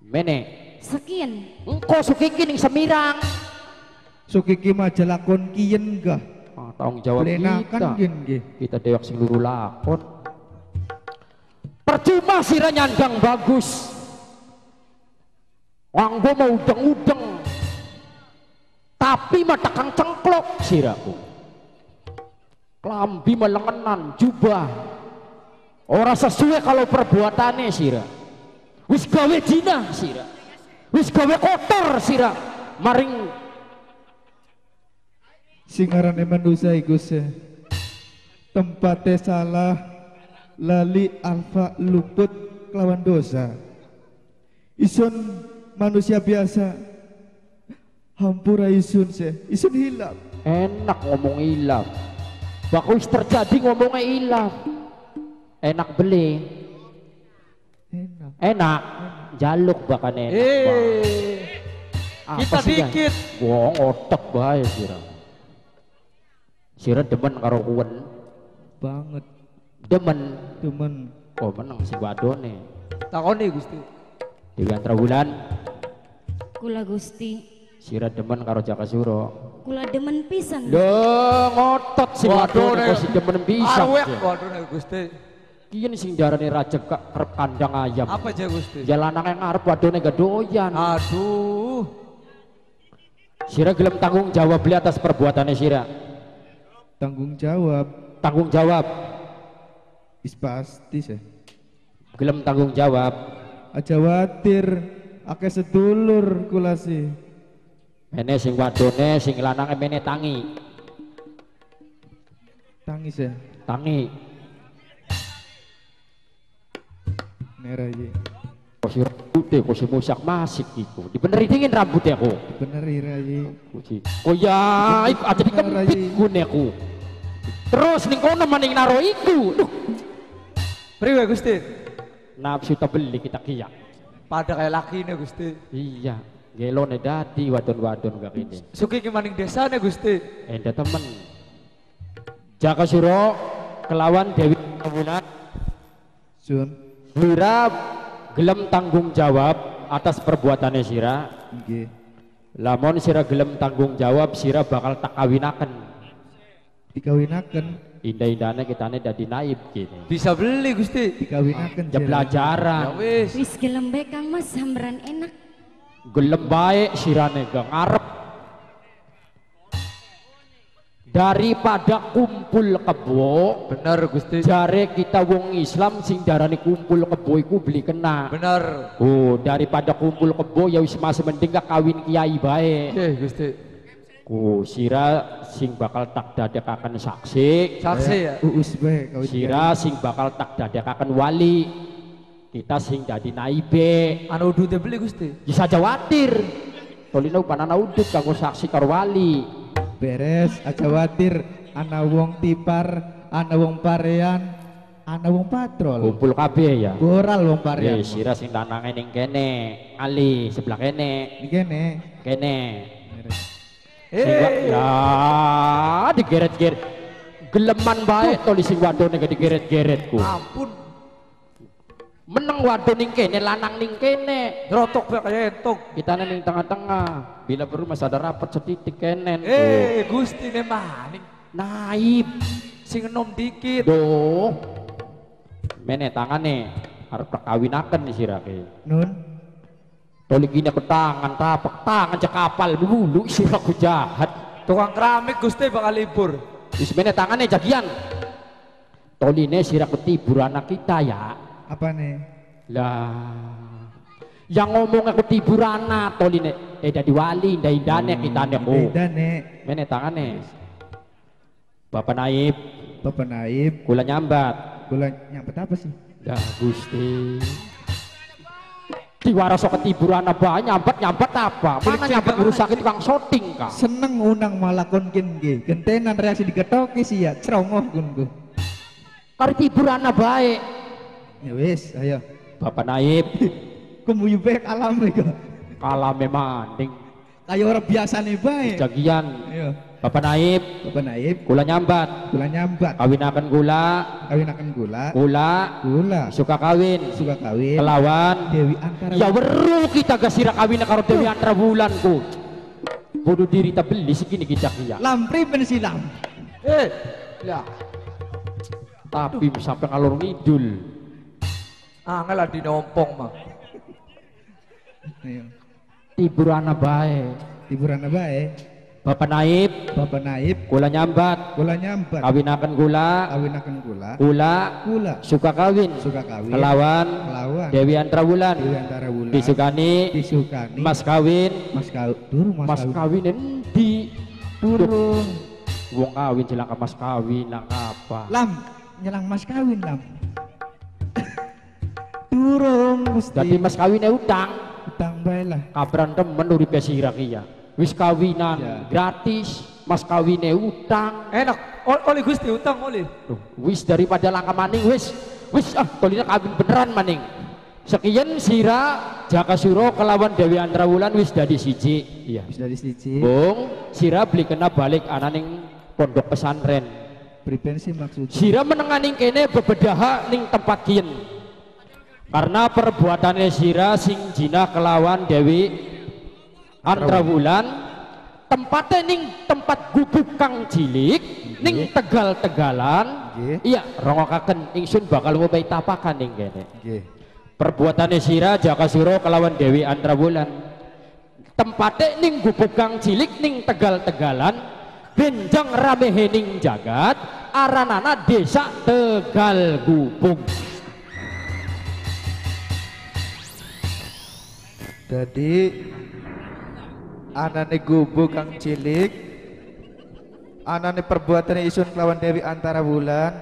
S1: meneng
S5: Sekian.
S1: engko sukiki ning semirang.
S2: Sukiki majalah kon kiyen gah.
S1: ah, tanggung jawab
S2: Lenakan
S1: kita.
S2: gin nggih.
S1: kita dewek sing luru lakon. Percuma sira nyandang bagus. Wanggo mau udeng-udeng. Tapi mata kang cengklok siraku. Klambi melengenan jubah. Ora sesuai kalau perbuatannya sira. Wis gawe jina sira wis gawe kotor sira maring
S2: Singarane manusia iku se. Tempatnya salah lali alfa luput kelawan dosa. Isun manusia biasa. Hampura isun se. Isun hilap.
S1: enak ngomong ilaf bagus terjadi ngomongnya ilaf enak beli
S2: Enak.
S1: enak jaluk bahkan enak
S3: Eh,
S1: Apa
S3: kita
S1: sih, Jan?
S3: dikit.
S1: wong otak bahaya sira sira demen karo kuwen
S2: Banget.
S1: demen
S2: Temen.
S1: oh menang si wadone
S3: Takoni Gusti.
S1: Dewi Antrabulan
S5: Kula Gusti.
S1: sira demen karo Jakasuro
S5: Kula demen pisan.
S1: lho ngotot si wadone kok si demen bisa
S3: Arwek waduh nek Gusti.
S1: Kiyen sing darane raja kerep kandang ayam
S3: Apa aja Gusti?
S1: jalan yang ngarep wadone gak doyan
S3: Aduh.
S1: Sira gelem tanggung jawab beli atas perbuatannya Sira.
S2: Tanggung jawab.
S1: Tanggung jawab,
S2: Is pasti se.
S1: gelem tanggung jawab.
S2: Aja watir. Ake sedulur kula sih.
S1: Mene sing wadone sing lanange mene tangi,
S2: Tangis ya.
S1: tangi.
S2: Merah.
S1: Kok si rambutnya, kok si musak masik iku. Dibeneri dingin rambutnya ku.
S2: Bener ira ye.
S1: Kuci. Oh ya, iku aja dikempit ku neku. Terus ning kono maning naro iku. Duh,
S3: Priwe Gusti?
S1: nafsu tak beli kita kiyak.
S3: Pada kayak laki nih Gusti.
S1: Iya, gelone dadi wadon-wadon gak kini.
S3: Suki ke maning desa nih Gusti.
S1: Enda temen. Jaka Suro kelawan Dewi Wulan
S2: Sun.
S1: Sira gelem tanggung jawab atas perbuatannya Sira.
S2: Nggih.
S1: Lamun Sira gelem tanggung jawab, Sira bakal tak kawinaken.
S2: Dikawinaken.
S1: Indah-indahnya kita dadi naib gini.
S3: Bisa beli Gusti.
S2: Dikawinaken.
S1: Ya pelajaran,
S3: Ya wis.
S5: Wis gelem bae Kang Mas samberan enak.
S1: gelem baik sirane gak ngarep. Daripada kumpul kebo,
S3: Bener Gusti.
S1: jare kita wong Islam sing darani kumpul kebo iku beli kena.
S3: Bener.
S1: Oh, daripada kumpul kebo ya wis masih mending gak kawin kiai bae.
S3: Oke Gusti.
S1: Ku sira sing bakal tak dadekaken saksi,
S3: Saksi ya.
S2: Uus bae kawin.
S1: sira sing bakal tak dadekaken wali. Kita sing dadi naibe.
S3: Anu udute beli Gusti.
S1: Bisa jawatir. Tolino panana udut kanggo saksi karo wali.
S2: Beres aja watir. Ana wong tipar, ana wong parean, ana wong patrol.
S1: Kumpul kabeh ya.
S2: Boral wong parean.
S1: Eh, sira sing lanange ning kene, Ali sebelah kene, kene. Wa-
S3: Eh.
S1: ya digeret-geret. geleman bae to sing wadone gede geret-geretku
S3: Ampun.
S1: Meneng wadon ning kene lanang ning kene.
S3: Nyerotok bae kayak entok.
S1: kita ning tengah-tengah. Bila perlu masih ada rapat setitik kenen
S3: Eh, Gusti ne maning.
S1: naib.
S3: Sing enom dikit.
S1: doh mene tangane harus perkawinakan nih sirake.
S2: Nun,
S1: gini ke tangan tapak tangan cek kapal dulu siraku jahat.
S3: Tukang keramik Gusti bakal libur.
S1: Wis mene tangane jagian. Toline siraku tibur anak kita ya
S2: apa nih?
S1: lah yang ngomong aku tibur anak toline eh dari wali ndai dane kita nek oh
S2: Beda nek.
S1: mene tangane Bapak Naib
S2: Bapak Naib,
S1: kula nyambat
S2: gula nyambet apa sih?
S1: Ya Gusti. Diwaraso ketiburan apa nyambat nyambat apa? Mana nyambat merusak itu kang shooting kang.
S2: Seneng unang malakon kin ge. Gentenan reaksi digetoke sih ya, ceromoh kun ku.
S1: Kari tiburan baik.
S2: Ya wis, ayo.
S1: Bapak Naib [LAUGHS]
S2: Kemuyu baik alam mereka.
S1: kalah memanding
S2: Kayak orang biasa nih baik.
S1: jagian.
S2: Ayo.
S1: Bapak Naib
S2: Bapak Naib,
S1: kula nyambat
S2: gula nyambat.
S1: kawinakan gula
S2: Kawin akan gula.
S1: gula
S2: Gula.
S1: suka kawin
S2: Suka kawin.
S1: kelawan
S2: Dewi Antara.
S1: ya weru kita gasira kawin karo Dewi antara bulan ku bodoh diri tak beli segini kita kia
S2: Lampri pensilam.
S3: Eh, lah.
S1: tapi sampai ngalor ngidul
S3: Angel lah dinompong mah.
S2: Ayo.
S1: tiburan baik
S2: Hiburan apa eh?
S1: Bapak Naib
S2: Bapak Naib,
S1: kula nyambat
S2: gula nyambat.
S1: kawinakan gula
S2: Kawin akan gula.
S1: gula
S2: Gula.
S1: suka kawin
S2: Suka kawin.
S1: kelawan
S2: Kelawan.
S1: Dewi Antara Wulan
S2: Dewi Antara Bulan.
S1: disukani
S2: Disukani.
S1: mas kawin
S2: Mas kawin. Durung mas,
S1: mas
S2: kawin.
S1: endi durung wong kawin cilaka mas kawin nang apa
S2: Lam, nyelang mas kawin lam. Durung mesti.
S1: Dadi mas kawinnya utang
S2: Utang bae lah.
S1: kabran temen uripe sira ki ya wis kawinan
S2: Ya.
S1: gratis mas kawinnya utang
S3: Enak. Ol oleh Gusti utang oleh.
S1: Tuh, wis daripada langka maning wis wis ah tolina kawin beneran maning sekian sira jaka suro kelawan Dewi Antara Wulan wis dadi siji iya
S2: Bisa dari siji.
S1: Bung sira beli kena balik ananing pondok pesantren
S2: Prevensi maksudnya.
S1: sira menenganing kene bebedaha ning tempat kien karena perbuatannya sira sing jina kelawan Dewi Antara Wulan tempatnya ning tempat gubuk kang cilik ning tegal-tegalan.
S2: Nggih.
S1: iya rongokaken ingsun bakal ngobahi tapakan ning kene.
S2: Nggih.
S1: perbuatannya sira jaka suro kelawan Dewi Antara Wulan. Tempatnya ning gubuk kang cilik ning tegal-tegalan. Benjang rame hening jagat aranana desa tegal gubuk
S2: Jadi anane gubuk kang cilik anane perbuatan isun kelawan Dewi antara bulan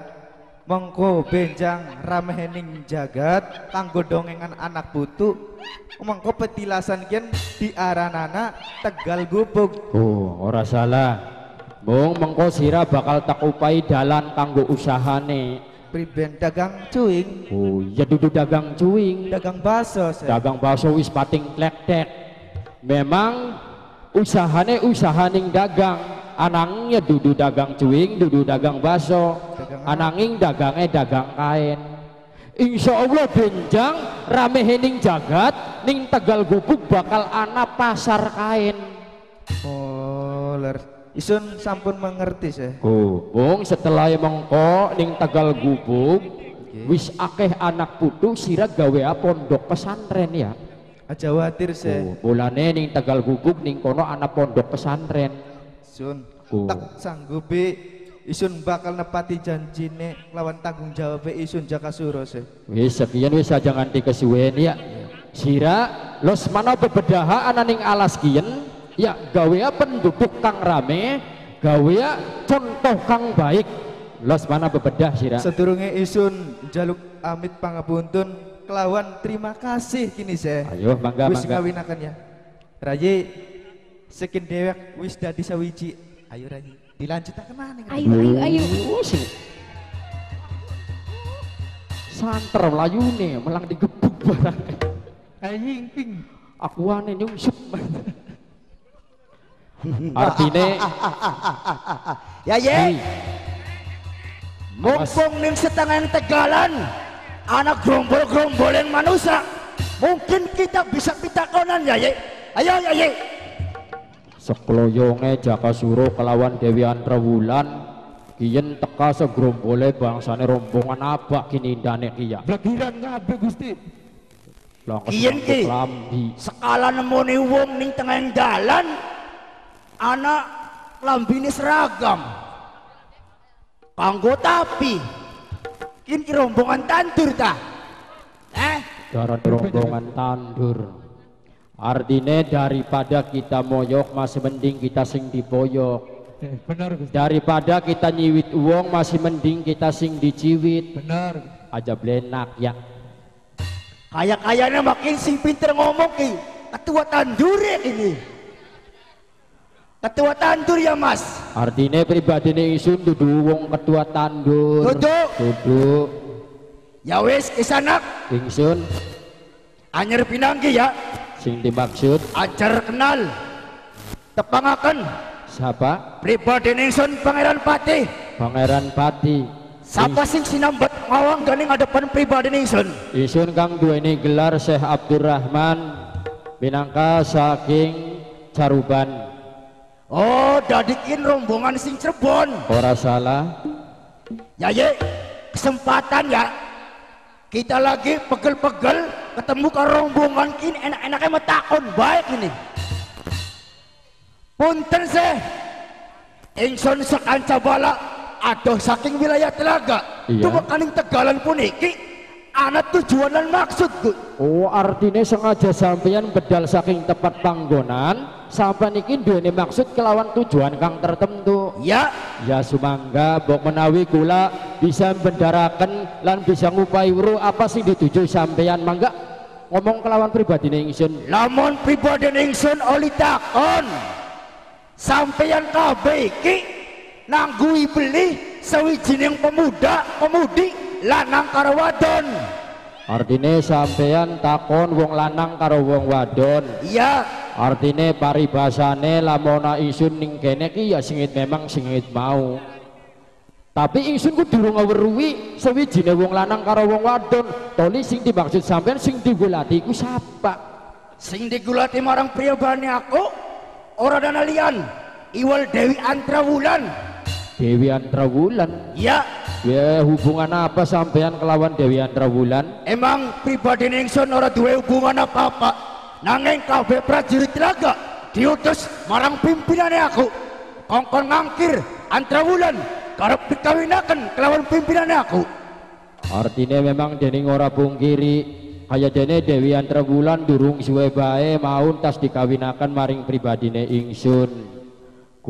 S2: mengko benjang ramehening jagat kanggo dongengan anak putu mengko petilasan kian di aranana tegal gubuk.
S1: Oh ora salah. Bung mengko sira bakal tak upai dalan kanggo usahane
S2: priben dagang cuing.
S1: Oh ya dudu dagang cuing.
S2: Dagang baso saya.
S1: dagang bakso wis pating klektek memang usahane usahaning dagang. Anangnya dudu dagang cuing dudu dagang bakso.
S2: Dagang
S1: ananging dagangnya dagang kain. Insya Allah benjang rame hening jagat ning tegal gubuk bakal ana pasar kain.
S2: Oh ler isun sampun mengerti saya
S1: Gubung setelah mengko ning tegal gubuk wis akeh anak putu sira gawe pondok pesantren ya
S2: aja khawatir saya
S1: Oh, ning Tegal Gubuk ning kono ana pondok pesantren.
S2: Sun,
S1: Oh.
S2: tak sanggupi isun bakal nepati janjine lawan tanggung jawab isun jaka suro se.
S1: Wis sekian wis aja nganti kesuwen ya. Sira los mana bebedaha ana ning alas kiyen ya gawe penduduk kang rame, gawe contoh kang baik. Los mana bebedah sira.
S2: Sedurunge isun jaluk amit pangapunten kelawan terima kasih kini se.
S1: Ayo mangga
S2: Wis ngawinaken ya. Rayi sekin dewek wis dadi sawiji. Ayo Rayi, dilanjutaken. Rayi.
S5: Ayo, ayo, ayo.
S1: Oh, sing- Santer melayune melang digebuk barang.
S2: Anjing ping.
S1: Aku ane nyungsep. Artine
S9: Ya ye. Mumpung ning setengah tegalan anak gerombol-gerombol yang manusia mungkin kita bisa pitakonan ya ye ayo ya ye
S1: sekloyonge Jaka Suro kelawan Dewi Antrawulan kiyen teka segrombole bangsane rombongan apa kini indane kiya
S2: Blagiran ngabe Gusti.
S1: langsung
S9: Kiyen ki. sekala nemoni wong ning tengah dalan anak lambine seragam. Kanggo tapi. Kini rombongan tandur ta? Eh?
S1: Daran rombongan tandur. Artinya daripada kita moyok masih mending kita sing dipoyok
S2: Eh, benar
S1: daripada kita nyiwit uang masih mending kita sing diciwit.
S2: Benar.
S1: aja blenak ya.
S9: Kaya-kayanya makin sing pinter ngomong ki. Ketua tandur ini. Ketua tandur ya mas.
S1: artinya pribadi ini isun dudu wong ketua tandur
S9: Duduk.
S1: duduk
S9: Ya wis kisanak.
S1: ingsun
S9: Anyer pinanggi ya.
S1: sing dimaksud
S9: Ajar kenal. Tepangaken.
S1: siapa
S9: Pribadi ningsun pangeran pati.
S1: Pangeran Pati
S9: Siapa sing sinambat ngawang gani ngadepan pribadi ningsun.
S1: isun kang dua ini gelar Syekh Abdurrahman minangka saking Caruban
S9: Oh dadikin rombongan sing Cirebon.
S1: ora salah
S9: Ya ye. Kesempatan ya. Kita lagi pegel-pegel ketemu ke rombongan kini enak-enaknya metakon baik ini. Punten seh. Ingsun sekanca bala aduh saking wilayah telaga.
S1: Iya.
S9: Cuma kaning tegalan puniki anak tujuan dan maksud.
S1: Oh artinya sengaja sampeyan bedal saking tepat panggonan sampai niki duweni maksud kelawan tujuan kang tertentu
S9: Ya,
S1: ya sumangga bok menawi kula bisa bendaraken lan bisa ngupai wuru apa sih dituju sampeyan mangga ngomong kelawan pribadi ingsun
S9: lamun pribadi ingsun oli takon. Sampeyan kabeh iki nanggui beli sawijining pemuda, pemudi lanang karo wadon.
S1: Artinya sampeyan takon wong lanang karo wong wadon.
S9: Iya,
S1: artinya paribasane lamona ingsun ning kene ki ya singit memang singit mau. Tapi ingsun ku durung ngeweruhi sewijine wong lanang karo wong wadon. Toli sing dimaksud sampeyan sing digulati iku sapa?
S9: Sing digulati marang priyabane aku ora dana lian Iwal Dewi Antrawulan.
S1: Dewi Antrawulan?
S9: Ya,
S1: ya hubungan apa sampeyan kelawan Dewi Antrawulan
S9: emang pribadi ningsun ora duwe hubungan apa-apa. Nanging kabeh prajurit telaga diutus marang pimpinane aku. Kongkon ngangkir Antrawulan karep dikawinaken kelawan pimpinane aku.
S1: artinya memang dening ora pungkiri kaya dene Dewi Antrawulan durung suwe bae maun tas dikawinakan maring pribadine ingsun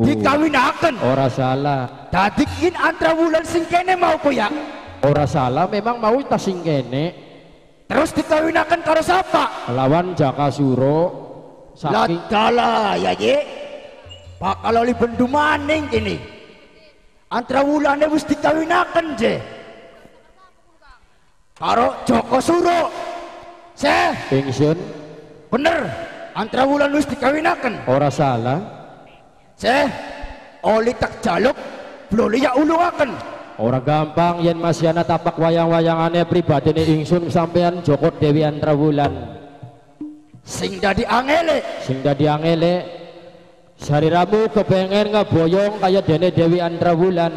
S1: Ku-
S9: Dikawinaken.
S1: ora salah
S9: Dadi kin Antrawulan sing kene mau ko ya.
S1: ora salah memang mau tas sing kene
S9: Terus dikawinaken karo sapa?
S1: lawan Jakasuro saking
S9: Ladala ya ye. Bakal oli bendu maning kini. Antrawulane wis dikawinaken je. Karo Joko Suro. Seh,
S1: ingsun
S9: bener. Antrawulan wis dikawinaken.
S1: ora salah
S9: Seh, oli tak jaluk bloli ya ulungaken.
S1: ora gampang yen masih ana tapak wayang-wayangane pribadine ingsun sampean Joko Dewi Antrawulan
S9: Sing dadi angele.
S1: sing dadi angele sariramu kepengen ngeboyong kaya dene Dewi Antrawulan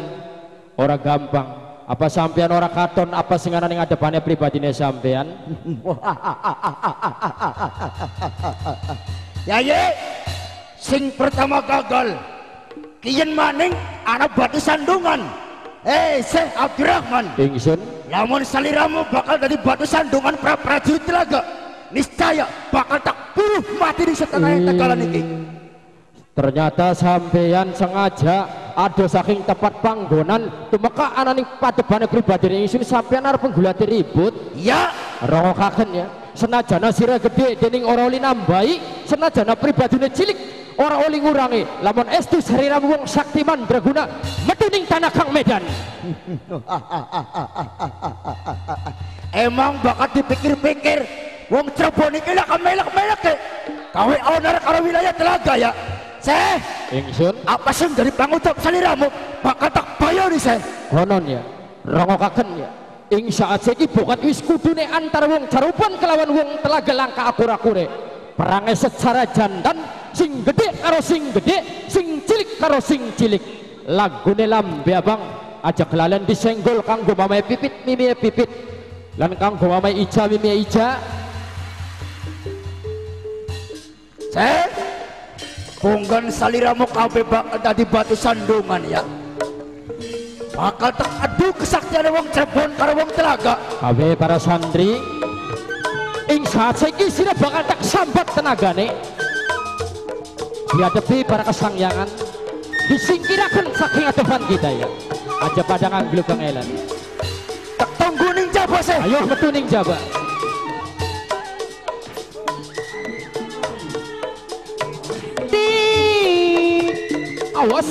S1: ora gampang. Apa sampean ora katon apa sing ana ning adepane pribadine sampean [LAUGHS]
S9: Ya ye, sing pertama gagal. Kiyen maning anak batu sandungan. Eh, Syekh Abdurrahman.
S1: ingsun
S9: Lamun saliramu bakal dari batu sandungan pra prajurit telaga. Niscaya bakal tak bunuh mati di setengah yang tegalan iki.
S1: ternyata sampean sengaja ada saking tepat panggonan tumeka ana ning padebane pribadine ingsun sampean arep penggulati ribut
S9: Ya,
S1: rongokaken ya senajana sira gede dening ora nambahi senajana pribadine cilik ora oli ngurangi lamun estu sariramu wong saktiman berguna metu ning tanah kang medan
S9: emang bakal dipikir-pikir. Wong Cirebon iki lah kemelek-melek ke. Kawe owner karo wilayah telaga ya. Seh,
S1: ingsun
S9: apa sih dari pangutap saliramu bakal tak bayar nih seh.
S1: konon ya rongokaken ya ing saat saiki bokat wis kudune antar wong carupan kelawan wong telaga langka akur-akure perange secara jantan sing gede karo sing gede sing cilik karo sing cilik. Lagune lambe abang. Aja kelalen disenggol kanggo mamae pipit mimi pipit. Lan kanggo mamae ija mimi ija
S9: Cek, punggan saliramu kabeh bakal dadi batu sandungan ya. Bakal tak adu kesaktian wong Cirebon karo wong Telaga.
S1: kabeh para santri ing saat saiki sira bakal tak sambat tenagane. Dihadapi para kesangyangan disingkirakan saking adepan kita ya. Aja pada ngangglu kangelan
S9: Tak tunggu ning jaba sih.
S1: ayo metu ning jaba Tit. awas.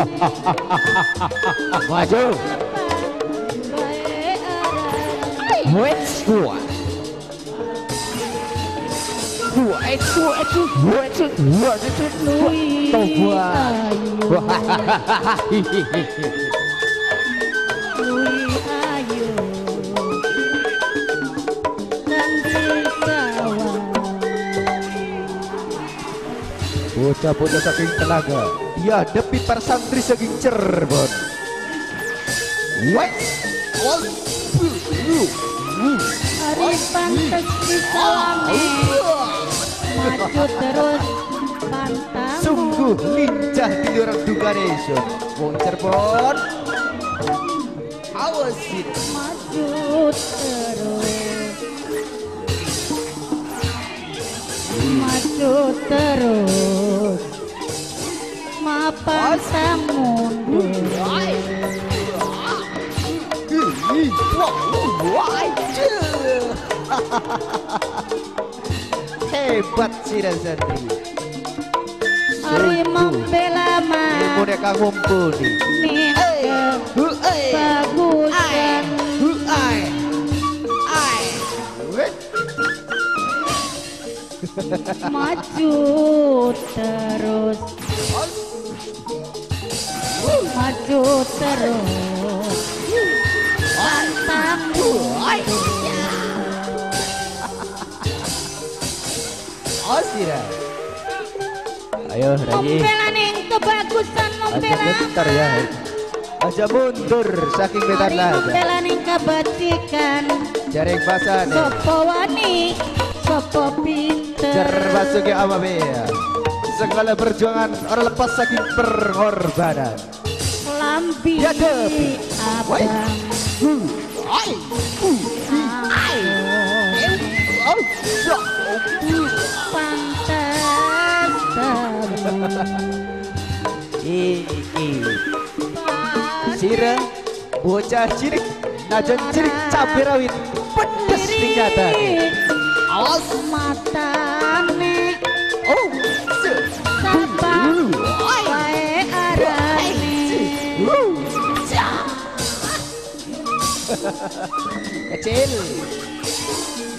S1: [LAUGHS] Maju. Wets dua dua dua eh dua eh dua dua
S2: Bocah-bocah saking Telaga dihadapi para santri saking Cirebon. Wes,
S4: Hari pantas disalami Maju terus pantang
S2: sungguh lincah di orang duga nation. Wong Cirebon, awasin.
S4: Maju terus Maju terus Mapan mundur
S2: Hebat si santri.
S4: Hari membela
S2: Ilmu nek kang mumpuni.
S4: Nih bagusan maju terus. Maju terus. Pantang
S2: Osira. Ayo Raji.
S4: ning kebagusan
S2: Aja
S4: membela
S2: bentar ya. Aja mundur saking betar
S4: hari
S2: naga.
S4: membela ning kebajikan
S2: Jaring pasan.
S4: sopo wani sopo pinter
S2: Jar masuki ama bea. Segala perjuangan orang lepas saking pengorbanan.
S4: lambi
S2: Ya, Devi. Woi.
S4: abang
S2: Iki. Sira bocah cilik najan cilik cabai rawit pedes tingkatan.
S4: awas matane
S2: Oh,
S4: sapa wae arane
S2: kecil.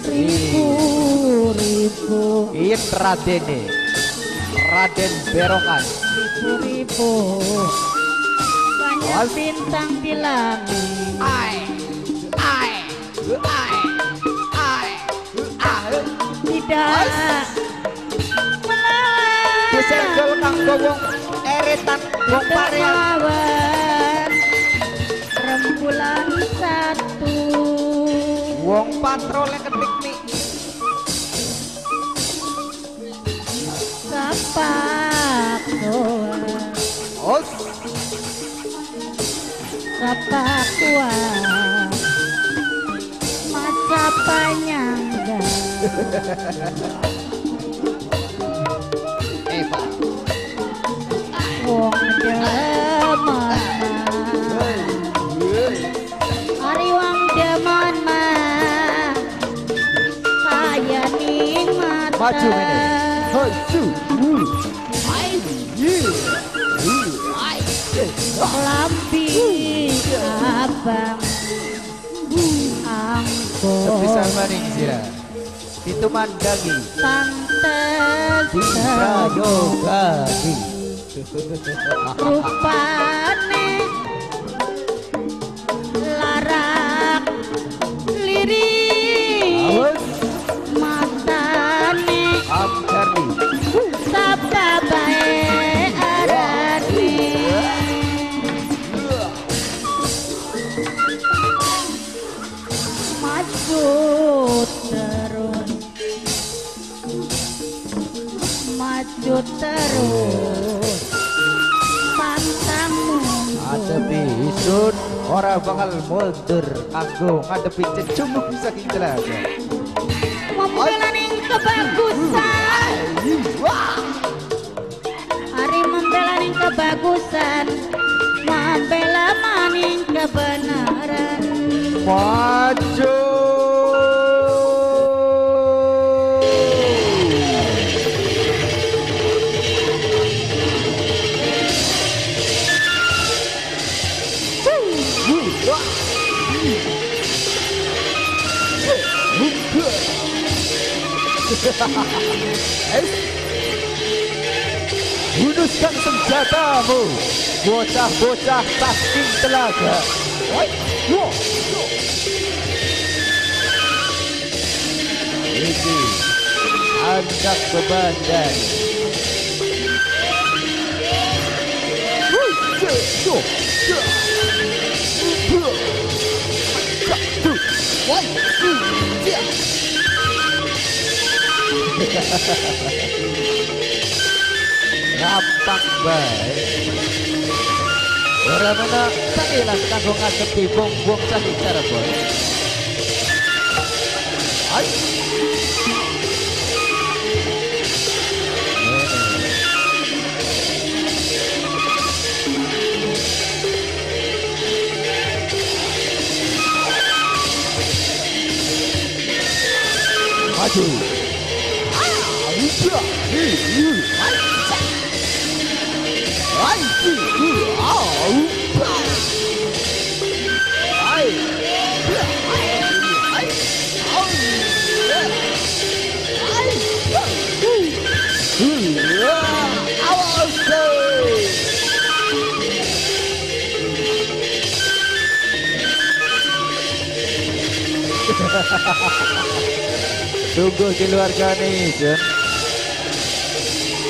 S4: ribu ribu
S2: Raden nih. Raden Berongan.
S4: ribu banyak bintang di langit tidak
S2: Disenggol kanggo wong eretan wong parean.
S4: rembulan satu
S2: Wong patrolnya ketik nih.
S4: Sapa kuat
S2: Os.
S4: Sapa kuat Masa panyangga [LAUGHS]
S2: Eva.
S4: Wong Hari wong mah Kaya abang
S2: Sebisa maning sira. Itu mandangi.
S4: pantes
S2: Bisa yoga.
S4: Maju terus. Maju terus. Pantang
S9: Ada bisut, orang bakal mundur. Aku ngadepi cecumuk bisa gitu kita lagi ya.
S4: membela ning kebagusan. Hari membela ning kebagusan. Membela maning kebenaran.
S9: 花酒。Gunuskan senjatamu, bocah-bocah tak telaga. Wah, Ini Anak bebandan Gampang baik. Ora mana? Sakilan kanggo ngadepi wong-wong saking Cirebon. Ih, ih, ai. Ai, ih,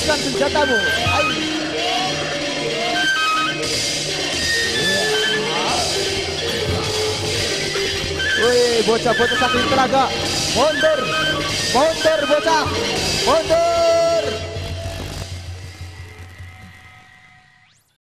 S9: Lunaskan senjatamu. Wih, bocah-bocah saking telaga. Mundur. Mundur bocah. Mundur.